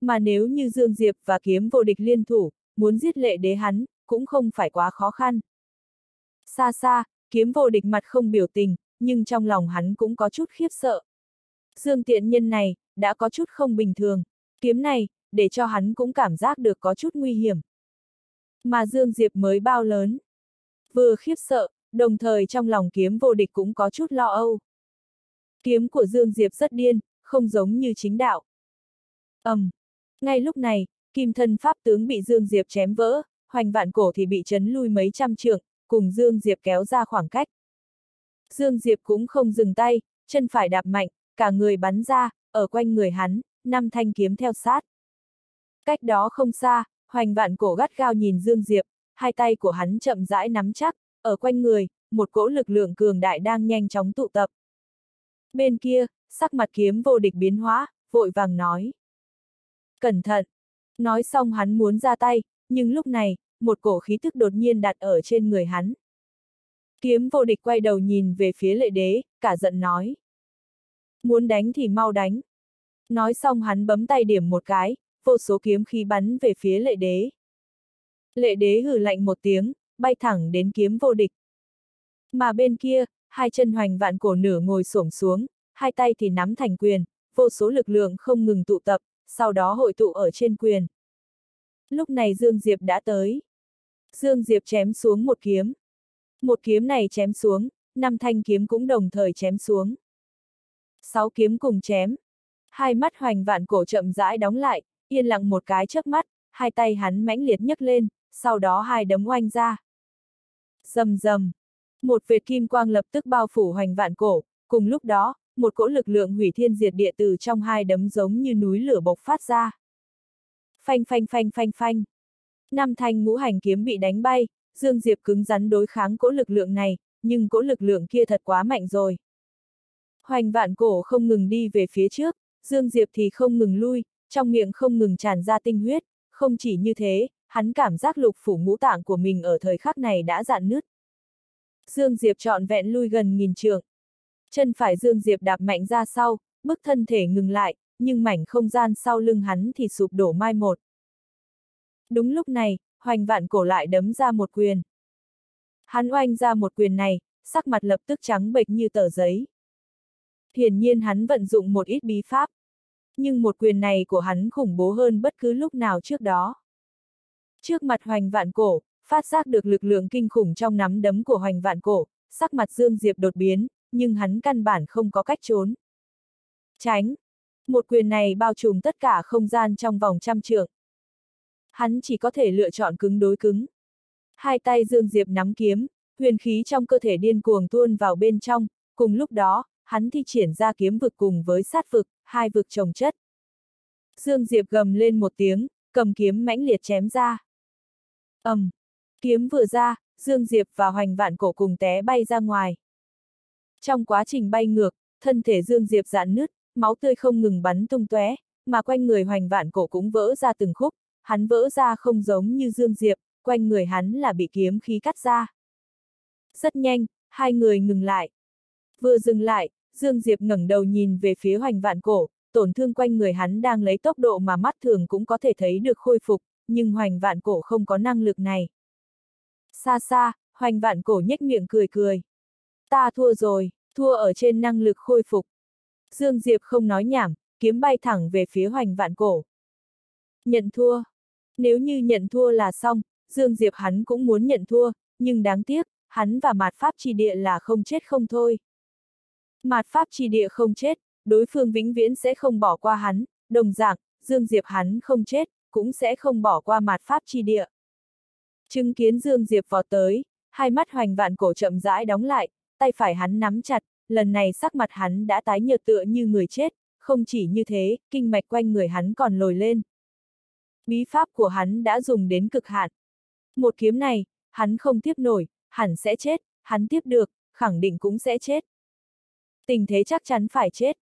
Mà nếu như Dương Diệp và kiếm vô địch liên thủ, muốn giết lệ đế hắn, cũng không phải quá khó khăn. Xa xa, kiếm vô địch mặt không biểu tình, nhưng trong lòng hắn cũng có chút khiếp sợ. Dương tiện nhân này, đã có chút không bình thường. Kiếm này, để cho hắn cũng cảm giác được có chút nguy hiểm. Mà Dương Diệp mới bao lớn. Vừa khiếp sợ, đồng thời trong lòng kiếm vô địch cũng có chút lo âu. Kiếm của Dương Diệp rất điên, không giống như chính đạo. ầm, um, Ngay lúc này, kim thân pháp tướng bị Dương Diệp chém vỡ, hoành vạn cổ thì bị chấn lui mấy trăm trượng, cùng Dương Diệp kéo ra khoảng cách. Dương Diệp cũng không dừng tay, chân phải đạp mạnh, cả người bắn ra, ở quanh người hắn, năm thanh kiếm theo sát. Cách đó không xa, hoành vạn cổ gắt gao nhìn Dương Diệp, hai tay của hắn chậm rãi nắm chắc, ở quanh người, một cỗ lực lượng cường đại đang nhanh chóng tụ tập. Bên kia, sắc mặt kiếm vô địch biến hóa, vội vàng nói. Cẩn thận! Nói xong hắn muốn ra tay, nhưng lúc này, một cổ khí thức đột nhiên đặt ở trên người hắn. Kiếm vô địch quay đầu nhìn về phía lệ đế, cả giận nói. Muốn đánh thì mau đánh. Nói xong hắn bấm tay điểm một cái, vô số kiếm khí bắn về phía lệ đế. Lệ đế hừ lạnh một tiếng, bay thẳng đến kiếm vô địch. Mà bên kia, hai chân hoành vạn cổ nửa ngồi xổm xuống, hai tay thì nắm thành quyền, vô số lực lượng không ngừng tụ tập, sau đó hội tụ ở trên quyền. Lúc này Dương Diệp đã tới. Dương Diệp chém xuống một kiếm. Một kiếm này chém xuống, năm thanh kiếm cũng đồng thời chém xuống. Sáu kiếm cùng chém. Hai mắt hoành vạn cổ chậm rãi đóng lại, yên lặng một cái trước mắt, hai tay hắn mãnh liệt nhấc lên, sau đó hai đấm oanh ra. Dầm dầm. Một vệt kim quang lập tức bao phủ hoành vạn cổ, cùng lúc đó, một cỗ lực lượng hủy thiên diệt địa từ trong hai đấm giống như núi lửa bộc phát ra. Phanh phanh phanh phanh phanh. Năm thanh ngũ hành kiếm bị đánh bay, Dương Diệp cứng rắn đối kháng cỗ lực lượng này, nhưng cỗ lực lượng kia thật quá mạnh rồi. Hoành vạn cổ không ngừng đi về phía trước, Dương Diệp thì không ngừng lui, trong miệng không ngừng tràn ra tinh huyết, không chỉ như thế, hắn cảm giác lục phủ ngũ tạng của mình ở thời khắc này đã dạn nứt. Dương Diệp trọn vẹn lui gần nghìn trượng. Chân phải Dương Diệp đạp mạnh ra sau, bức thân thể ngừng lại, nhưng mảnh không gian sau lưng hắn thì sụp đổ mai một. Đúng lúc này, hoành vạn cổ lại đấm ra một quyền. Hắn oanh ra một quyền này, sắc mặt lập tức trắng bệch như tờ giấy. Hiển nhiên hắn vận dụng một ít bí pháp. Nhưng một quyền này của hắn khủng bố hơn bất cứ lúc nào trước đó. Trước mặt hoành vạn cổ, phát giác được lực lượng kinh khủng trong nắm đấm của hoành vạn cổ, sắc mặt Dương Diệp đột biến, nhưng hắn căn bản không có cách trốn. Tránh! Một quyền này bao trùm tất cả không gian trong vòng trăm trượng. Hắn chỉ có thể lựa chọn cứng đối cứng. Hai tay Dương Diệp nắm kiếm, huyền khí trong cơ thể điên cuồng tuôn vào bên trong, cùng lúc đó, hắn thi triển ra kiếm vực cùng với sát vực, hai vực trồng chất. Dương Diệp gầm lên một tiếng, cầm kiếm mãnh liệt chém ra. ầm, um, kiếm vừa ra, Dương Diệp và Hoành Vạn Cổ cùng té bay ra ngoài. Trong quá trình bay ngược, thân thể Dương Diệp giãn nứt, máu tươi không ngừng bắn tung tóe, mà quanh người Hoành Vạn Cổ cũng vỡ ra từng khúc, hắn vỡ ra không giống như Dương Diệp, quanh người hắn là bị kiếm khí cắt ra. Rất nhanh, hai người ngừng lại. Vừa dừng lại, Dương Diệp ngẩng đầu nhìn về phía hoành vạn cổ, tổn thương quanh người hắn đang lấy tốc độ mà mắt thường cũng có thể thấy được khôi phục, nhưng hoành vạn cổ không có năng lực này. Xa xa, hoành vạn cổ nhếch miệng cười cười. Ta thua rồi, thua ở trên năng lực khôi phục. Dương Diệp không nói nhảm, kiếm bay thẳng về phía hoành vạn cổ. Nhận thua. Nếu như nhận thua là xong, Dương Diệp hắn cũng muốn nhận thua, nhưng đáng tiếc, hắn và mạt pháp chi địa là không chết không thôi. Mạt pháp chi địa không chết, đối phương vĩnh viễn sẽ không bỏ qua hắn, đồng dạng, Dương Diệp hắn không chết, cũng sẽ không bỏ qua mạt pháp chi địa. Chứng kiến Dương Diệp vọt tới, hai mắt hoành vạn cổ chậm rãi đóng lại, tay phải hắn nắm chặt, lần này sắc mặt hắn đã tái nhợt tựa như người chết, không chỉ như thế, kinh mạch quanh người hắn còn lồi lên. Bí pháp của hắn đã dùng đến cực hạn. Một kiếm này, hắn không tiếp nổi, hẳn sẽ chết, hắn tiếp được, khẳng định cũng sẽ chết. Tình thế chắc chắn phải chết.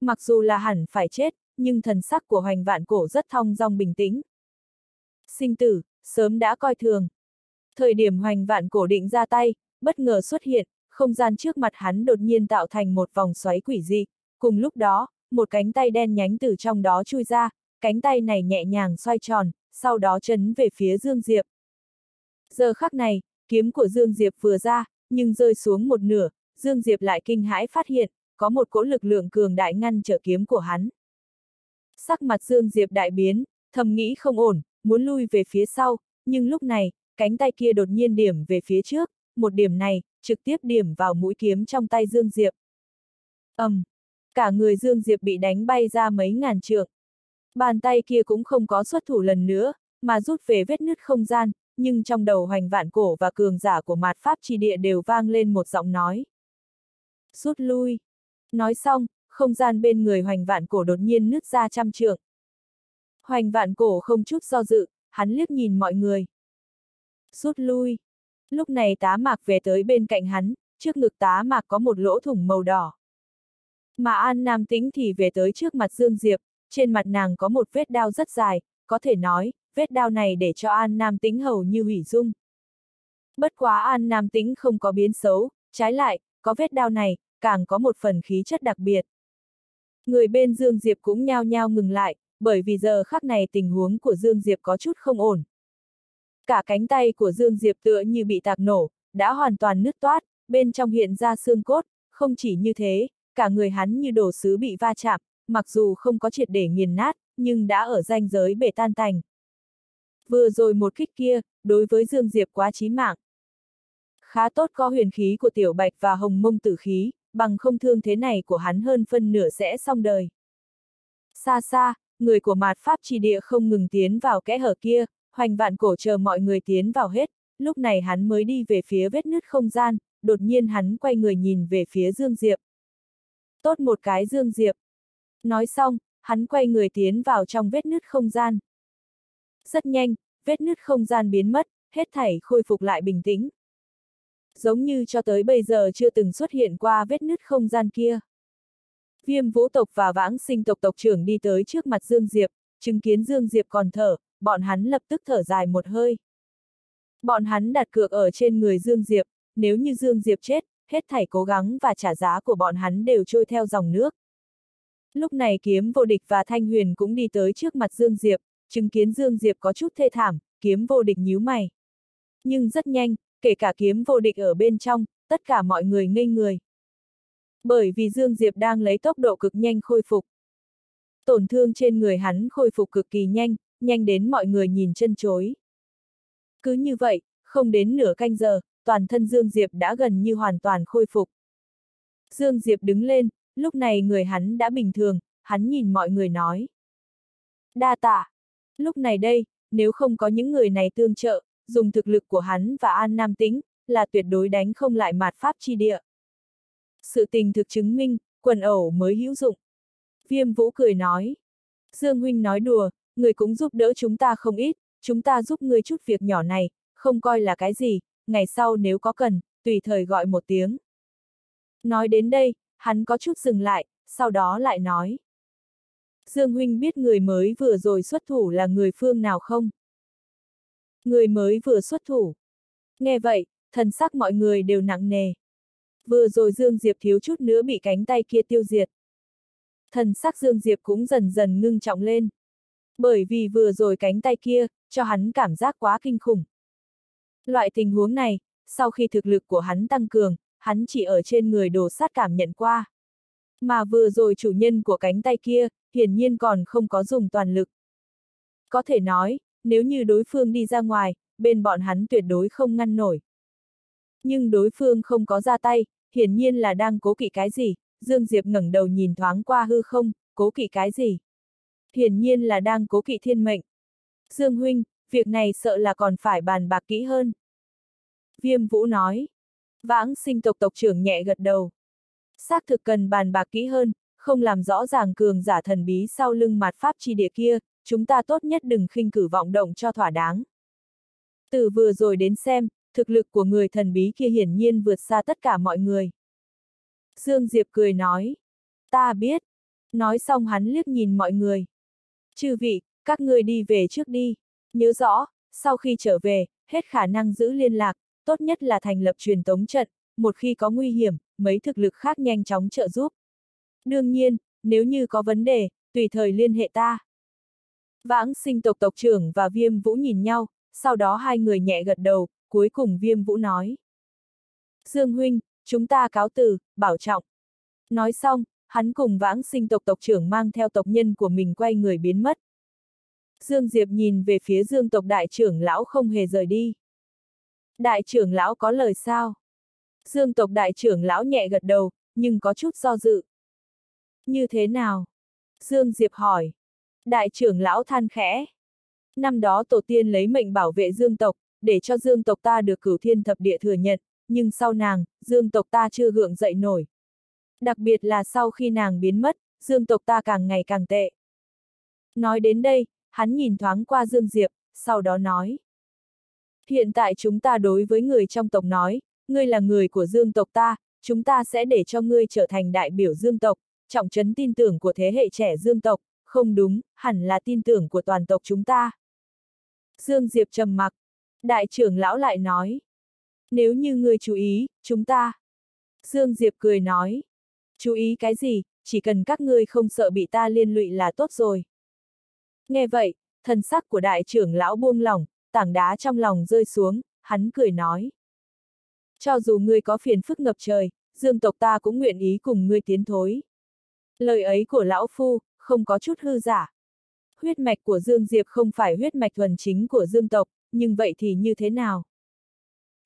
Mặc dù là hẳn phải chết, nhưng thần sắc của hoành vạn cổ rất thong dong bình tĩnh. Sinh tử, sớm đã coi thường. Thời điểm hoành vạn cổ định ra tay, bất ngờ xuất hiện, không gian trước mặt hắn đột nhiên tạo thành một vòng xoáy quỷ dị. Cùng lúc đó, một cánh tay đen nhánh từ trong đó chui ra, cánh tay này nhẹ nhàng xoay tròn, sau đó chấn về phía Dương Diệp. Giờ khắc này, kiếm của Dương Diệp vừa ra, nhưng rơi xuống một nửa, Dương Diệp lại kinh hãi phát hiện, có một cỗ lực lượng cường đại ngăn trở kiếm của hắn. Sắc mặt Dương Diệp đại biến, thầm nghĩ không ổn, muốn lui về phía sau, nhưng lúc này, cánh tay kia đột nhiên điểm về phía trước, một điểm này, trực tiếp điểm vào mũi kiếm trong tay Dương Diệp. ầm, um, cả người Dương Diệp bị đánh bay ra mấy ngàn trượng. Bàn tay kia cũng không có xuất thủ lần nữa, mà rút về vết nứt không gian, nhưng trong đầu hoành vạn cổ và cường giả của mạt pháp chi địa đều vang lên một giọng nói. Rút lui. Nói xong, không gian bên người hoành vạn cổ đột nhiên nứt ra trăm trượng. Hoành vạn cổ không chút do dự, hắn liếc nhìn mọi người. Rút lui. Lúc này tá mạc về tới bên cạnh hắn, trước ngực tá mạc có một lỗ thủng màu đỏ. Mà An Nam Tĩnh thì về tới trước mặt Dương Diệp, trên mặt nàng có một vết đao rất dài, có thể nói, vết đao này để cho An Nam Tĩnh hầu như hủy dung. Bất quá An Nam Tĩnh không có biến xấu, trái lại, có vết đao này, càng có một phần khí chất đặc biệt. Người bên Dương Diệp cũng nhao nhao ngừng lại, bởi vì giờ khắc này tình huống của Dương Diệp có chút không ổn. Cả cánh tay của Dương Diệp tựa như bị tạc nổ, đã hoàn toàn nứt toát, bên trong hiện ra xương cốt, không chỉ như thế, cả người hắn như đồ sứ bị va chạm, mặc dù không có triệt để nghiền nát, nhưng đã ở ranh giới bể tan tành. Vừa rồi một kích kia, đối với Dương Diệp quá chí mạng. Khá tốt có huyền khí của Tiểu Bạch và Hồng Mông tử khí, bằng không thương thế này của hắn hơn phân nửa sẽ xong đời. Xa xa, người của mạt Pháp trì địa không ngừng tiến vào kẽ hở kia, hoành vạn cổ chờ mọi người tiến vào hết, lúc này hắn mới đi về phía vết nứt không gian, đột nhiên hắn quay người nhìn về phía Dương Diệp. Tốt một cái Dương Diệp. Nói xong, hắn quay người tiến vào trong vết nứt không gian. Rất nhanh, vết nứt không gian biến mất, hết thảy khôi phục lại bình tĩnh. Giống như cho tới bây giờ chưa từng xuất hiện qua vết nứt không gian kia. Viêm vũ tộc và vãng sinh tộc tộc trưởng đi tới trước mặt Dương Diệp, chứng kiến Dương Diệp còn thở, bọn hắn lập tức thở dài một hơi. Bọn hắn đặt cược ở trên người Dương Diệp, nếu như Dương Diệp chết, hết thảy cố gắng và trả giá của bọn hắn đều trôi theo dòng nước. Lúc này kiếm vô địch và Thanh Huyền cũng đi tới trước mặt Dương Diệp, chứng kiến Dương Diệp có chút thê thảm, kiếm vô địch nhíu mày. Nhưng rất nhanh, kể cả kiếm vô địch ở bên trong, tất cả mọi người ngây người. Bởi vì Dương Diệp đang lấy tốc độ cực nhanh khôi phục. Tổn thương trên người hắn khôi phục cực kỳ nhanh, nhanh đến mọi người nhìn chân chối. Cứ như vậy, không đến nửa canh giờ, toàn thân Dương Diệp đã gần như hoàn toàn khôi phục. Dương Diệp đứng lên, lúc này người hắn đã bình thường, hắn nhìn mọi người nói. Đa tạ. Lúc này đây, nếu không có những người này tương trợ, dùng thực lực của hắn và An Nam Tĩnh, là tuyệt đối đánh không lại mạt pháp chi địa. Sự tình thực chứng minh, quần ẩu mới hữu dụng. Viêm Vũ cười nói. Dương Huynh nói đùa, người cũng giúp đỡ chúng ta không ít, chúng ta giúp người chút việc nhỏ này, không coi là cái gì, ngày sau nếu có cần, tùy thời gọi một tiếng. Nói đến đây, hắn có chút dừng lại, sau đó lại nói. Dương Huynh biết người mới vừa rồi xuất thủ là người phương nào không? Người mới vừa xuất thủ. Nghe vậy, thần sắc mọi người đều nặng nề. Vừa rồi Dương Diệp thiếu chút nữa bị cánh tay kia tiêu diệt. Thần sắc Dương Diệp cũng dần dần ngưng trọng lên. Bởi vì vừa rồi cánh tay kia, cho hắn cảm giác quá kinh khủng. Loại tình huống này, sau khi thực lực của hắn tăng cường, hắn chỉ ở trên người đồ sát cảm nhận qua. Mà vừa rồi chủ nhân của cánh tay kia, hiển nhiên còn không có dùng toàn lực. Có thể nói, nếu như đối phương đi ra ngoài, bên bọn hắn tuyệt đối không ngăn nổi. Nhưng đối phương không có ra tay, hiển nhiên là đang cố kỵ cái gì, Dương Diệp ngẩng đầu nhìn thoáng qua hư không, cố kỵ cái gì. Hiển nhiên là đang cố kỵ thiên mệnh. Dương Huynh, việc này sợ là còn phải bàn bạc kỹ hơn. Viêm Vũ nói. Vãng sinh tộc tộc trưởng nhẹ gật đầu. Xác thực cần bàn bạc kỹ hơn, không làm rõ ràng cường giả thần bí sau lưng mặt pháp chi địa kia, chúng ta tốt nhất đừng khinh cử vọng động cho thỏa đáng. Từ vừa rồi đến xem, thực lực của người thần bí kia hiển nhiên vượt xa tất cả mọi người. Dương Diệp cười nói. Ta biết. Nói xong hắn liếc nhìn mọi người. Chư vị, các người đi về trước đi. Nhớ rõ, sau khi trở về, hết khả năng giữ liên lạc, tốt nhất là thành lập truyền tống trận, một khi có nguy hiểm, mấy thực lực khác nhanh chóng trợ giúp. Đương nhiên, nếu như có vấn đề, tùy thời liên hệ ta. Vãng sinh tộc tộc trưởng và viêm vũ nhìn nhau, sau đó hai người nhẹ gật đầu, cuối cùng viêm vũ nói. Dương huynh, chúng ta cáo từ, bảo trọng. Nói xong, hắn cùng vãng sinh tộc tộc trưởng mang theo tộc nhân của mình quay người biến mất. Dương Diệp nhìn về phía dương tộc đại trưởng lão không hề rời đi. Đại trưởng lão có lời sao? Dương tộc đại trưởng lão nhẹ gật đầu, nhưng có chút do dự. Như thế nào? Dương Diệp hỏi. Đại trưởng lão than khẽ. Năm đó tổ tiên lấy mệnh bảo vệ dương tộc, để cho dương tộc ta được cửu thiên thập địa thừa nhận, nhưng sau nàng, dương tộc ta chưa gượng dậy nổi. Đặc biệt là sau khi nàng biến mất, dương tộc ta càng ngày càng tệ. Nói đến đây, hắn nhìn thoáng qua Dương Diệp, sau đó nói. Hiện tại chúng ta đối với người trong tộc nói, ngươi là người của dương tộc ta, chúng ta sẽ để cho ngươi trở thành đại biểu dương tộc, trọng trấn tin tưởng của thế hệ trẻ dương tộc, không đúng, hẳn là tin tưởng của toàn tộc chúng ta. Dương Diệp trầm mặc, đại trưởng lão lại nói. Nếu như ngươi chú ý, chúng ta. Dương Diệp cười nói. Chú ý cái gì, chỉ cần các ngươi không sợ bị ta liên lụy là tốt rồi. Nghe vậy, thân sắc của đại trưởng lão buông lỏng, tảng đá trong lòng rơi xuống, hắn cười nói. Cho dù ngươi có phiền phức ngập trời, dương tộc ta cũng nguyện ý cùng ngươi tiến thối. Lời ấy của lão phu, không có chút hư giả. Huyết mạch của Dương Diệp không phải huyết mạch thuần chính của Dương tộc, nhưng vậy thì như thế nào?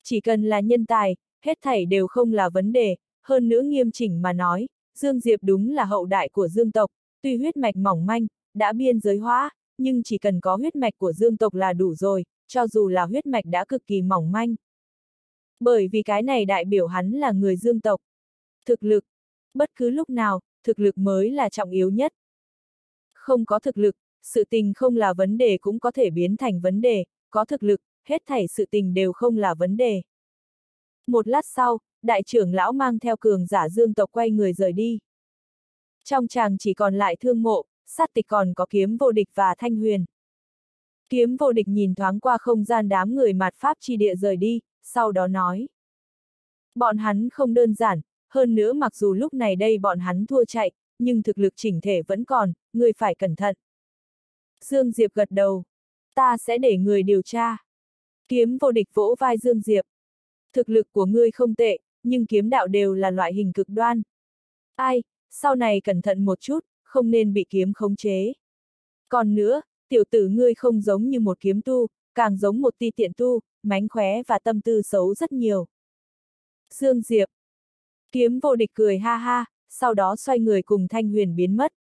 Chỉ cần là nhân tài, hết thảy đều không là vấn đề, hơn nữa nghiêm chỉnh mà nói, Dương Diệp đúng là hậu đại của Dương tộc, tuy huyết mạch mỏng manh, đã biên giới hóa, nhưng chỉ cần có huyết mạch của Dương tộc là đủ rồi, cho dù là huyết mạch đã cực kỳ mỏng manh. Bởi vì cái này đại biểu hắn là người Dương tộc. Thực lực. Bất cứ lúc nào, thực lực mới là trọng yếu nhất. Không có thực lực, sự tình không là vấn đề cũng có thể biến thành vấn đề, có thực lực, hết thảy sự tình đều không là vấn đề. Một lát sau, đại trưởng lão mang theo cường giả dương tộc quay người rời đi. Trong chàng chỉ còn lại thương mộ, sát tịch còn có kiếm vô địch và thanh huyền. Kiếm vô địch nhìn thoáng qua không gian đám người mạt pháp chi địa rời đi, sau đó nói. Bọn hắn không đơn giản, hơn nữa mặc dù lúc này đây bọn hắn thua chạy, nhưng thực lực chỉnh thể vẫn còn, người phải cẩn thận. Dương Diệp gật đầu. Ta sẽ để người điều tra. Kiếm vô địch vỗ vai Dương Diệp. Thực lực của ngươi không tệ, nhưng kiếm đạo đều là loại hình cực đoan. Ai, sau này cẩn thận một chút, không nên bị kiếm khống chế. Còn nữa, tiểu tử ngươi không giống như một kiếm tu, càng giống một ti tiện tu, mánh khóe và tâm tư xấu rất nhiều. Dương Diệp. Kiếm vô địch cười ha ha, sau đó xoay người cùng Thanh Huyền biến mất.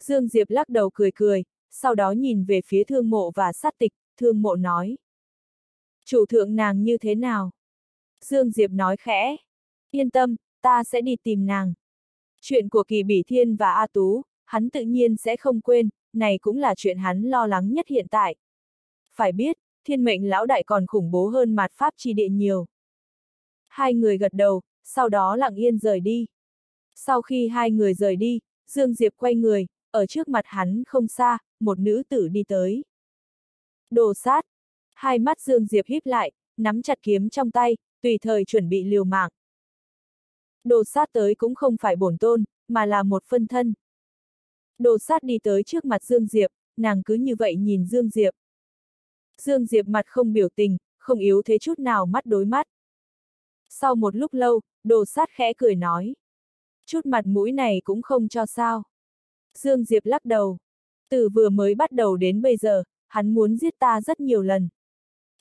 Dương Diệp lắc đầu cười cười, sau đó nhìn về phía thương mộ và sát tịch, thương mộ nói. Chủ thượng nàng như thế nào? Dương Diệp nói khẽ. Yên tâm, ta sẽ đi tìm nàng. Chuyện của Kỳ Bỉ Thiên và A Tú, hắn tự nhiên sẽ không quên, này cũng là chuyện hắn lo lắng nhất hiện tại. Phải biết, thiên mệnh lão đại còn khủng bố hơn mặt pháp chi địa nhiều. Hai người gật đầu, sau đó lặng yên rời đi. Sau khi hai người rời đi, Dương Diệp quay người, ở trước mặt hắn không xa, một nữ tử đi tới. Đồ sát. Hai mắt Dương Diệp híp lại, nắm chặt kiếm trong tay, tùy thời chuẩn bị liều mạng. Đồ sát tới cũng không phải bổn tôn, mà là một phân thân. Đồ sát đi tới trước mặt Dương Diệp, nàng cứ như vậy nhìn Dương Diệp. Dương Diệp mặt không biểu tình, không yếu thế chút nào mắt đối mắt. Sau một lúc lâu, đồ sát khẽ cười nói. Chút mặt mũi này cũng không cho sao. Dương Diệp lắc đầu. Từ vừa mới bắt đầu đến bây giờ, hắn muốn giết ta rất nhiều lần.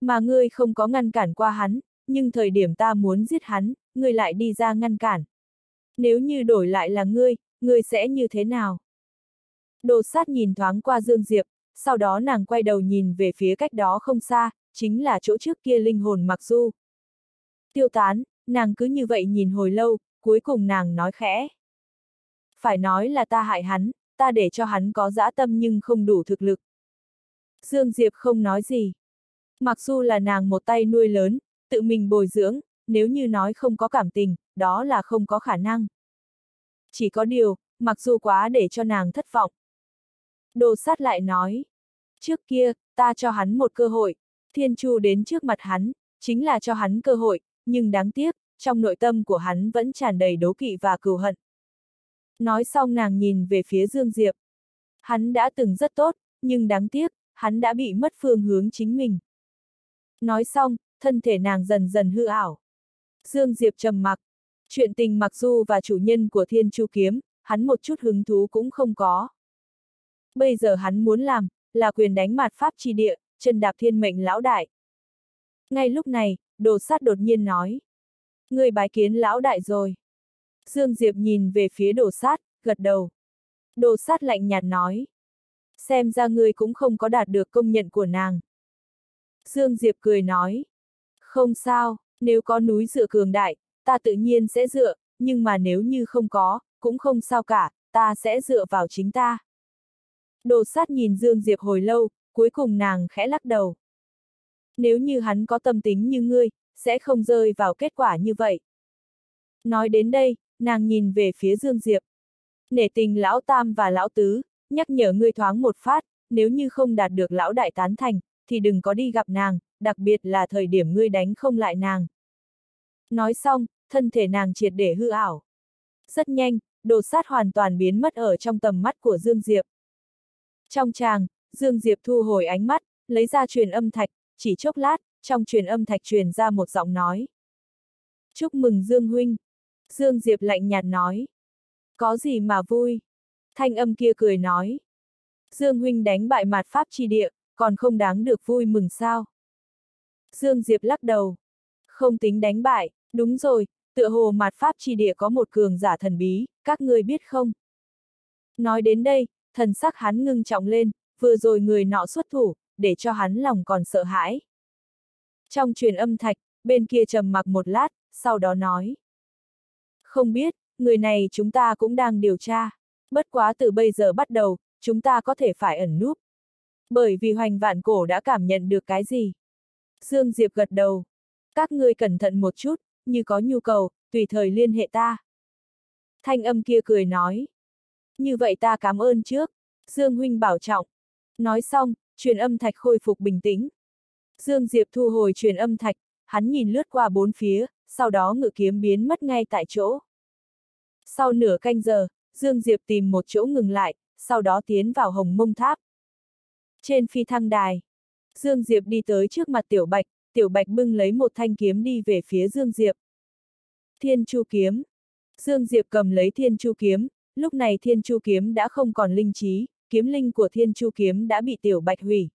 Mà ngươi không có ngăn cản qua hắn, nhưng thời điểm ta muốn giết hắn, ngươi lại đi ra ngăn cản. Nếu như đổi lại là ngươi, ngươi sẽ như thế nào? Đồ sát nhìn thoáng qua Dương Diệp, sau đó nàng quay đầu nhìn về phía cách đó không xa, chính là chỗ trước kia linh hồn mặc du. Tiêu tán, nàng cứ như vậy nhìn hồi lâu, cuối cùng nàng nói khẽ. Phải nói là ta hại hắn, ta để cho hắn có dã tâm nhưng không đủ thực lực. Dương Diệp không nói gì. Mặc dù là nàng một tay nuôi lớn, tự mình bồi dưỡng, nếu như nói không có cảm tình, đó là không có khả năng. Chỉ có điều, mặc dù quá để cho nàng thất vọng. Đồ sát lại nói. Trước kia, ta cho hắn một cơ hội, thiên chu đến trước mặt hắn, chính là cho hắn cơ hội, nhưng đáng tiếc, trong nội tâm của hắn vẫn tràn đầy đố kỵ và cừu hận. Nói xong nàng nhìn về phía Dương Diệp. Hắn đã từng rất tốt, nhưng đáng tiếc, hắn đã bị mất phương hướng chính mình. Nói xong, thân thể nàng dần dần hư ảo. Dương Diệp trầm mặc. Chuyện tình mặc du và chủ nhân của thiên chu kiếm, hắn một chút hứng thú cũng không có. Bây giờ hắn muốn làm, là quyền đánh mặt pháp chi địa, chân đạp thiên mệnh lão đại. Ngay lúc này, đồ sát đột nhiên nói. Người bái kiến lão đại rồi. Dương Diệp nhìn về phía đồ sát, gật đầu. Đồ sát lạnh nhạt nói. Xem ra ngươi cũng không có đạt được công nhận của nàng. Dương Diệp cười nói. Không sao, nếu có núi dựa cường đại, ta tự nhiên sẽ dựa, nhưng mà nếu như không có, cũng không sao cả, ta sẽ dựa vào chính ta. Đồ sát nhìn Dương Diệp hồi lâu, cuối cùng nàng khẽ lắc đầu. Nếu như hắn có tâm tính như ngươi, sẽ không rơi vào kết quả như vậy. Nói đến đây, nàng nhìn về phía Dương Diệp. Nể tình lão tam và lão tứ, nhắc nhở ngươi thoáng một phát, nếu như không đạt được lão đại tán thành, thì đừng có đi gặp nàng, đặc biệt là thời điểm ngươi đánh không lại nàng. Nói xong, thân thể nàng triệt để hư ảo. Rất nhanh, đồ sát hoàn toàn biến mất ở trong tầm mắt của Dương Diệp. Trong tràng, Dương Diệp thu hồi ánh mắt, lấy ra truyền âm thạch, chỉ chốc lát, trong truyền âm thạch truyền ra một giọng nói. Chúc mừng Dương Huynh. Dương Diệp lạnh nhạt nói. Có gì mà vui? Thanh âm kia cười nói. Dương Huynh đánh bại mạt pháp chi địa, còn không đáng được vui mừng sao? Dương Diệp lắc đầu. Không tính đánh bại, đúng rồi, tựa hồ mạt pháp chi địa có một cường giả thần bí, các người biết không? Nói đến đây, thần sắc hắn ngưng trọng lên, vừa rồi người nọ xuất thủ, để cho hắn lòng còn sợ hãi. Trong truyền âm thạch, bên kia trầm mặc một lát, sau đó nói. Không biết, người này chúng ta cũng đang điều tra. Bất quá từ bây giờ bắt đầu, chúng ta có thể phải ẩn núp. Bởi vì hoành vạn cổ đã cảm nhận được cái gì. Dương Diệp gật đầu. Các ngươi cẩn thận một chút, như có nhu cầu, tùy thời liên hệ ta. Thanh âm kia cười nói. Như vậy ta cảm ơn trước. Dương Huynh bảo trọng. Nói xong, truyền âm thạch khôi phục bình tĩnh. Dương Diệp thu hồi truyền âm thạch, hắn nhìn lướt qua bốn phía, sau đó ngự kiếm biến mất ngay tại chỗ. Sau nửa canh giờ, Dương Diệp tìm một chỗ ngừng lại, sau đó tiến vào hồng mông tháp. Trên phi thăng đài, Dương Diệp đi tới trước mặt Tiểu Bạch, Tiểu Bạch bưng lấy một thanh kiếm đi về phía Dương Diệp. Thiên Chu Kiếm. Dương Diệp cầm lấy Thiên Chu Kiếm, lúc này Thiên Chu Kiếm đã không còn linh trí, kiếm linh của Thiên Chu Kiếm đã bị Tiểu Bạch hủy.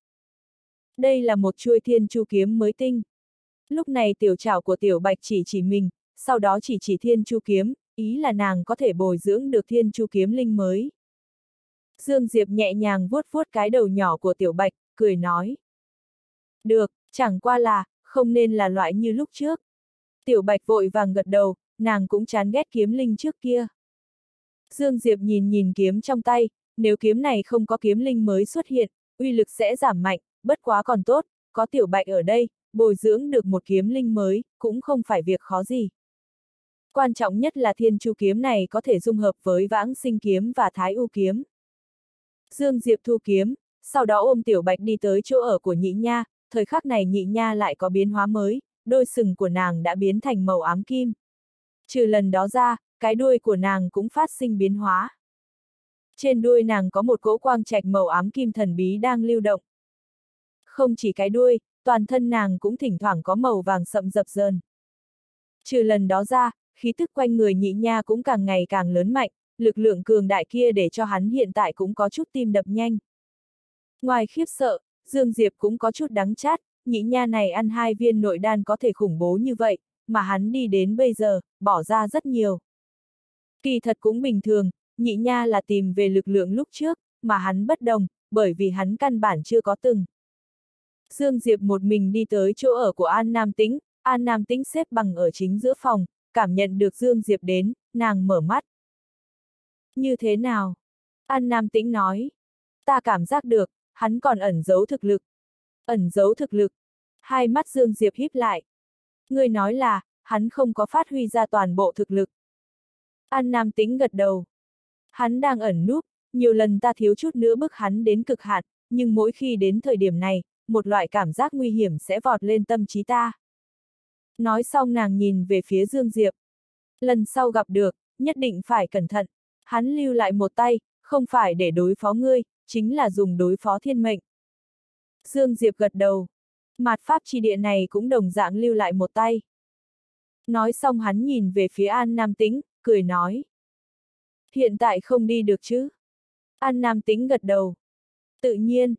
Đây là một chuôi Thiên Chu Kiếm mới tinh. Lúc này tiểu trảo của Tiểu Bạch chỉ chỉ mình, sau đó chỉ chỉ Thiên Chu Kiếm, ý là nàng có thể bồi dưỡng được Thiên Chu Kiếm linh mới. Dương Diệp nhẹ nhàng vuốt vuốt cái đầu nhỏ của Tiểu Bạch, cười nói. Được, chẳng qua là, không nên là loại như lúc trước. Tiểu Bạch vội vàng gật đầu, nàng cũng chán ghét kiếm linh trước kia. Dương Diệp nhìn nhìn kiếm trong tay, nếu kiếm này không có kiếm linh mới xuất hiện, uy lực sẽ giảm mạnh, bất quá còn tốt, có Tiểu Bạch ở đây, bồi dưỡng được một kiếm linh mới, cũng không phải việc khó gì. Quan trọng nhất là thiên chu kiếm này có thể dung hợp với vãng sinh kiếm và thái u kiếm. Dương Diệp thu kiếm, sau đó ôm Tiểu Bạch đi tới chỗ ở của nhị nha, thời khắc này nhị nha lại có biến hóa mới, đôi sừng của nàng đã biến thành màu ám kim. Trừ lần đó ra, cái đuôi của nàng cũng phát sinh biến hóa. Trên đuôi nàng có một cỗ quang trạch màu ám kim thần bí đang lưu động. Không chỉ cái đuôi, toàn thân nàng cũng thỉnh thoảng có màu vàng sậm dập dờn. Trừ lần đó ra, khí tức quanh người nhị nha cũng càng ngày càng lớn mạnh, lực lượng cường đại kia để cho hắn hiện tại cũng có chút tim đập nhanh. Ngoài khiếp sợ, Dương Diệp cũng có chút đắng chát, nhị nha này ăn hai viên nội đan có thể khủng bố như vậy, mà hắn đi đến bây giờ, bỏ ra rất nhiều. Kỳ thật cũng bình thường, nhị nha là tìm về lực lượng lúc trước, mà hắn bất đồng, bởi vì hắn căn bản chưa có từng. Dương Diệp một mình đi tới chỗ ở của An Nam Tĩnh, An Nam Tĩnh xếp bằng ở chính giữa phòng, cảm nhận được Dương Diệp đến, nàng mở mắt. Như thế nào? An Nam Tĩnh nói. Ta cảm giác được, hắn còn ẩn giấu thực lực. Ẩn giấu thực lực. Hai mắt Dương Diệp híp lại. Người nói là, hắn không có phát huy ra toàn bộ thực lực. An Nam Tĩnh gật đầu. Hắn đang ẩn núp, nhiều lần ta thiếu chút nữa bức hắn đến cực hạn, nhưng mỗi khi đến thời điểm này, một loại cảm giác nguy hiểm sẽ vọt lên tâm trí ta. Nói xong nàng nhìn về phía Dương Diệp. Lần sau gặp được, nhất định phải cẩn thận. Hắn lưu lại một tay, không phải để đối phó ngươi, chính là dùng đối phó thiên mệnh. Dương Diệp gật đầu. Mạt pháp chi địa này cũng đồng dạng lưu lại một tay. Nói xong hắn nhìn về phía An Nam Tĩnh, cười nói. Hiện tại không đi được chứ? An Nam tính gật đầu. Tự nhiên,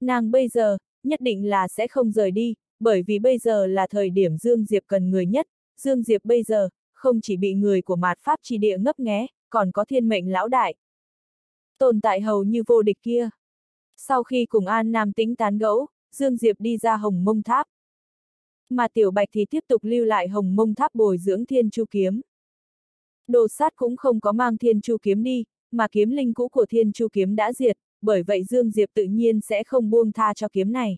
nàng bây giờ, nhất định là sẽ không rời đi, bởi vì bây giờ là thời điểm Dương Diệp cần người nhất, Dương Diệp bây giờ, không chỉ bị người của mạt pháp chi địa ngấp nghé, còn có thiên mệnh lão đại. Tồn tại hầu như vô địch kia. Sau khi cùng An Nam tính tán gẫu, Dương Diệp đi ra hồng mông tháp. Mà Tiểu Bạch thì tiếp tục lưu lại hồng mông tháp bồi dưỡng thiên chu kiếm. Đồ sát cũng không có mang thiên chu kiếm đi, mà kiếm linh cũ của thiên chu kiếm đã diệt, bởi vậy Dương Diệp tự nhiên sẽ không buông tha cho kiếm này.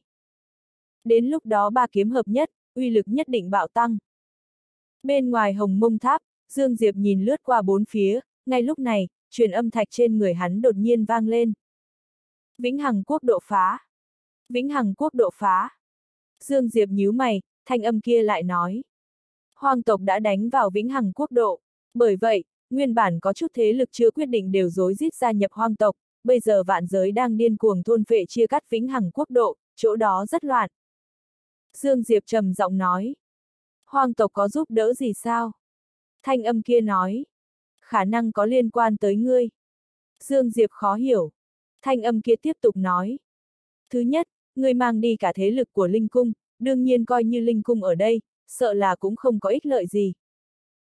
Đến lúc đó ba kiếm hợp nhất, uy lực nhất định bạo tăng. Bên ngoài hồng mông tháp, Dương Diệp nhìn lướt qua bốn phía, ngay lúc này, truyền âm thạch trên người hắn đột nhiên vang lên. Vĩnh Hằng quốc độ phá. Vĩnh Hằng quốc độ phá. Dương Diệp nhíu mày, thanh âm kia lại nói. Hoàng tộc đã đánh vào Vĩnh Hằng quốc độ, bởi vậy, nguyên bản có chút thế lực chưa quyết định đều dối rít gia nhập hoang tộc, bây giờ vạn giới đang điên cuồng thôn phệ chia cắt vĩnh hằng quốc độ, chỗ đó rất loạn. Dương Diệp trầm giọng nói. Hoang tộc có giúp đỡ gì sao? Thanh âm kia nói. Khả năng có liên quan tới ngươi. Dương Diệp khó hiểu. Thanh âm kia tiếp tục nói. Thứ nhất, ngươi mang đi cả thế lực của Linh Cung, đương nhiên coi như Linh Cung ở đây, sợ là cũng không có ích lợi gì.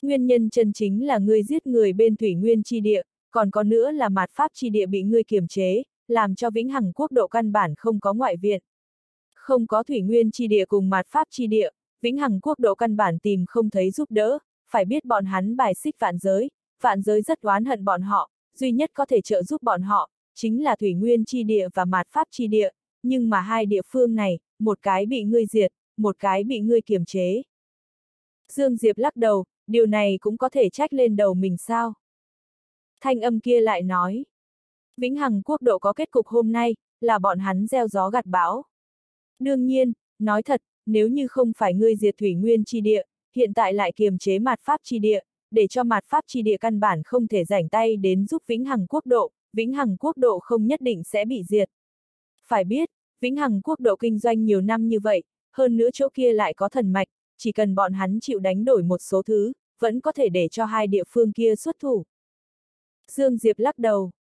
Nguyên nhân chân chính là ngươi giết người bên thủy nguyên chi địa, còn có nữa là mạt pháp chi địa bị ngươi kiềm chế, làm cho vĩnh hằng quốc độ căn bản không có ngoại viện. Không có thủy nguyên chi địa cùng mạt pháp chi địa, vĩnh hằng quốc độ căn bản tìm không thấy giúp đỡ, phải biết bọn hắn bài xích vạn giới, vạn giới rất oán hận bọn họ, duy nhất có thể trợ giúp bọn họ, chính là thủy nguyên chi địa và mạt pháp chi địa, nhưng mà hai địa phương này, một cái bị ngươi diệt, một cái bị ngươi kiềm chế. Dương Diệp lắc đầu, điều này cũng có thể trách lên đầu mình sao? Thanh âm kia lại nói. Vĩnh Hằng quốc độ có kết cục hôm nay, là bọn hắn gieo gió gặt bão. Đương nhiên, nói thật, nếu như không phải ngươi diệt thủy nguyên chi địa, hiện tại lại kiềm chế mặt pháp chi địa, để cho mặt pháp chi địa căn bản không thể rảnh tay đến giúp Vĩnh Hằng quốc độ, Vĩnh Hằng quốc độ không nhất định sẽ bị diệt. Phải biết, Vĩnh Hằng quốc độ kinh doanh nhiều năm như vậy, hơn nữa chỗ kia lại có thần mạch, chỉ cần bọn hắn chịu đánh đổi một số thứ, vẫn có thể để cho hai địa phương kia xuất thủ. Dương Diệp lắc đầu.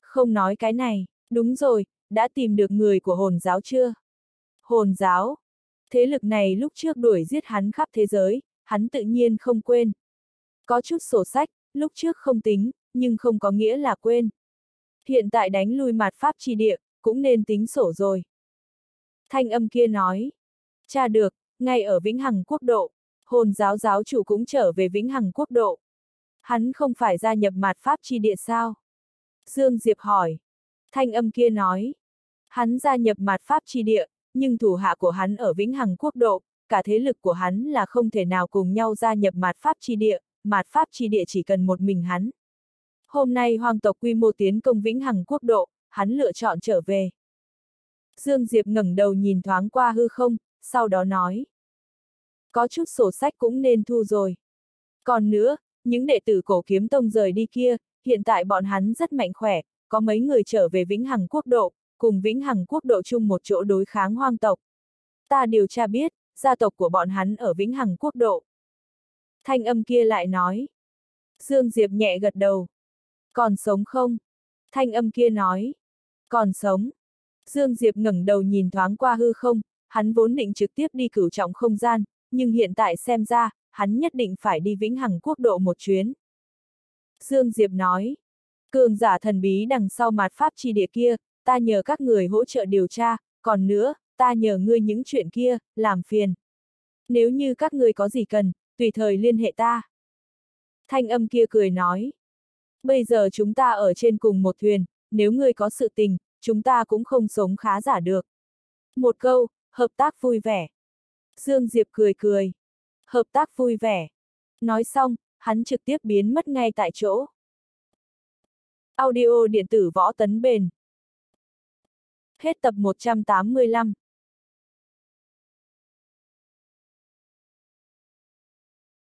Không nói cái này, đúng rồi, đã tìm được người của hồn giáo chưa? Hồn giáo. Thế lực này lúc trước đuổi giết hắn khắp thế giới, hắn tự nhiên không quên. Có chút sổ sách, lúc trước không tính, nhưng không có nghĩa là quên. Hiện tại đánh lui mặt pháp chi địa, cũng nên tính sổ rồi. Thanh âm kia nói. Cha được, ngay ở Vĩnh Hằng quốc độ, hồn giáo giáo chủ cũng trở về Vĩnh Hằng quốc độ. Hắn không phải gia nhập mạt pháp chi địa sao? Dương Diệp hỏi. Thanh âm kia nói. Hắn gia nhập mạt pháp chi địa, nhưng thủ hạ của hắn ở Vĩnh Hằng quốc độ, cả thế lực của hắn là không thể nào cùng nhau gia nhập mạt pháp chi địa, mạt pháp chi địa chỉ cần một mình hắn. Hôm nay hoàng tộc quy mô tiến công Vĩnh Hằng quốc độ, hắn lựa chọn trở về. Dương Diệp ngẩng đầu nhìn thoáng qua hư không, sau đó nói. Có chút sổ sách cũng nên thu rồi. Còn nữa, những đệ tử cổ kiếm tông rời đi kia, hiện tại bọn hắn rất mạnh khỏe, có mấy người trở về Vĩnh Hằng quốc độ, cùng Vĩnh Hằng quốc độ chung một chỗ đối kháng hoang tộc. Ta điều tra biết, gia tộc của bọn hắn ở Vĩnh Hằng quốc độ. Thanh âm kia lại nói. Dương Diệp nhẹ gật đầu. Còn sống không? Thanh âm kia nói. Còn sống. Dương Diệp ngẩng đầu nhìn thoáng qua hư không, hắn vốn định trực tiếp đi cửu trọng không gian, nhưng hiện tại xem ra, hắn nhất định phải đi Vĩnh Hằng quốc độ một chuyến. Dương Diệp nói, cường giả thần bí đằng sau mặt pháp chi địa kia, ta nhờ các người hỗ trợ điều tra, còn nữa, ta nhờ ngươi những chuyện kia, làm phiền. Nếu như các ngươi có gì cần, tùy thời liên hệ ta. Thanh âm kia cười nói, bây giờ chúng ta ở trên cùng một thuyền, nếu ngươi có sự tình, chúng ta cũng không sống khá giả được. Một câu, hợp tác vui vẻ. Dương Diệp cười cười. Hợp tác vui vẻ. Nói xong, hắn trực tiếp biến mất ngay tại chỗ. Audio điện tử võ tấn bền. Hết tập 185.